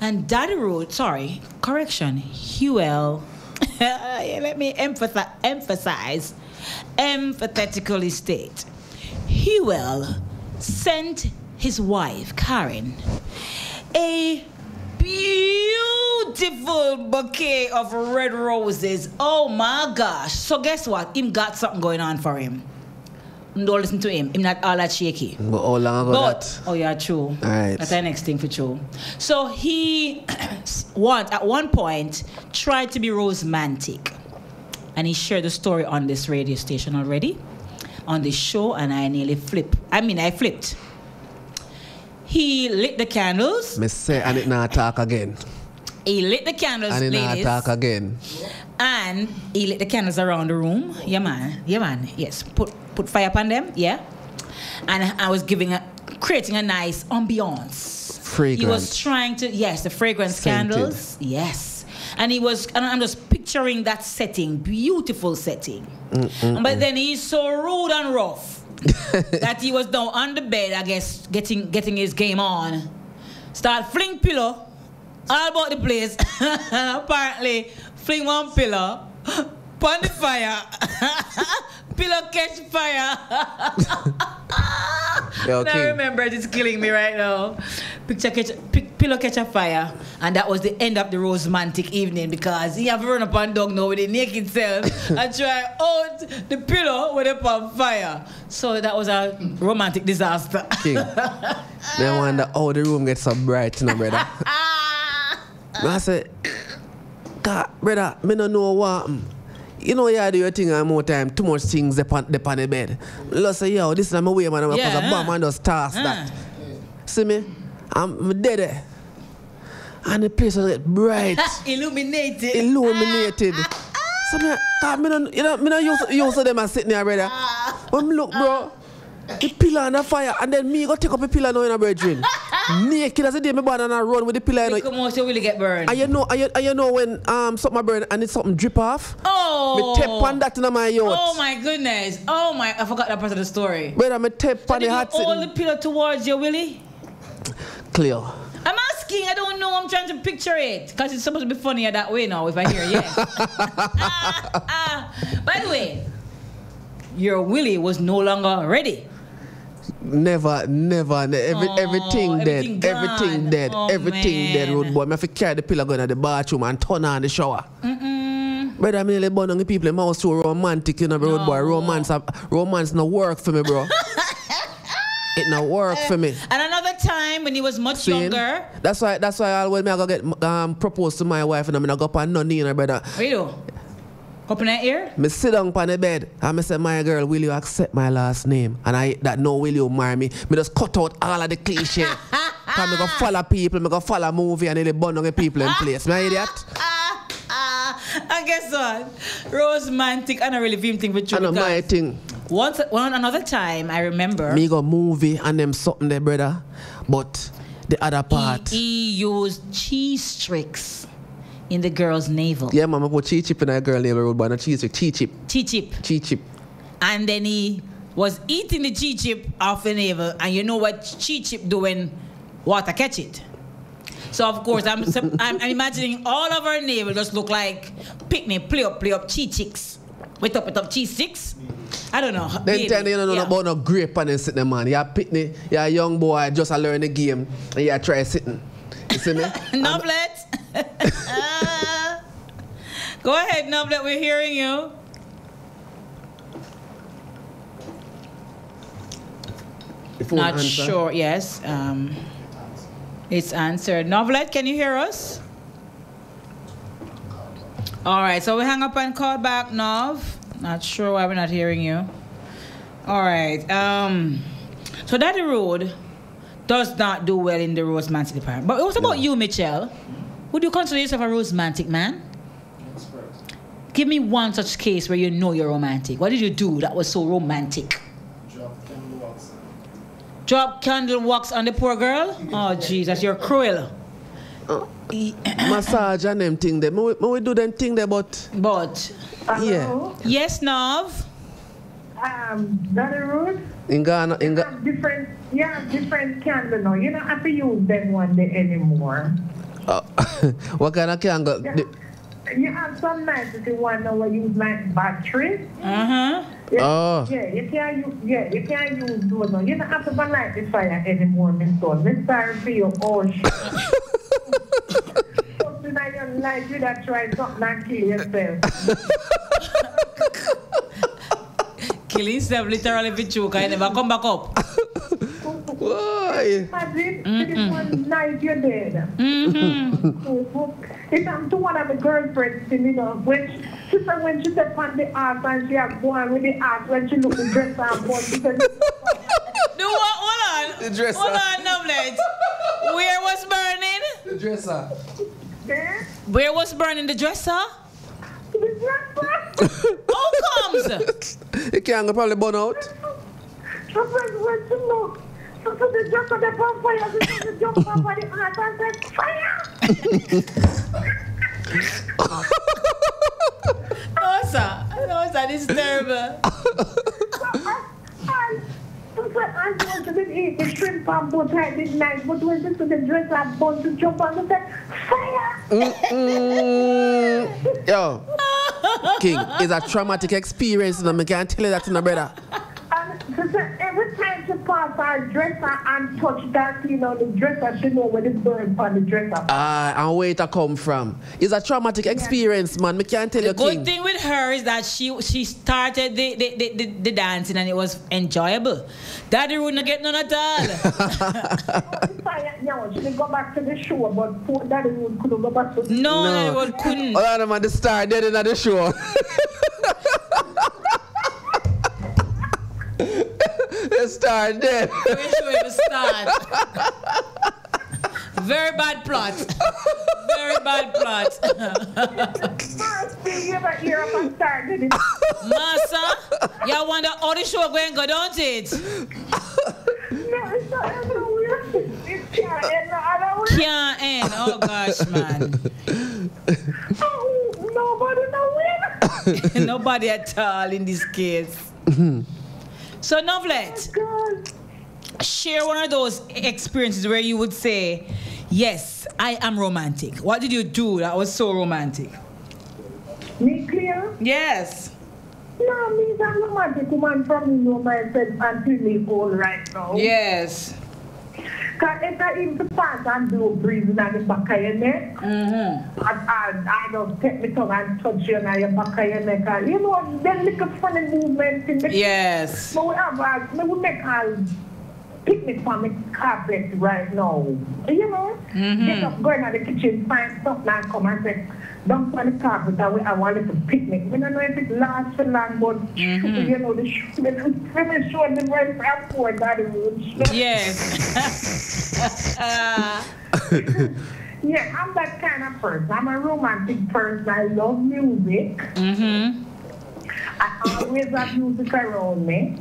And Daddy Rude, sorry, correction, Huel. Let me emphasize, emphasize, emphatically state. Huel sent his wife, Karen, a beautiful bouquet of red roses. Oh my gosh. So guess what? Him got something going on for him. Don't listen to him. Him not all that shaky. But how long ago But that? oh yeah, true. Alright. That's the next thing for true. So he want at one point tried to be romantic, and he shared the story on this radio station already, on this show, and I nearly flipped. I mean, I flipped. He lit the candles. Me say, and it not talk again. He lit the candles, And not ladies, talk again. and he lit the candles around the room. Yeah, man. Yeah, man. Yes. Put put fire upon them. Yeah. And I was giving a creating a nice ambiance. Fragrance. He was trying to yes, the fragrance Scented. candles. Yes. And he was and I'm just picturing that setting, beautiful setting. Mm-mm-mm. But then he's so rude and rough that he was down on the bed, I guess, getting getting his game on. Start fling pillow all about the place. Apparently, fling one pillow, pon the fire, pillow catch fire. Yo, I King. remember it's killing me right now. Picture catch, pic, pillow catch a fire, and that was the end of the romantic evening because he have run up and dog now with the naked self and try out the pillow with it on fire. So that was a romantic disaster. King. Me wonder how the room gets so bright, you know, brother. Me I said, God, brother, me no know what. mm. You know, you do your thing and more time, too much things upon, upon the bed. Let's say, yo, this is my way, man. Because Yeah, a bomb uh. and just toss Uh. that. See me? I'm, I'm dead. And the place will get bright, Illuminated. illuminated. So me, God, me no, you know, me no used, used to them and sitting there, brother. When me look, bro, the pillar and the fire, and then me go take up the pillar now in a brethren. Naked as the day me born and I run with the pillar. You Come on, so really get burned. and you know, and you, and you know when um something burn and it's something drip off. Oh. Me tap on that in my yacht. Oh my goodness. Oh my, I forgot that part of the story. Brother, me tap So on the you hold sitting. the pillow towards you, Willie? Clear. I'm asking. I don't know. I'm trying to picture it because it's supposed to be funnier that way now. If I hear yes. Ah, ah. By the way, your Willie was no longer ready. Never, never, ne- every, Oh, everything dead, everything gone. everything dead, Oh, everything dead, man. road boy. Me have to carry the pillow going to the bathroom and turn on the shower. Mm-mm. Brother, I'm nearly born on the people. My house too romantic, you know, road boy. Romance, uh, romance no work for me, bro. it no work for me. And another time when he was much See? younger. That's why. That's why I always me I go get um, proposed to my wife and I'm gonna go up on no knee, you know, brother. What do? Open that ear? Me sit down on the bed and me say, my girl, will you accept my last name? And I that no, will you marry me? Me just cut out all of the cliche. Cause me go follow people, me go follow movie and nearly burn down the people in place. Me idiot. And guess what? Romantic. I don't really film thing with you. I know my thing. Once, one another time, I remember. Me go movie and them something there, brother. But the other part. He used cheese tricks in the girl's navel. Yeah, mama put cheese chip in a girl road, but not cheese chip. Cheese chip. Cheese chip. Cheese chip. And then he was eating the cheese chip off the navel. And you know what cheese chip do when water catch it? So of course I'm, I'm, I'm imagining all of our navel just look like picnic, play up, play up cheese chicks. With up, with up cheese sticks. I don't know. Then tell you don't know Yeah. about no grape and then sitting man. You're pitney, you're a young boy, just a learn the game, and you try sitting. You see me? Novlet. Go ahead, Novlet. We're hearing you. Not answer. sure. Yes. Um, it's answered. Novelet, can you hear us? All right. So we hang up and call back, Nov. Not sure why we're not hearing you. All right. Um, so Daddy Rude does not do well in the romantic department. But what about you, Mitchell? Would you consider yourself a romantic man? Give me one such case where you know you're romantic. What did you do that was so romantic? Drop candle wax Drop candle wax on the poor girl? Oh, Jesus, you're cruel. Massage and them thing there. Me, we- we do them thing there, but. But. Yeah. Yes, Nov? Um, Daddy Rude, In Ghana, in Ga- different, yeah, different candle now. You don't have to use them one day anymore. uh, what kind of candle? The- you have some nights if you want to know what use like battery. Uh-huh. Yeah, Oh. yeah, you can't use, yeah, you can't use those. No. You don't have to burn light the fire anymore, Miss Son. Miss sorry for you. Oh, shit. Something that you like, you that try something and kill yourself. Kill himself literally if you choke and never come back up. Why? Imagine, this one night you're dead. Mm-hmm. It happened to one of the girlfriends, you know, when she, she said when she step on the ass and she had gone with the ass when she looked the dress and bun, she said, Do what? Hold on. The dresser. Hold on, Novlet. Where was burning? The dresser. Where was burning the dresser? The dresser. How comes? It can't go probably burn out. She said when she looked, she said the dresser they on fire, she said the jump over the ass and said, fire! No, sir. No, sir. This is terrible. To to. Yo, King, it's a traumatic experience, and I can't tell you that, no, brother. And she every time she pass her dresser and touch that, you know, the dresser, she know where the burn on the dresser. Ah, and where it a come from? It's a traumatic experience, man. Me can't tell you, Good King. thing with her is that she she started the the, the, the, the dancing and it was enjoyable. Daddy wouldn't get none at all. Fire, no, she didn't go back to the show, but poor Daddy Rude couldn't go back to the No, Daddy Rude couldn't. Hold on, man. The star dead in the show. the star dead. Very sure it was start. Very bad plot. Very bad plot. First you ever hear of a star, did it? Massa, you wonder how the show going go, don't it? No, it's not everywhere. It can't end no other way. Can't end. Oh gosh, man. Oh, nobody know where. Nobody at all in this case. So, Novlet, oh share one of those experiences where you would say, Yes, I am romantic. What did you do that was so romantic? Me clear? Yes. No, me I'm romantic woman from me know myself until me old right now. Yes. Cause if I even to and blow breathing on the back of your neck, mm-hmm. and, and I don't take my tongue and touch you on your back of your neck, and you know, them little funny movements in the Yes. But we have a, we make a picnic for me carpet right now. You know? Mhm. Get up, go in the kitchen, find something and come and say, dump on the carpet and we have a little picnic. We don't know if it lasts for long, but you know, the the women showing them right from poor daddy would. Yes. Yeah, I'm that kind of person. I'm a romantic person. I love music. Mm-hmm. I always have music around me.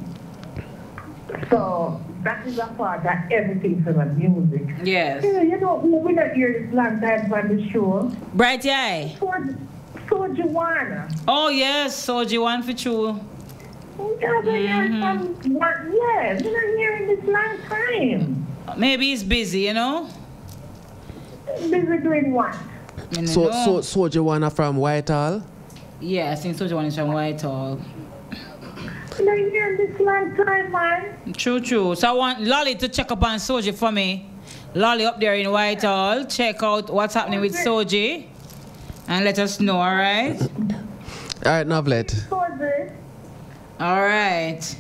So that is a part that everything from the music. Yes. Yeah, you know who we don't hear this long time on the show? Bright eye. So Joanna. Oh, yes. So, you want for true. Yeah, they hear it mm-hmm. from work. Yes, we don't hear this long time. Maybe he's busy, you know? Busy doing what? You So, know? so, Soldier Wanna from Whitehall. Yeah, I think Soldier One is from Whitehall. True, true. So I want Lolly to check up on Soji for me. Lolly up there in Whitehall. Check out what's happening with Soji. And let us know, all right? All right, Novlet. All right.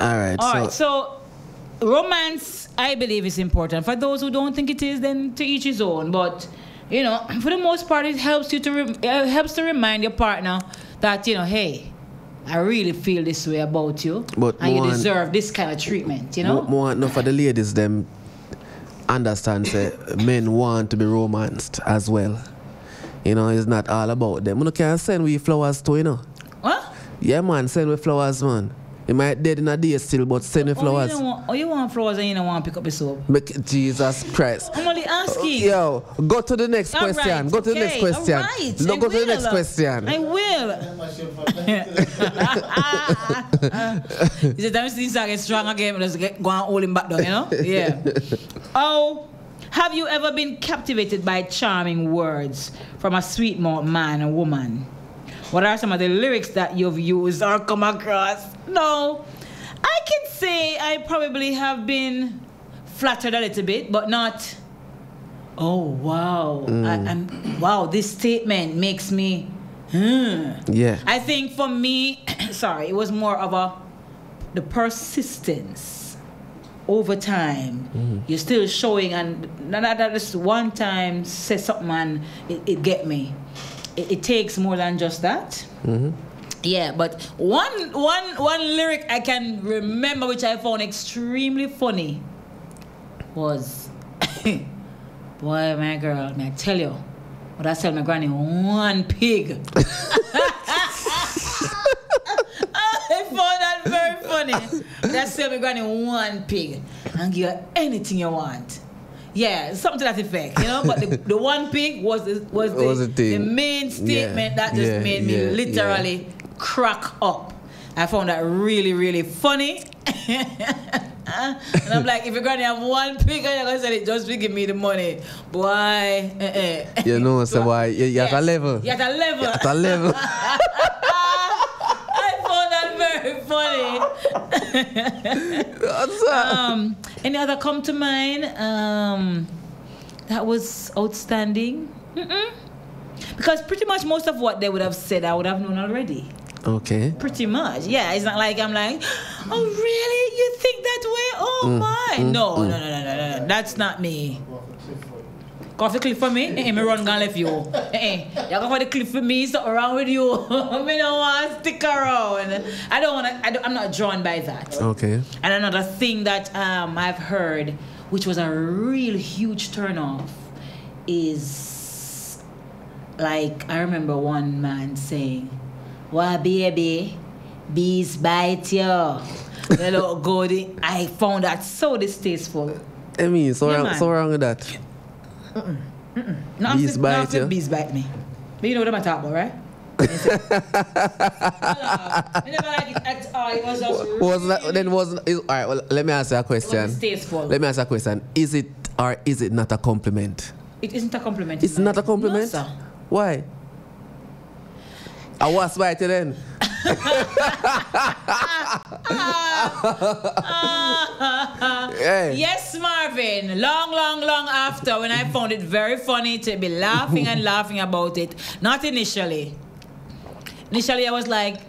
All right. All so, right. So, romance, I believe, is important. For those who don't think it is, then to each his own. But, you know, for the most part, it helps you to re- uh, helps to remind your partner that, you know, hey, I really feel this way about you. But and you deserve this kind of treatment, you know? more enough for the ladies, them understand say men want to be romanced as well. You know, it's not all about them. You know, can send we flowers too, you know. What? Yeah, man, send we flowers, man. You might dead in a day still, but send me Oh, you, flowers. want, oh, you want flowers and you don't want to pick up the soap. Make, Jesus Christ. I'm only asking. Yo, go to the next All question. right, go to the next question. all right, No, I go to the next question. I will. He said, time this song get strong again, let's get, go and hold him back down, you know? Yeah. oh, Have you ever been captivated by charming words from a sweet man or woman? What are some of the lyrics that you've used or come across? No. I can say I probably have been flattered a little bit, but not. Oh wow! Mm. I, am wow. This statement makes me. Hmm. Yeah. I think for me, sorry, it was more of a the persistence over time. Mm. You're still showing, and not that just one time say something and it, it get me. It, it takes more than just that. Mm-hmm. Yeah, but one one one lyric I can remember which I found extremely funny was Boy, my girl, may I tell you, what I tell my granny, one pig. I found that very funny. That's tell my granny one pig and give her anything you want. Yeah, something to that effect, you know. But the, the one pig was the, was the, Was the main statement Yeah, that just yeah, made me yeah, literally crack up. I found that really, really funny. and I'm like, if you're gonna have one pig and you're gonna sell it, just give me the money. Boy, eh, eh. You know, so why you, you at a level. You're at a level. You at a level. I found that um, any other come to mind? Um, that was outstanding. Mm-mm. Because pretty much most of what they would have said, I would have known already. Okay. Pretty much, yeah. It's not like I'm like, oh really? You think that way? Oh Mm, my! mm, no, mm. no, no, no, no, no. That's not me. Coffee cliff for me? Eh, eh, me run gone left you. Eh, eh. You go for the cliff for me, something wrong with you. me don't want to stick around. I don't want to, I don't, I'm not drawn by that. Okay. And another thing that um, I've heard, which was a real huge turnoff, is like I remember one man saying, "Why, baby, bees bite you." They look good. I found that so distasteful. I mean, so, Yeah, wrong, so wrong with that. Not Bees if, bite you? bees bite me. But you know what I'm talking about, right? I like all. Was just Was that then was is, all right? Well, let me ask you a question. Let me ask you a question. Is it or is it not a compliment? It isn't a compliment. It's not a compliment. No. Why? I was right then. Hey. Yes, Marvin. Long, long, long after, when I found it very funny to be laughing and laughing about it. Not initially. Initially, I was like,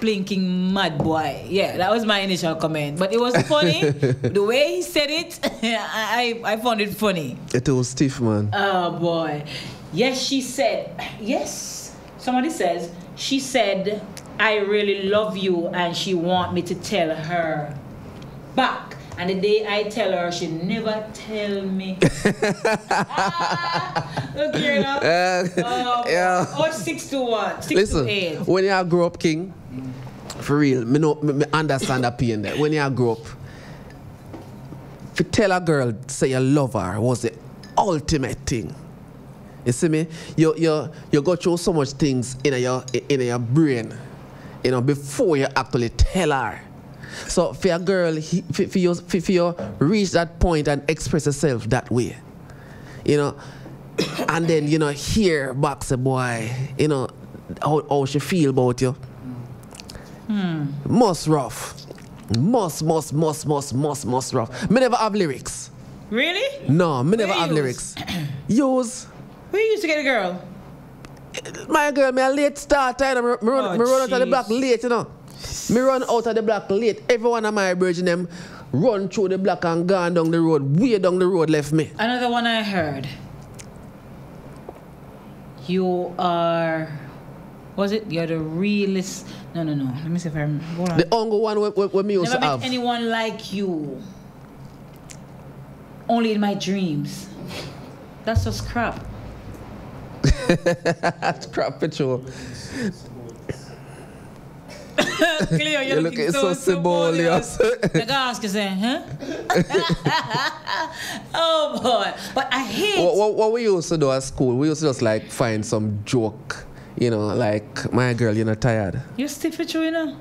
blinking mad boy. Yeah, that was my initial comment. But it was funny. the way he said it, I, I I found it funny. It was stiff, man. Oh boy. Yes, she said. Yes. Somebody says she said, "I really love you," and she want me to tell her back. And the day I tell her, she never tell me. Look here now. Uh, Oh, yeah. oh, six to one. Six Listen, to eight. when you grow up, King, for real, me, know, me, me understand that pain there. When you grow up, to tell a girl say you love her was the ultimate thing. You see me? You you you go through so much things in your in your brain, you know, before you actually tell her. So for a girl, he, for, for you for, for you reach that point and express yourself that way, you know, and then you know hear back say boy, you know how, how she feel about you. Hmm. Must rough. Must, must, must, must, must, must rough. Me never have lyrics. Really? No, me never have lyrics. Use. Where you used to get a girl? My girl, me a late starter. You know, me, run, Oh, me run out of the block late, you know. Me run out of the block late. Everyone of my virgin them run through the block and gone down the road. Way down the road left me. Another one I heard. You are. Was it? You're the realest. No, no, no. Let me see if I remember. Hold on. The only one where, where, where me used Never met have. anyone like you. Only in my dreams. That's just crap. That's crap picture. Cleo, you're, You're looking, looking so, so symbolious. The guy ask you say, huh? oh boy. But I hate. what, what, what we used to do at school, we used to just like find some joke, you know, like my girl, you're not tired. You're stiff with you, you know?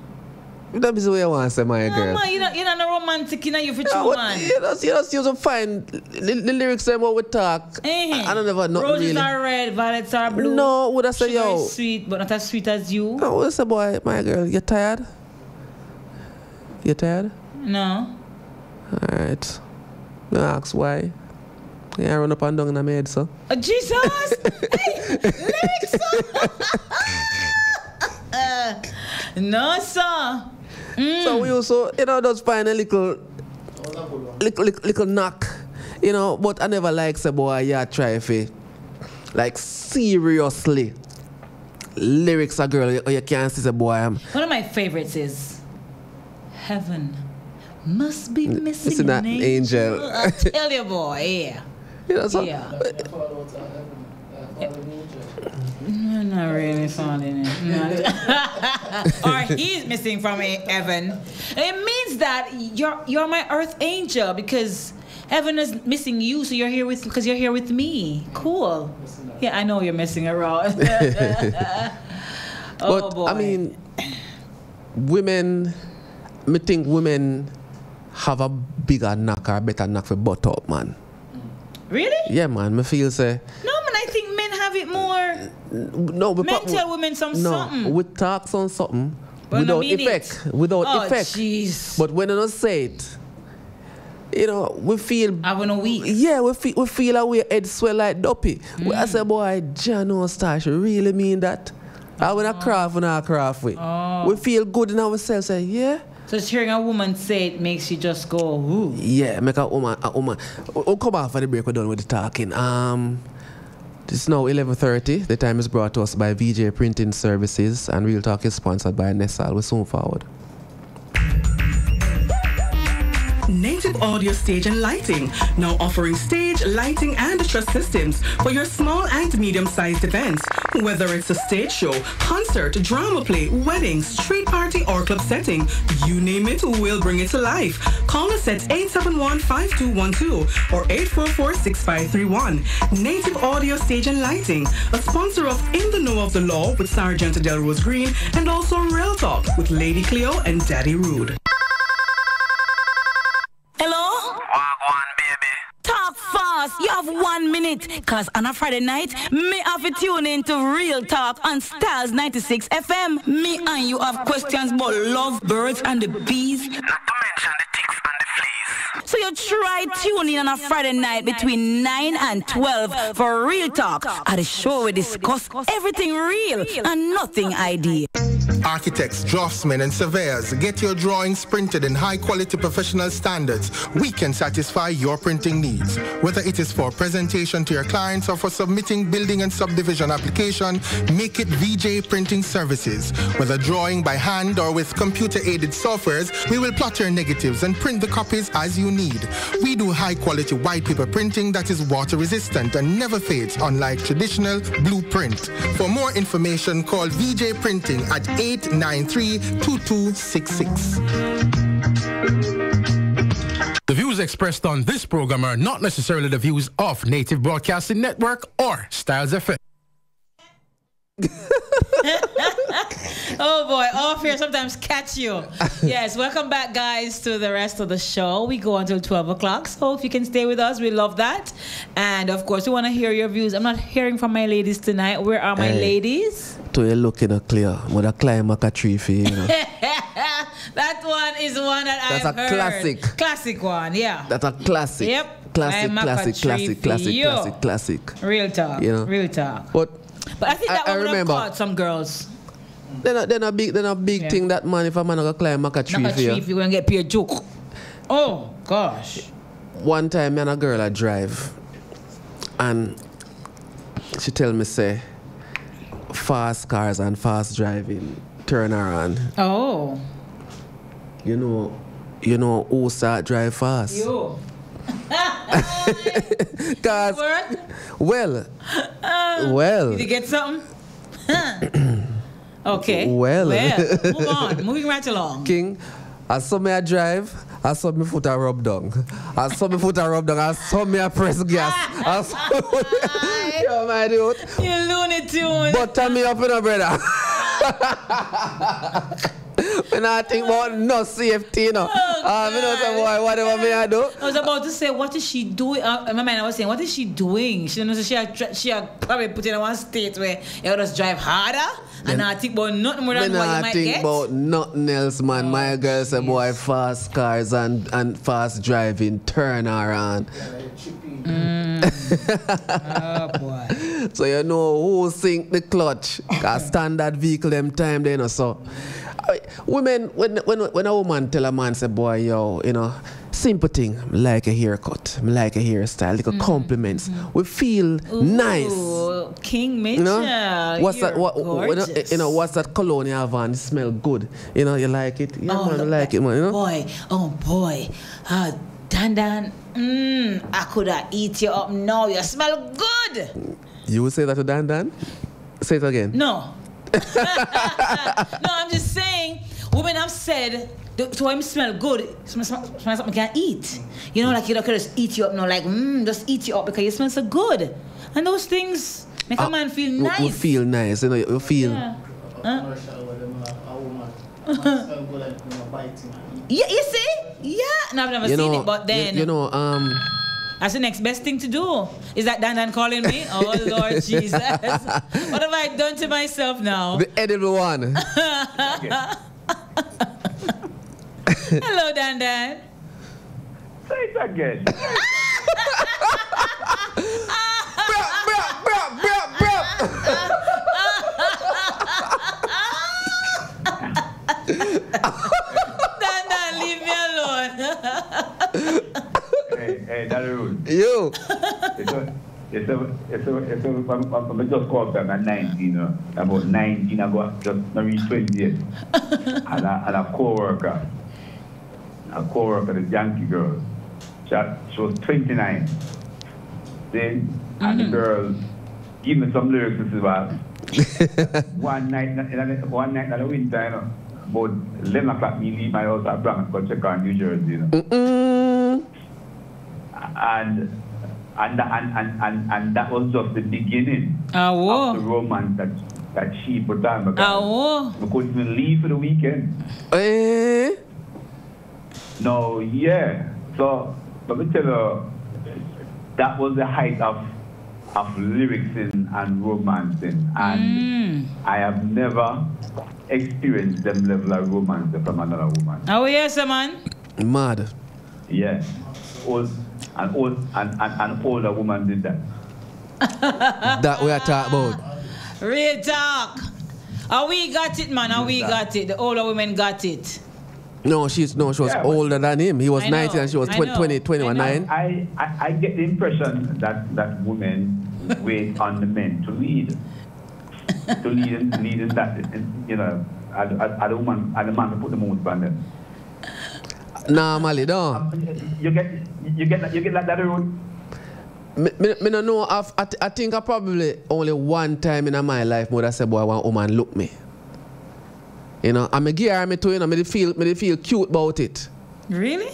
That is way you want to say, my No, girl. man, you're not, you're not a romantic, you know, you for true, what- man. you know, you know, you to find the, the lyrics them what we talk. Eh. I don't ever know Roses really. are red, violets are blue. No, would I say Sugar yo? is sweet, but not as sweet as you. I would say, boy, my girl, you tired? You tired? No. All right. No ask why. Yeah, run up and down in the head, so. Uh, Jesus! hey, lyrics, uh, no, sir. Mm. So we also, you know, just find a little, little, little, little knock, you know. But I never like say, boy, yeah, try if it, like seriously, lyrics a girl, you, you can't see say, boy, I'm. One of my favorites is Heaven must be missing Missing an that angel. angel. I tell you, boy, yeah. You know, so, yeah. No, not really falling in. No. or he's missing from a- heaven. It means that you're you're my earth angel because heaven is missing you, so you're here with because you're here with me. Cool. Yeah, I know you're messing around. oh but boy. I mean, women, me think women have a bigger knock or better knock for butt up, man. really? Yeah, man. Me feel say No, man. I think men have it more. no. we Men tell women some no, something. we talk on something But without effect, it. without Oh, effect. jeez. But when I don't say it, you know, we feel. Having a week. Yeah, we feel we feel our head swell like dopey. We- I Mm. say, boy, Jano Stash, really mean that? I when I craft when I craft with. Oh. We feel good in ourselves. Say, yeah. So just hearing a woman say it makes you just go, ooh. Yeah, make a woman, a woman. We'll come off for the break. We're done with the talking. Um, it's now 11:30. The time is brought to us by VJ Printing Services, and Real Talk is sponsored by Nessal. We're soon forward. Native Audio Stage and Lighting, now offering stage, lighting, and trust systems for your small and medium-sized events. Whether it's a stage show, concert, drama play, wedding, street party, or club setting, you name it, we'll bring it to life. Call us at 871-5212 or 844-6531. Native Audio Stage and Lighting, a sponsor of In the Know of the Law with Sergeant Delrose Green and also Real Talk with Lady Cleo and Daddy Rude. Hello? Talk fast. You have one minute. Cause on a Friday night, me have to tune in to Real Talk on Stylz 96 FM. Me and you have questions about love, birds, and the bees. So you try tune in on a Friday night between 9 and 12 for Real Talk. At the show we discuss everything real and nothing ideal. Architects, draftsmen, and surveyors, get your drawings printed in high quality professional standards. We can satisfy your printing needs. Whether it is for presentation to your clients or for submitting building and subdivision application, make it VJ Printing Services. Whether drawing by hand or with computer aided softwares, we will plot your negatives and print the copies as you need. We do high quality white paper printing that is water resistant and never fades, unlike traditional blueprint. For more information, call VJ Printing at 893 2266. The views expressed on this program are not necessarily the views of Native Broadcasting Network or Stylz FM. oh boy, off here sometimes catch you. yes, welcome back, guys, to the rest of the show. We go until 12 o'clock, so if you can stay with us, we love that. And of course, we want to hear your views. I'm not hearing from my ladies tonight. Where are my Hey. ladies? To you looking a clear, with a climb a tree for you, know. that one is one that That's I've a heard. classic. Classic one, yeah. That's a classic. Yep. Classic, I'm a classic, classic, classic, classic, classic. Real talk. You know. Real talk. But But I think that I- I one would have remember. caught some girls. then a, then a big then a big Yeah. thing that man if a man gonna climb a tree Not a for you. tree if you gonna get paid joke. Oh gosh. One time me and a girl I drive and she tell me say fast cars and fast driving turn around. Oh. You know you know who start drive fast. You. Cause well Uh, well Did you get something? okay. Well. Well. Move on. Moving right along. King, I saw me a drive, I saw me foot a rub down. I saw me foot a rub down, I saw me a press gas. I saw Yo, my dude. You Looney Tunes. Butter me up in a brother. when I think about no safety, you know. Oh, uh, me know boy, whatever me I do. I was about to say, what is she doing? Uh, in my mind, I was saying, what is she doing? She knows she had, she had probably put in one state where you just drive harder and I think about nothing more than what you might think get. about nothing else, man. My girl say, boy, fast cars and, and fast driving, turn around. oh boy. So you know who sink the clutch. Cause standard vehicle them time they know so. I- Women when when when a woman tell a man say boy yo you know simple thing like a haircut like a hairstyle little compliments we feel nice Ooh, King Mitchell. you know what's that what, gorgeous. you know what's that cologne you have on it smell good you know you like it yeah Oh, man look like it man you know Boy, oh boy. Uh, Dan Dan, mm, I could have eat you up now. You smell good. you will say that to Dan Dan say it again No. no, I'm just saying, women have said the- to him smell good, smell, smell, smell something can eat. You know, like you don't just eat you up, no, like, mm, just eat you up because you smell so good. And those things make a man feel nice. we feel nice you know you feel Yeah. Huh? yeah, you see? Yeah. No, I've never you seen know it, but you- then you know um that's the next best thing to do. Is that Dan Dan calling me? Oh Lord Jesus. what have I done to myself now? the edible one Hello, Dan Dan. Say it again. Dan Dan, leave me alone. Hey, hey, Darul. You. It's a, it's a, it's a, it's a, I'm, I'm, I'm just called them at 19, you know. About 19, I got just 20 yet. and, a, and a co-worker, a co-worker, the Yankee girl, she, had- she was 29. Then, and the mm-hmm. girl give me some lyrics, this is what. one night, one night in the winter, you know, about 11 o'clock, me leave my house at go check on New Jersey, you know. And and, and, and, and and that was just the beginning of the romance that that she put on because Oh. we couldn't even leave for the weekend. Eh? No, yeah. So let me tell you, that was the height of of lyrics and romancing, and Mm. I have never experienced them level of romance from another woman. Oh yes, man. Mad. Yeah. Old, an old and an, an older woman did that. that we are talking about. Real talk. Oh, we got it, man. Oh, we got it. The older women got it. No, she's no, she was Yeah, older than him. He was I know, 19 and she was 20, know, 20 21, I 9. I, I, I get the impression that, that women wait on the men to lead. to lead in, lead in that, in, you know, I, I, I don't want, I don't want to put the mood on them. Normally, no. You get, you get, that- you get like that road. Me, me, me no know. I, th- I think I probably only one time in my life would I say, boy, one woman look me. You know, and me give her me too, you know, me dey feel, me dey feel cute about it. Really?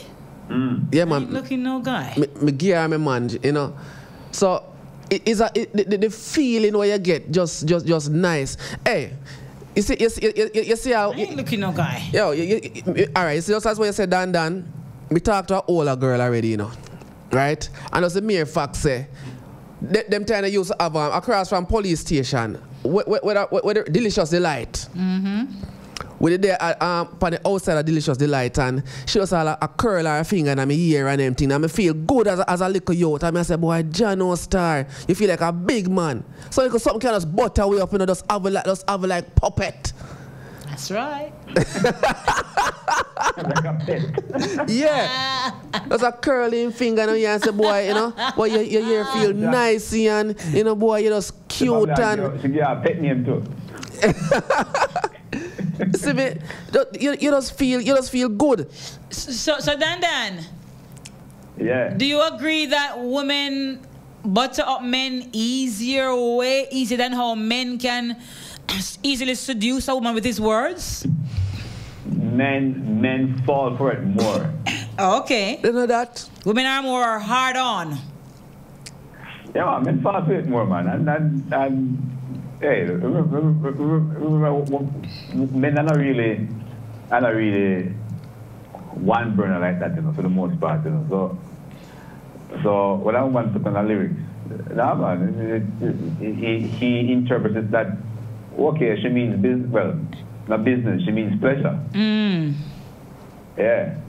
Mm. Yeah, man. Ain't looking no guy. me, me give her me man, you know. So it is a it, the, the, the feeling where you get just just just nice. Hey, you see you see, you, you, you see how Ain't looking no guy. yo you, you, all right. You see just as what you said, Dan Dan. We talked to an older girl already, you know, right? And as a mere fact say. Them, them they used to have um, across from police station, where, where the delicious delight. Mm-hmm. We did there uh, um, on the outside of Delicious Delight and she was all a, a curl or a finger in my ear and everything. And I feel good as a, as a little youth. And I say, boy, John no star. You feel like a big man. So you could something can just butter way up, you know, just have a like, just have a like puppet. That's right. yeah. That's a curling finger in your ear and say, boy, you know, boy, your, your ear feel nice and, you know, boy, you're just cute and. She get a pet name too. See me, you, you just feel, you just feel good. So, so Dan Dan, Yeah. do you agree that women butter up men easier, way easier than how men can easily seduce a woman with his words? Men, men fall for it more. Okay. You know that? Women are more hard on. Yeah, man, men fall for it more, man. And, and, and hey, men are not really I don't really one burner like that, you know, for the most part, you know. So, so when I want to on the lyrics, nah, man, it, it, it, he, he interprets that, okay, she means business, well, not business, she means pleasure. Mm. Yeah.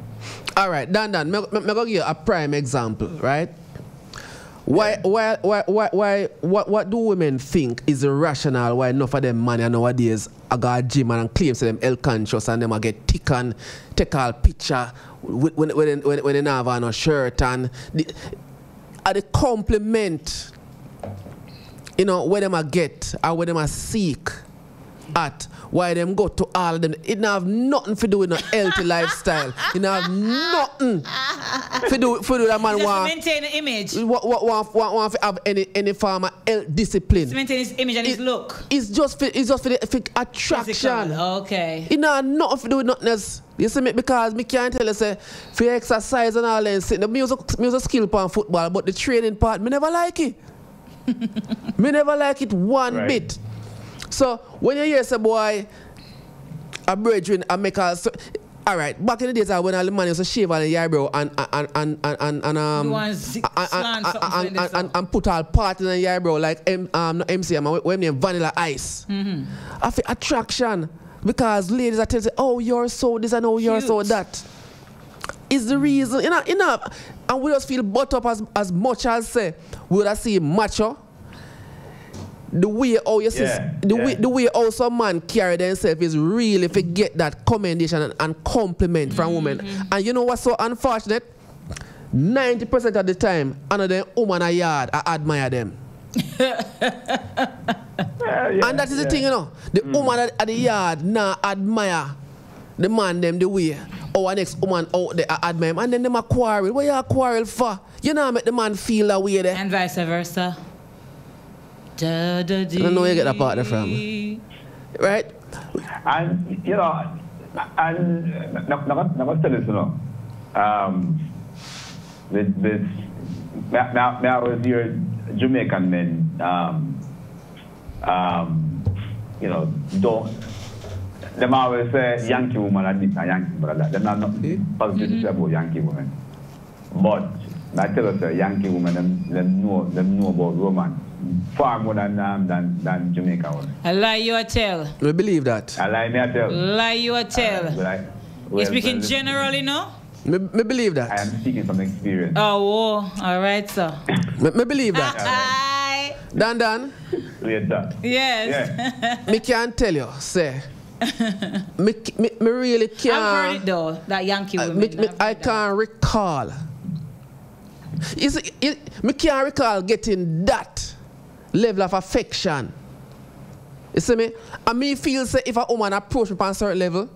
All right, Dan Dan, me, me, me go give you a prime example, right? Why, why, why, why, why, what, what do women think is irrational? Why enough of them man nowadays I got a gym and claim to them health conscious and them I get thick and take all picture when when when when, when they not have on a shirt and the, are the compliment, you know, where them I get or where them I seek at why them go to all of them. It not have nothing to do with no healthy lifestyle. It not have nothing to do for do that man Just want maintain the image. want, want, want, want, want to have any any form of health discipline. To maintain his image and his look. It's just for it's just for the for attraction. Physical, Okay. It not have nothing to do with nothing else. You see me because me can't tell you say for exercise and all that sit the music music skill part football, but the training part me never like it. me never like it one Right. bit. So when you hear say boy a brethren I make a so, all right, back in the days uh, when all the man used to shave on the eyebrow and and and and and, and um You want to and, and, and, and, and, and put all part in the eyebrow like M, um not MCM when name Vanilla Ice. Mhm. I feel attraction because ladies are telling oh, you're so this and oh, you're so that. Is the reason, you know, you know, and we just feel butt up as, as much as say we would have seen macho. The way oh you see Yeah, the way yeah. the way how some man carry themselves is really if you get that commendation and, and compliment from mm-hmm. women. And you know what's so unfortunate? 90% of the time, another woman a yard, I admire them. and that is the thing, you know. The mm. woman at, at the yard now admire the man them the way. Or next woman out there I admire him. And then them a quarrel. What you a quarrel for? You know make the man feel that way there. And vice versa. Da, da, I don't know where you get that part from. Right? And, you know, and now, now, now I tell you, you know, um, this, this, now, now, now with your Jamaican men, um, um, you know, don't, them always say Yankee woman and this and Yankee brother. Them not nothing positive to say about Yankee women. But I tell you, Yankee women, them, them know, them know about romance far more than, um, than, than Jamaica women. A lie you a tell. We believe that. I lie me I tell. Lie you a tell. But I- you well, speaking well, generally, no? Me, me believe that. I am speaking from experience. Oh, whoa. all right, sir. Me, me believe that. Aye. Dan Dan, Later. Yes. me can't tell you, say. me, me, me really can't. I've heard it though, that Yankee I, women. me, me, I can't recall. Is see, it, me can't recall getting that level of affection. You see me? And me feel say if a woman approach me on a certain level,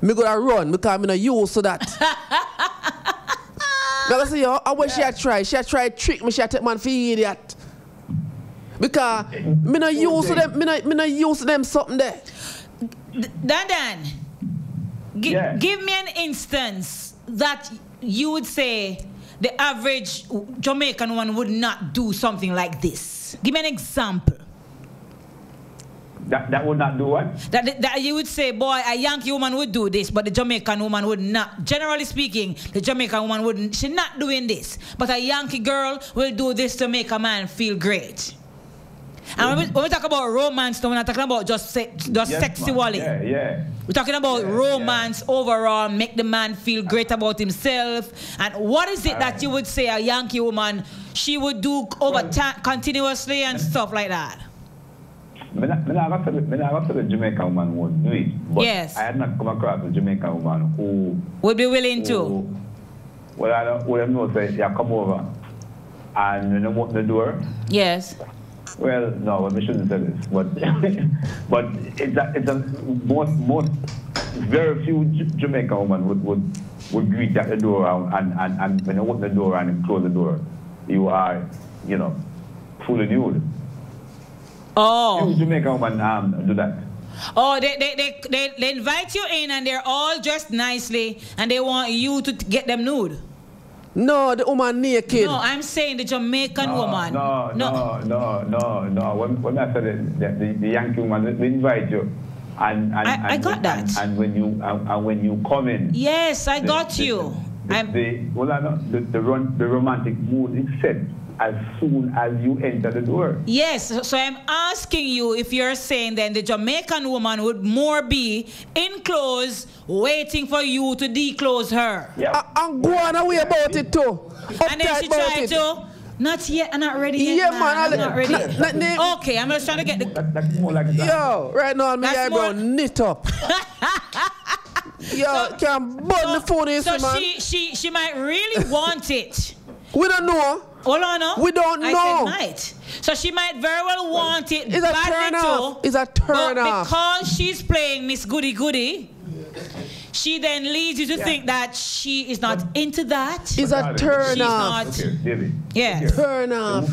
me gonna run because I'm not used to that. Now I say, yo, I wish she had tried. She had tried trick me. She had take man for idiot. Because me not used to them. Me not, me not used to them something there. Dan Dan, gi- give me an instance that you would say the average Jamaican one would not do something like this. Give me an example. That, that would not do what? That, that you would say, boy, a Yankee woman would do this, but the Jamaican woman would not. Generally speaking, the Jamaican woman wouldn't. She's not doing this, but a Yankee girl will do this to make a man feel great. And when we, when we talk about romance, we're not talking about just se- just Yes, sexy wally. Yeah, yeah. We're talking about romance overall, make the man feel great about himself. And what is it that you would say a Yankee woman she would do over time continuously and stuff like that? Me not gonna say, me not gonna the Jamaican woman won't do it. But Yes. I had not come across a Jamaican woman who, Would be willing to. who well, I don't, well, I know say, you come over and when you open the door, Yes. Well, no, we shouldn't say this, but, but it's a, it's a, most, most, very few J- Jamaican women would, would, would greet at the door and, and, and, and when you open the door and close the door, you are, you know, fully nude. Oh. Few Jamaican women um, do that. Oh, they, they, they, they, they invite you in and they're all dressed nicely and they want you to get them nude. No, the woman naked. No, I'm saying the Jamaican woman. No, no, no, no, no. When, when I said it, the, the, the Yankee woman, they invite you And, and, I- and I got when, that. And, and when you and, and when you come in, Yes, I the- got the- you. The, the, well, I know, the, the, the romantic mood is set as soon as you enter the door. Yes, so- so I'm asking you if you're saying then the Jamaican woman would more be in clothes waiting for you to declose her. Yeah. And go on away about it too. And then she tried it. to. Not yet, I'm not ready yet. Yeah, man, man, I'm not ready. na- yet. na- na- okay, I'm just trying to get the. That's more like Yo, right now, my That's eyebrow more- knit up. Yo, can burn the phone in, So man. she she she might really want it. We don't know. Hold on, no. We don't I know. said might. So she might very well want it It's a badly turn too. off. It's a turn but off. because she's playing Miss Goody Goody, she then leads you to think that she is not into that. It's a turn She's off. not. Okay, David. Yeah. Turn off.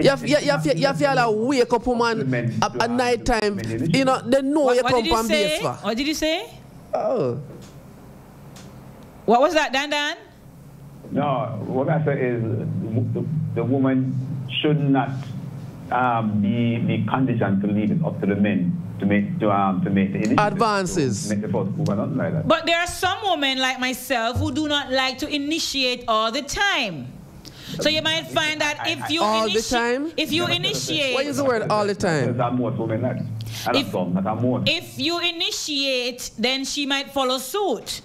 You have, you, have, you, have, you have to wake up woman at, at night time. You know, they know What, you what come from base for. What did you say? Oh. What was that, Dan Dan? No, what I say is the, the woman should not um, be, be conditioned to leave it up to the men to make to um to make the initiative, Advances. to make the first move or nothing like that. But there are some women like myself who do not like to initiate all the time. So you might find that if you All the initi- time? if you initiate, What is the word all the time? That's most women like. And If- some, not a most. if you initiate, then she might follow suit.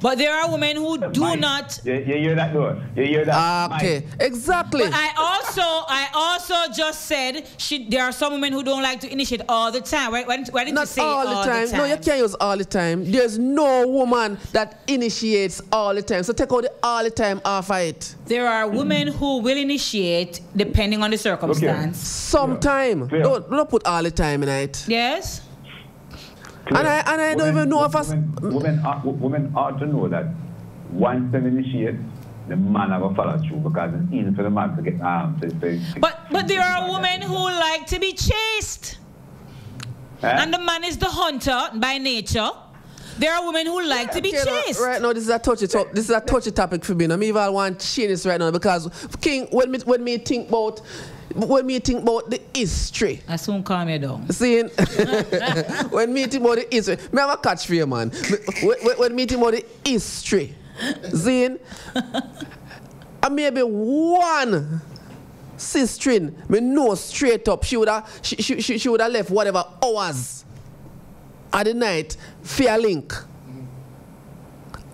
But there are women who do not. You, you hear that door? You hear that? Ah, okay, exactly. But I also, I also just said she, there are some women who don't like to initiate all the time. Why, why, didn't- why didn't you say all the, time. No, you can't use all the time. There's no woman that initiates all the time. So take out the all the time off of it. There are women who will initiate depending on the circumstance. Sometime. Don't, don't put all the time in it. Yes. And I and I don't even know if I. Women, women, ought, women ought to know that once they initiate, the man will follow through because it's easy for the man to get um to, to, But but there are women who like to be chased. And the man is the hunter by nature. There are women who like to be Okay, now, chased. right now, this is a touchy top, This is a touchy topic for me. And I'm even want to change this right now because King, when me when me think about when me think about the history. I soon calm you down. Seeing when me think about the history, me have a catch for you, man. When, when, when me think about the history, seeing, and maybe one sister, me know straight up, she would have she, she, she, she would have left whatever hours at the night a link.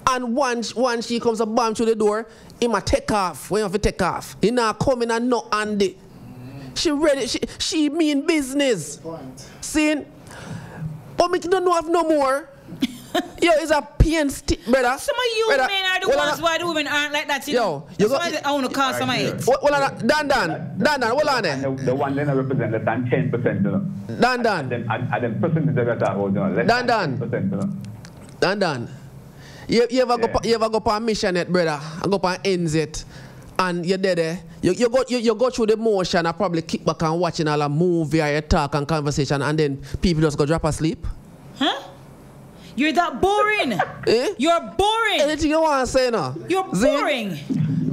And once once she comes a bam through the door, he might take off. When you have to take off. He not coming and not handy. She ready, she she mean business. Seeing? But me don't know have no more. Yo, it's a pain stick, brother. Some of you Brother, men are the well, ones why the women aren't like that. You Yo, know? you That's got- I want to call some of it. Well, well, Dan Dan, Dan Dan, hold on there. the, the one then represent less than ten percent, you know. Dan Dan. And then and, and then percentage that we're about, you know, less Dan than Dan. 10%, you know. Dan Dan. You, you ever go you ever go on mission yet, brother? And go on NZ. And you're there, there. You, you, go, you, you go through the motion and probably kick back and watching all a movie or you talk and conversation and then people just go drop asleep. Huh? You're that boring. Eh? You're boring. Anything you want to say now? You're See? boring.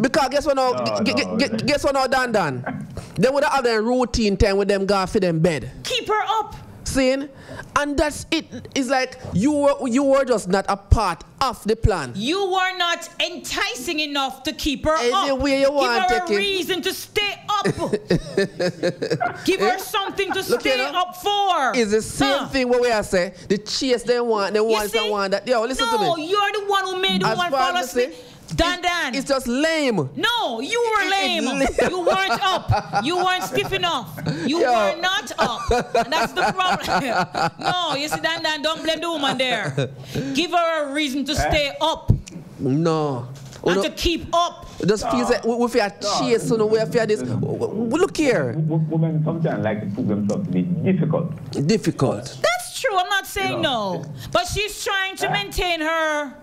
Because guess what now? No, g- g- no, g- no. guess what now, Dan Dan? They would have their routine time with them going for them bed. Keep her up. Seeing? And that's it. It's like you were you were just not a part of the plan. You were not enticing enough to keep her Any up. way you want, Give her a it. reason to stay up. Give her eh? something to Look stay here now. up for. It's the same Huh. thing what we are saying. The chase they want, they want see? someone that yo, listen no, to me. you're the one who made the As one fall asleep. Dan Dan. It's just lame. No, you were lame. lame. You weren't up. You weren't stiff enough. You Yo. were not up. And that's the problem. no, you see, Dan Dan, don't blame the woman there. Give her a reason to eh? stay up No. and to keep up. It just feels like we, we feel chase, you know, we feel this. w- w- Look here. W- Women sometimes like to prove themselves to be difficult. Difficult. That's true. I'm not saying no. But she's trying to eh? maintain her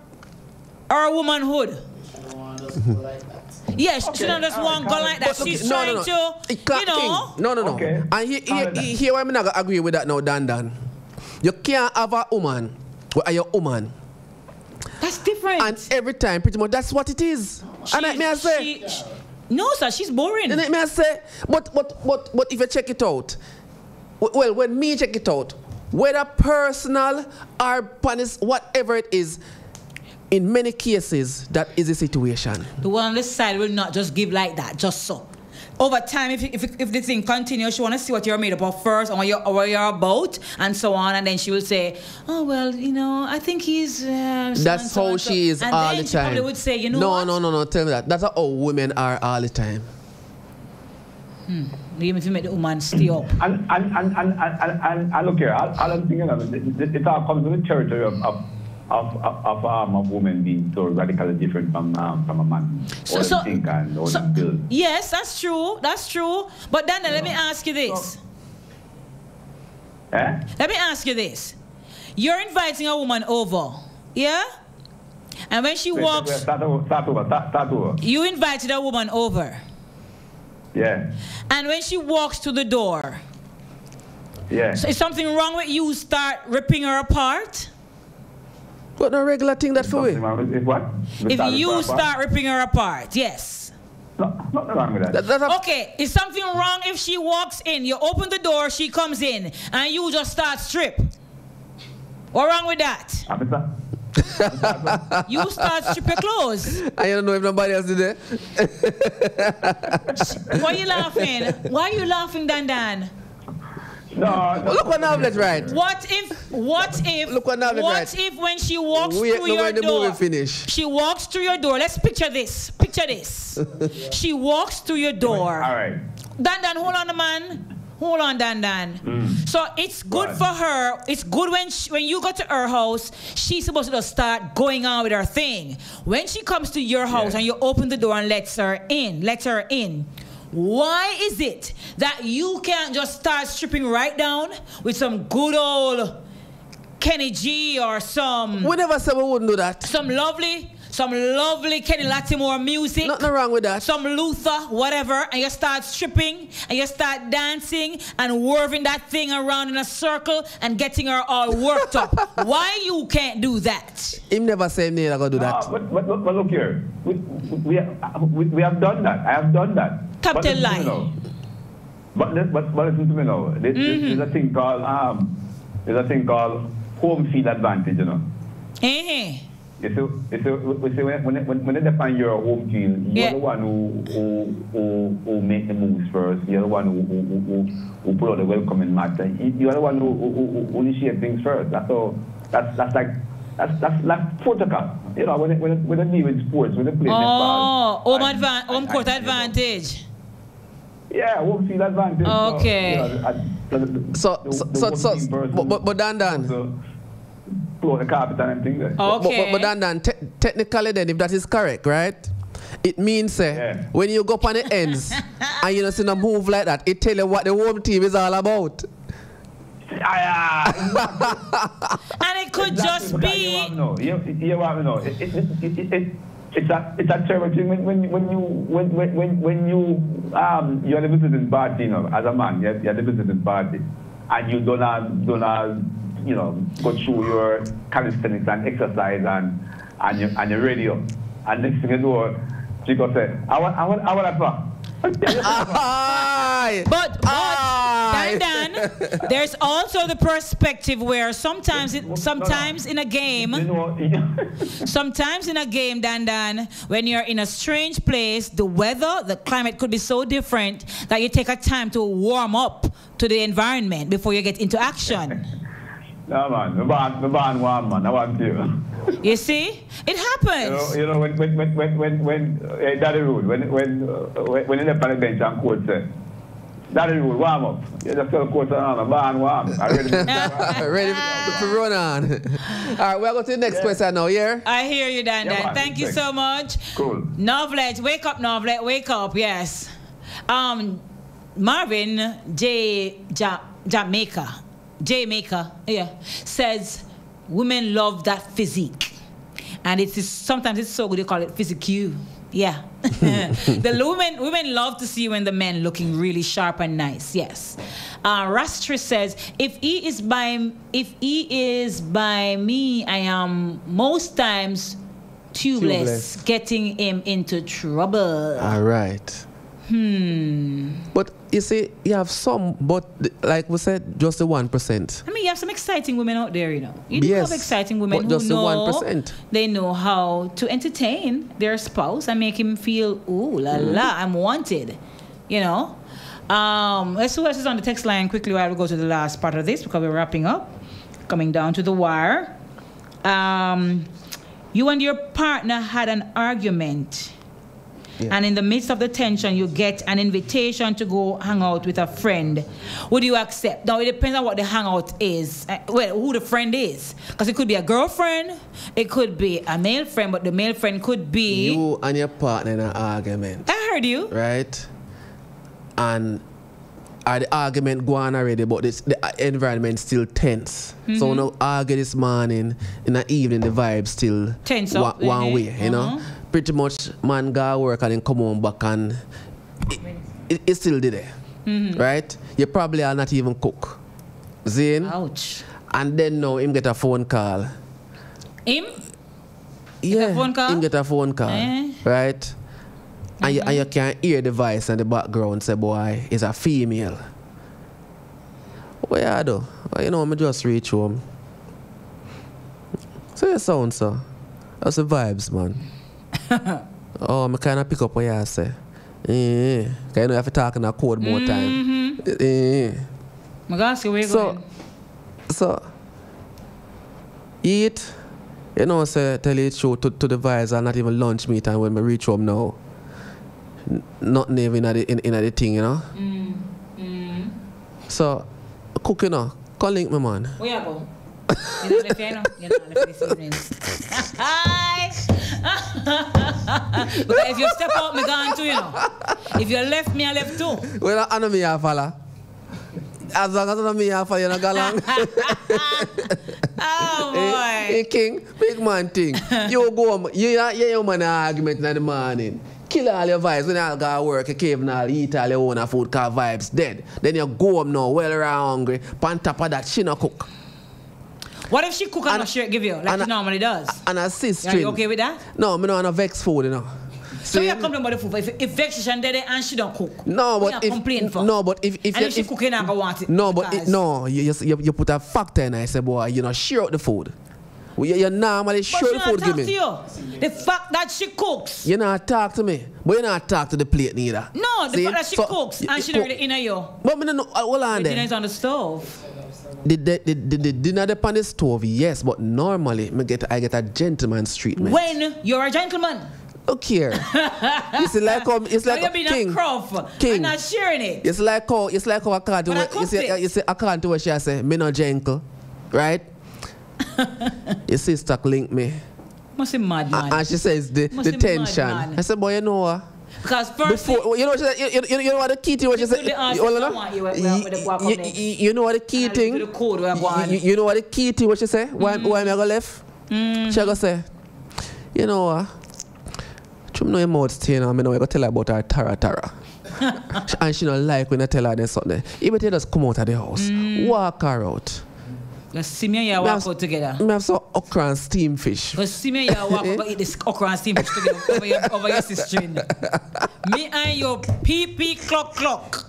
her womanhood. Yes, she don't just want to go like that. But She's no, trying no, no. to, It can't- you know. No, no, no. Okay. And he, he, Calm he, here why I'm not gonna agree with that now, Dan Dan. You can't have a woman who are your woman. That's different. And every time, pretty much, that's what it is. and let me I say, She- she- no, sir, she's boring. and let me I say, but, but, but, but if you check it out, well, when me check it out, whether personal or panis, whatever it is, in many cases, that is the situation. The one on this side will not just give like that, just so. Over time, if, if, if the thing continues, she want to see what you're made up of first and what you're, what you're about and so on. And then she will say, oh, well, you know, I think he's... Uh, so That's so how so." she is and all then the time. probably would say, you know no, what? no, no, no. Tell me that. That's how women are all the time. Hmm. Even if you make the woman stay up. And, and, and, and, and, and, and look here, all, all I'm thinking of, it, it, it all comes with the territory of, of, of, of, of, um, of women being so radically different from, um, from a man. So- so- think and all so- build. Yes, that's true. That's true. But then let me ask you this. Eh? Let me ask you this. You're inviting a woman over, yeah? And when she Wait, wait, wait, walks, Start over, start over, start, start over. you invited a woman over. Yeah, And when she walks to the door, yeah. so is something wrong with you start ripping her apart? What no regular thing that for we? If what? If you start ripping her apart, yes. No, Nothing wrong with that. okay, is something wrong if she walks in? You open the door, she comes in, and you just start strip. What wrong with that? you start strip your clothes. I don't know if nobody else did it. Why are you laughing? Why are you laughing, Dan Dan? No, Look what Novlet right. What if? What if? Look what Novlet What right. if when she walks Wait through till your when the door? movie finish. She walks through your door. Let's picture this. Picture this. she walks through your door. All right. Dan Dan, hold on, man. Hold on, Dan Dan. Mm. So it's good for her. It's good when she, when you go to her house, she's supposed to start going on with her thing. When she comes to your house and you open the door and lets her in, lets her in. Why is it that you can't just start stripping right down with some good old Kenny G or some? We never said we wouldn't do that. Some lovely, some lovely Kenny Lattimore music. Nothing wrong with that. Some Luther, whatever, and you start stripping and you start dancing and whirling that thing around in a circle and getting her all worked up. Why you can't do that? Him never say neither gonna do that. Ah, but, but, but, but look here, we, we, we, we have done that. I have done that. Top but ten listen to me lie. But, but, but listen to me now. There- there- Mm-hmm. There's a thing called um, there's a thing called home field advantage. You know. Eh? You see, you see, we see when, when, when, when they define your home field, you're Yeah. the one who, who, who, who make the moves first. You're the one who, who, who, who, who put out the welcoming mat. You're the one who, who, who, who initiate things first. That's all. That's, that's like, that's, that's like protocol. You know, when, it, when, it, when they deal with sports, when they play Oh, netball. home, advan- home court advantage. Yeah, home field advantage. So, Okay. you know, I- the- So, the- so, the so, home so, but, but, but Dan Dan. Blow the carpet and things there. But, but, but Dan Dan, te- technically then, if that is correct, right? It means uh, when you go up on the ends and you don't see no move like that, it tell you what the home team is all about. And it could just be. No, you, you want me? It, it, it, it, it, it's a it's a terrible thing when when when you when when when, you um you're the visiting party, you know, as a man, you're, you're the visiting party, and you don't have, don't have, you know go through your calisthenics and exercise and and you and your radio, and next thing you know, she go say, I want I want I want a pa." Aye. But, but Dan Dan, there's also the perspective where sometimes it, sometimes in a game, sometimes in a game, Dan Dan, when you're in a strange place, the weather, the climate could be so different that you take a time to warm up to the environment before you get into action. No man, the band the band one man, I want you. You see, it You know, happens. you know when when when when when, when uh, Daddy Rude when when uh, when when in the on the bench and coach said, Daddy Rude warm up. You just tell coach on the band warm. I ready. Ready to run on. All right, we'll go to the next question now, yeah? I hear you, Dan Yeah, Dan. man, Thank you thanks. so much. Cool. Novlet, wake up, Novlet, wake up. Yes. Um, Marvin J. Ja- Jamaica, Jamaica, yeah, says women love that physique, and it is sometimes it's so good they call it physique. You. Yeah, the women women love to see when the men looking really sharp and nice. Yes. Uh, Rastri says if he is by if he is by me, I am most times tubeless, Tubeless. getting him into trouble. All right. Hmm. But you see, you have some, but like we said, just the one percent. I mean, you have some exciting women out there, you know. You do Yes, have exciting women but who just the know 1%. they know how to entertain their spouse and make him feel, ooh la Mm. la, I'm wanted. You know. Um, let's see what is on the text line quickly while we go to the last part of this because we're wrapping up, coming down to the wire. Um, you and your partner had an argument. And in the midst of the tension, you get an invitation to go hang out with a friend. Would you accept? Now, it depends on what the hangout is. Uh, well, who the friend is. Because it could be a girlfriend, it could be a male friend, but the male friend could be. You and your partner in an argument, I heard you. right? And are the argument going already, but this, the uh, environment still tense. So Mhm. no argue this morning, in the evening the vibe still Tense one, up, one eh? way, you know. Pretty much man go work and then come home back and it, it, it still did there, Mhm. right? You probably are not even cook. Zane. Ouch. And then now him get a phone call. Him? Yeah, phone call? him get a phone call, Eh? right? And, you, and you can hear the voice in the background say, boy, it's a female. What you do? Well, you know, I'm just reach home. So you sound so. That's the vibes, man. oh, I kind of pick up what you say. Cause you know you have to talk in a code more time. Mhm. Yeah. I'm ask you where you So, going. so eat, you know, say tell you the truth to, to the and not even lunch meet time when we reach home now. n- Nothing even in the, in, in the thing, you know. Mm. Mm. So cook, you know. Call link me, man. Where you go? You not no? You not evening. Hi. because if you step out, me gone too, you know. If you left me, I left too. Well, I know me a fella. As long as I know me a fella, you know, go along. Oh eh, boy. hey, King, big man thing. you go, home, you you you man argument in the morning. Kill all your vibes when you go to work, you cave and all, eat all your own food, car vibes dead. Then you go home now, well around hungry. On top of that, she no cook. What if she cook and, not share give you, like she normally does? And a sister. Are you okay with that? No, me no want no vex food, you know. So you complain about the food, but if, if vegetation dead and she don't cook, No, but if complain for? no, but if if and you, if she cooking, I go want it. no, but it, no, you, you you put a factor in. And I say, boy, you know, share out the food. Well, You, you normally share she the food, give to me. you. The fact that she cooks. You not talk to me, but you not talk to the plate neither. No, the See? fact that she So, cooks and she don't really inner you. But me no Hold on The dinner there. is on the stove. The, the, the, the, the dinner dep on the stove, yes, but normally me get I get a gentleman's treatment. When you're a gentleman. Look here. it's like um, it's like you're being king. a King. and not sharing it. It's like how it's like how I can't do it. You see, it. you see, I can't do what she say. Me no gentle, right? Your sister link me, Must be mad man. and she says the, Must the tension. I said, boy, you know what? Because first Before, you know what? You, you, you know what the key thing? What she said? the answer Hold on, I no? want you You- you- you know what the key thing? the code where I go on. You, you know what the key thing? What she say? Why, Mm-hmm. why me go left? She go say, you know what? Chum know your mouth stay now. Me know I go tell her about her tara tara. and she don't like when I tell her there's something. Even if you just come out of the house, Mm. walk her out. See me and you Me walk have- out together. Me have some okra and steam fish. Because me and walk over eat this okra and steam fish together over your, over your sister. Me and your pee pee clock clock.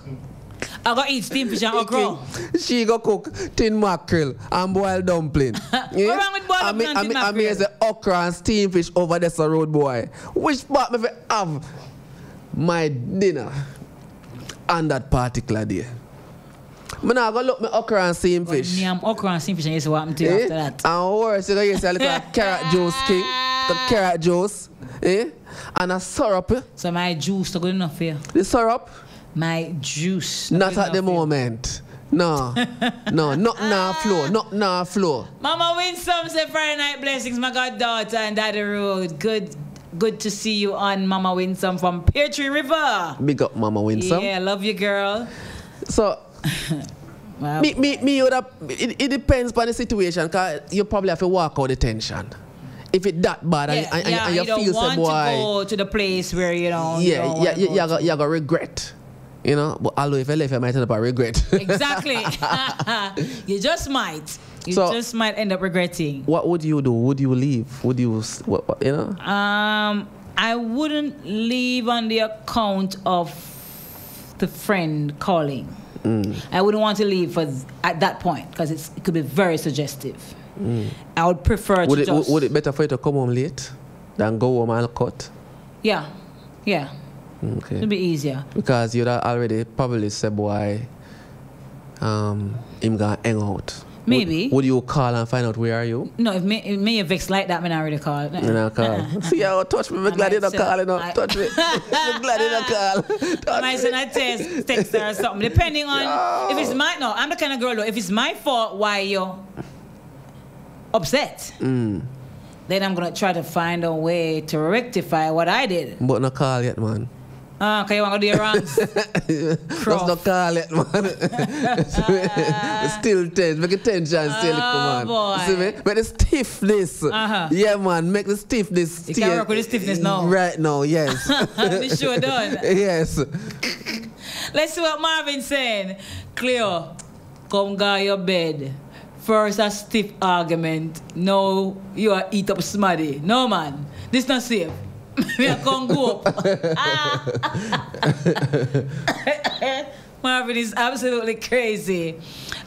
I got eat steam fish and okra. She go cook tin mackerel and boiled dumpling. yeah? wrong with boiled I mean, dumpling and I tin mean, I mean, mackerel? it's the okra and steam fish over there, so road boy. Which part me have my dinner on that particular day? Go look me okra and steam fish. Me am okra and steam fish and you see what happened to you Eh? after that. And worse, you know, you see a little carrot juice, king. The carrot juice, eh? And a syrup. eh? So my juice not good enough for you. The syrup? My juice. Not at the enough for you. moment. No, no, not now flow, not now flow. Mama Winsome say Friday night blessings, my goddaughter and Daddy Rude. Good good to see you on Mama Winsome from Peartree River. Big up, Mama Winsome. Yeah, love you, girl. So, Wow. me, me, me would have, it, it depends on the situation, because you probably have to walk out the tension. If it that bad and, Yeah, and, and- yeah, and you you, don't feel want say, to go to the place where you know. you yeah, don't yeah, you, go you, you regret. You know, but although if I left, I might end up regret. Exactly. you just might. You So- just might end up regretting. what would you do? Would you leave? Would you, what, what, you know? Um, I wouldn't leave on the account of the friend calling. Mm. I wouldn't want to leave for at that point because it could be very suggestive. Mm. I would prefer Would to it, just would it better for you to come home late than go home and cut? yeah, yeah. Okay. It'll be easier. Because you'd already probably said, boy, um, him gonna hang out. Maybe. Would, would you call and find out where are you? No, if me, if me a vex like that, me not really call. You know, call. See how touch me, me glad you don't call, you know. Touch me. me glad you don't call. I might send a text, text her or something, depending on if it's my no. I'm the kind of girl though. If it's my fault, why you upset? Mm. Then I'm gonna try to find a way to rectify what I did. But no call yet, man. Ah, okay, you want to do your wrongs? Just call yet, man. still tense. Make it tension still, Oh, come on. boy. See me? Make the stiffness. Uh-huh. Yeah, man. Make the stiffness. You can work with the stiffness now. Right now, yes. Be sure done. yes. Let's see what Marvin's saying. Cleo, come go your bed. First a stiff argument. No, you are eat up smarty. No man. This not safe. We are gonna. Marvin is absolutely crazy.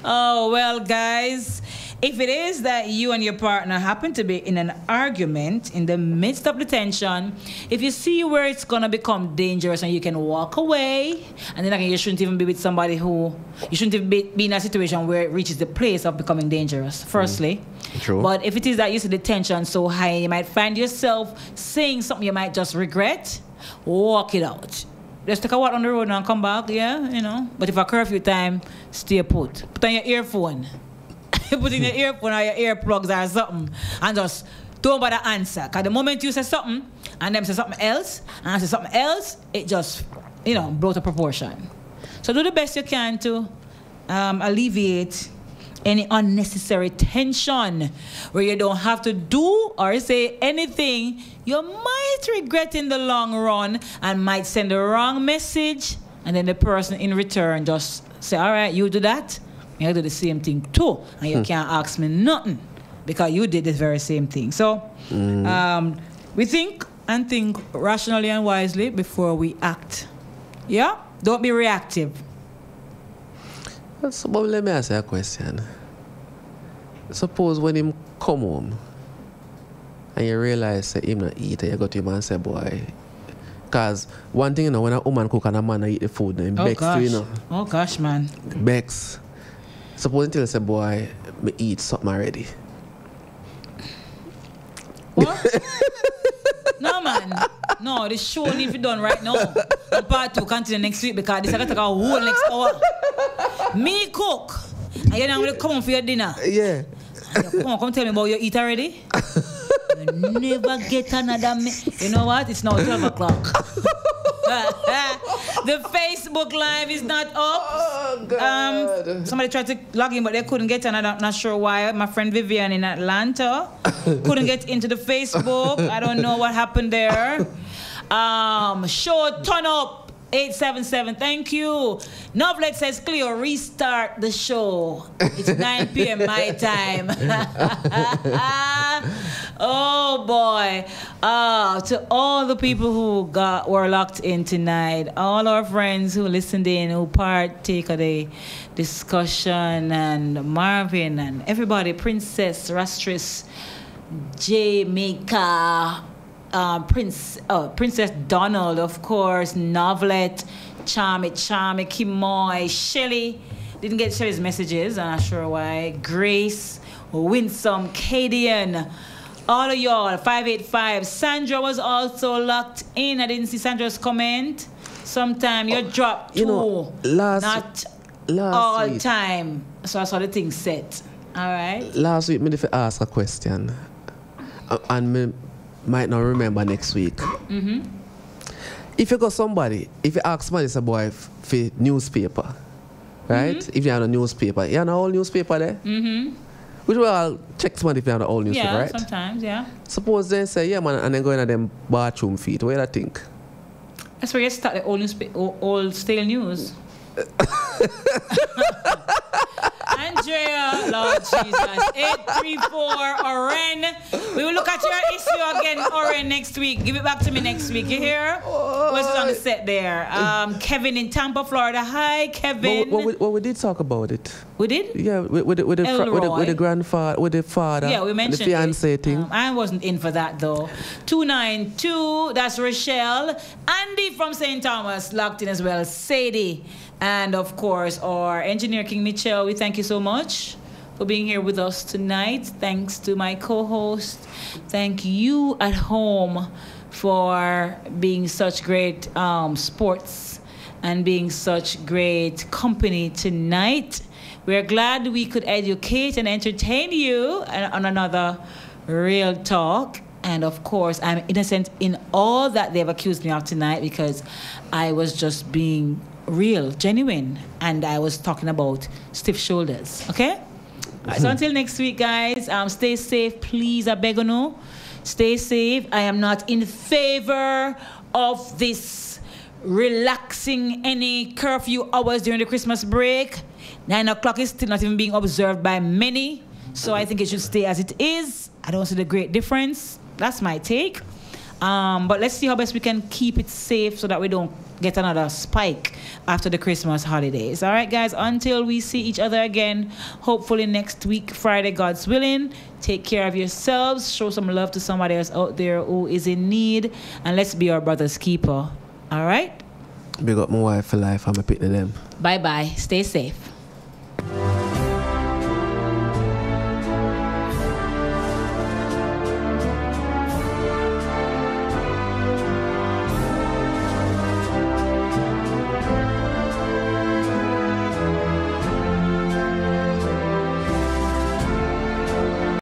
Oh, well, guys, if it is that you and your partner happen to be in an argument in the midst of the tension, if you see where it's going to become dangerous and you can walk away, and then again, you shouldn't even be with somebody who, you shouldn't even be, be in a situation where it reaches the place of becoming dangerous, firstly. Mm. True. But if it is that you see the tension so high, you might find yourself saying something you might just regret, walk it out. Just take a walk on the road and come back, yeah, you know. But if a curfew time, stay put. Put on your earphone. put in your earphone or your earplugs or something. And just don't bother answer. Because the moment you say something and them say something else, and I say something else, it just, you know, blows to proportion. So do the best you can to um, alleviate any unnecessary tension where you don't have to do or say anything you might regret in the long run and might send the wrong message and then the person in return just say all right you do that and I do the same thing too and you Hmm. can't ask me nothing because you did the very same thing so Mm. um, we think and think rationally and wisely before we act yeah don't be reactive So, but let me ask you a question. Suppose when him come home and you realize that him not eat, and you go to him and say, boy, because one thing, you know, when a woman cook and a man eat the food, then oh bex gosh you know. oh gosh man Bex. Suppose until you say, boy, me eat something already. What? no, man. No, this show need to be done right now. And part two continue next week because this is going to take a whole next hour. Me cook. And you're not going to come for your dinner. Yeah. Come on, come tell me about your eat already. you never get another me. You know what? It's now 12 o'clock. the Facebook Live is not up. Um, somebody tried to log in, but they couldn't get in. I'm not, not sure why. My friend Vivian in Atlanta couldn't get into the Facebook. I don't know what happened there. Um, show turn up. 877, thank you. Novlet says, Cleo, restart the show. It's 9 p.m. my time. oh boy. Uh, to all the people who got were locked in tonight, all our friends who listened in, who partake of the discussion, and Marvin and everybody, Princess Rastris, Jamaica, uh, Prince, uh, Princess Donald, of course, Novlet, Charmy, Charmy, Kimoy, Shelly. Didn't get Shelly's messages, I'm not sure why. Grace, Winsome, Cadian, all of y'all, 585. Sandra was also locked in. I didn't see Sandra's comment. Sometime you dropped You too. know, last- not last all week- time. So I saw the thing set. All right. Last week, me ask a question. Uh, and me might not remember next week. Mm-hmm. If you got somebody, if you ask somebody, say, boy, f- for newspaper, right? If you have a newspaper, you have an old newspaper there? Mm-hmm. Which will I'll check somebody if you have an old newspaper, Yeah, right? sometimes, yeah. Suppose they say, yeah, man, and then go in them bathroom feet. What do you think? That's where you start the old, newspa- old stale news. Andrea, Lord Jesus. 834 Oren. We will look at your issue again, Oren, next week. Give it back to me next week. You hear? What's on the set there? Um, Kevin in Tampa, Florida. Hi, Kevin. we- but we, well, we did talk about it. We did? Yeah, with, with, the- with, the, with, the, with the grandfather, with the father, Yeah, we mentioned the fiance it. thing. Um, I wasn't in for that though. 292, that's Rochelle. Andy from St. Thomas locked in as well. Sadie. And of course, our engineer King Mitchell. We thank you so much for being here with us tonight. Thanks to my co host. Thank you at home for being such great um, sports and being such great company tonight. We're glad we could educate and entertain you on another Real Talk. And of course, I'm innocent in all that they've accused me of tonight because I was just being real, genuine, and I was talking about stiff shoulders. Okay? Alright, so until next week, guys, um, stay safe, please. I beg you, no. Stay safe. I am not in favor of this relaxing any curfew hours during the Christmas break. Nine o'clock is still not even being observed by many, so I think it should stay as it is. I don't see the great difference. That's my take. Um, but let's see how best we can keep it safe so that we don't get another spike after the Christmas holidays. All right, guys, until we see each other again, hopefully next week, Friday, God's willing. Take care of yourselves, show some love to somebody else out there who is in need, and let's be our brother's keeper. All right? Big up my wife for life. I'm a picking them. Bye bye. Stay safe.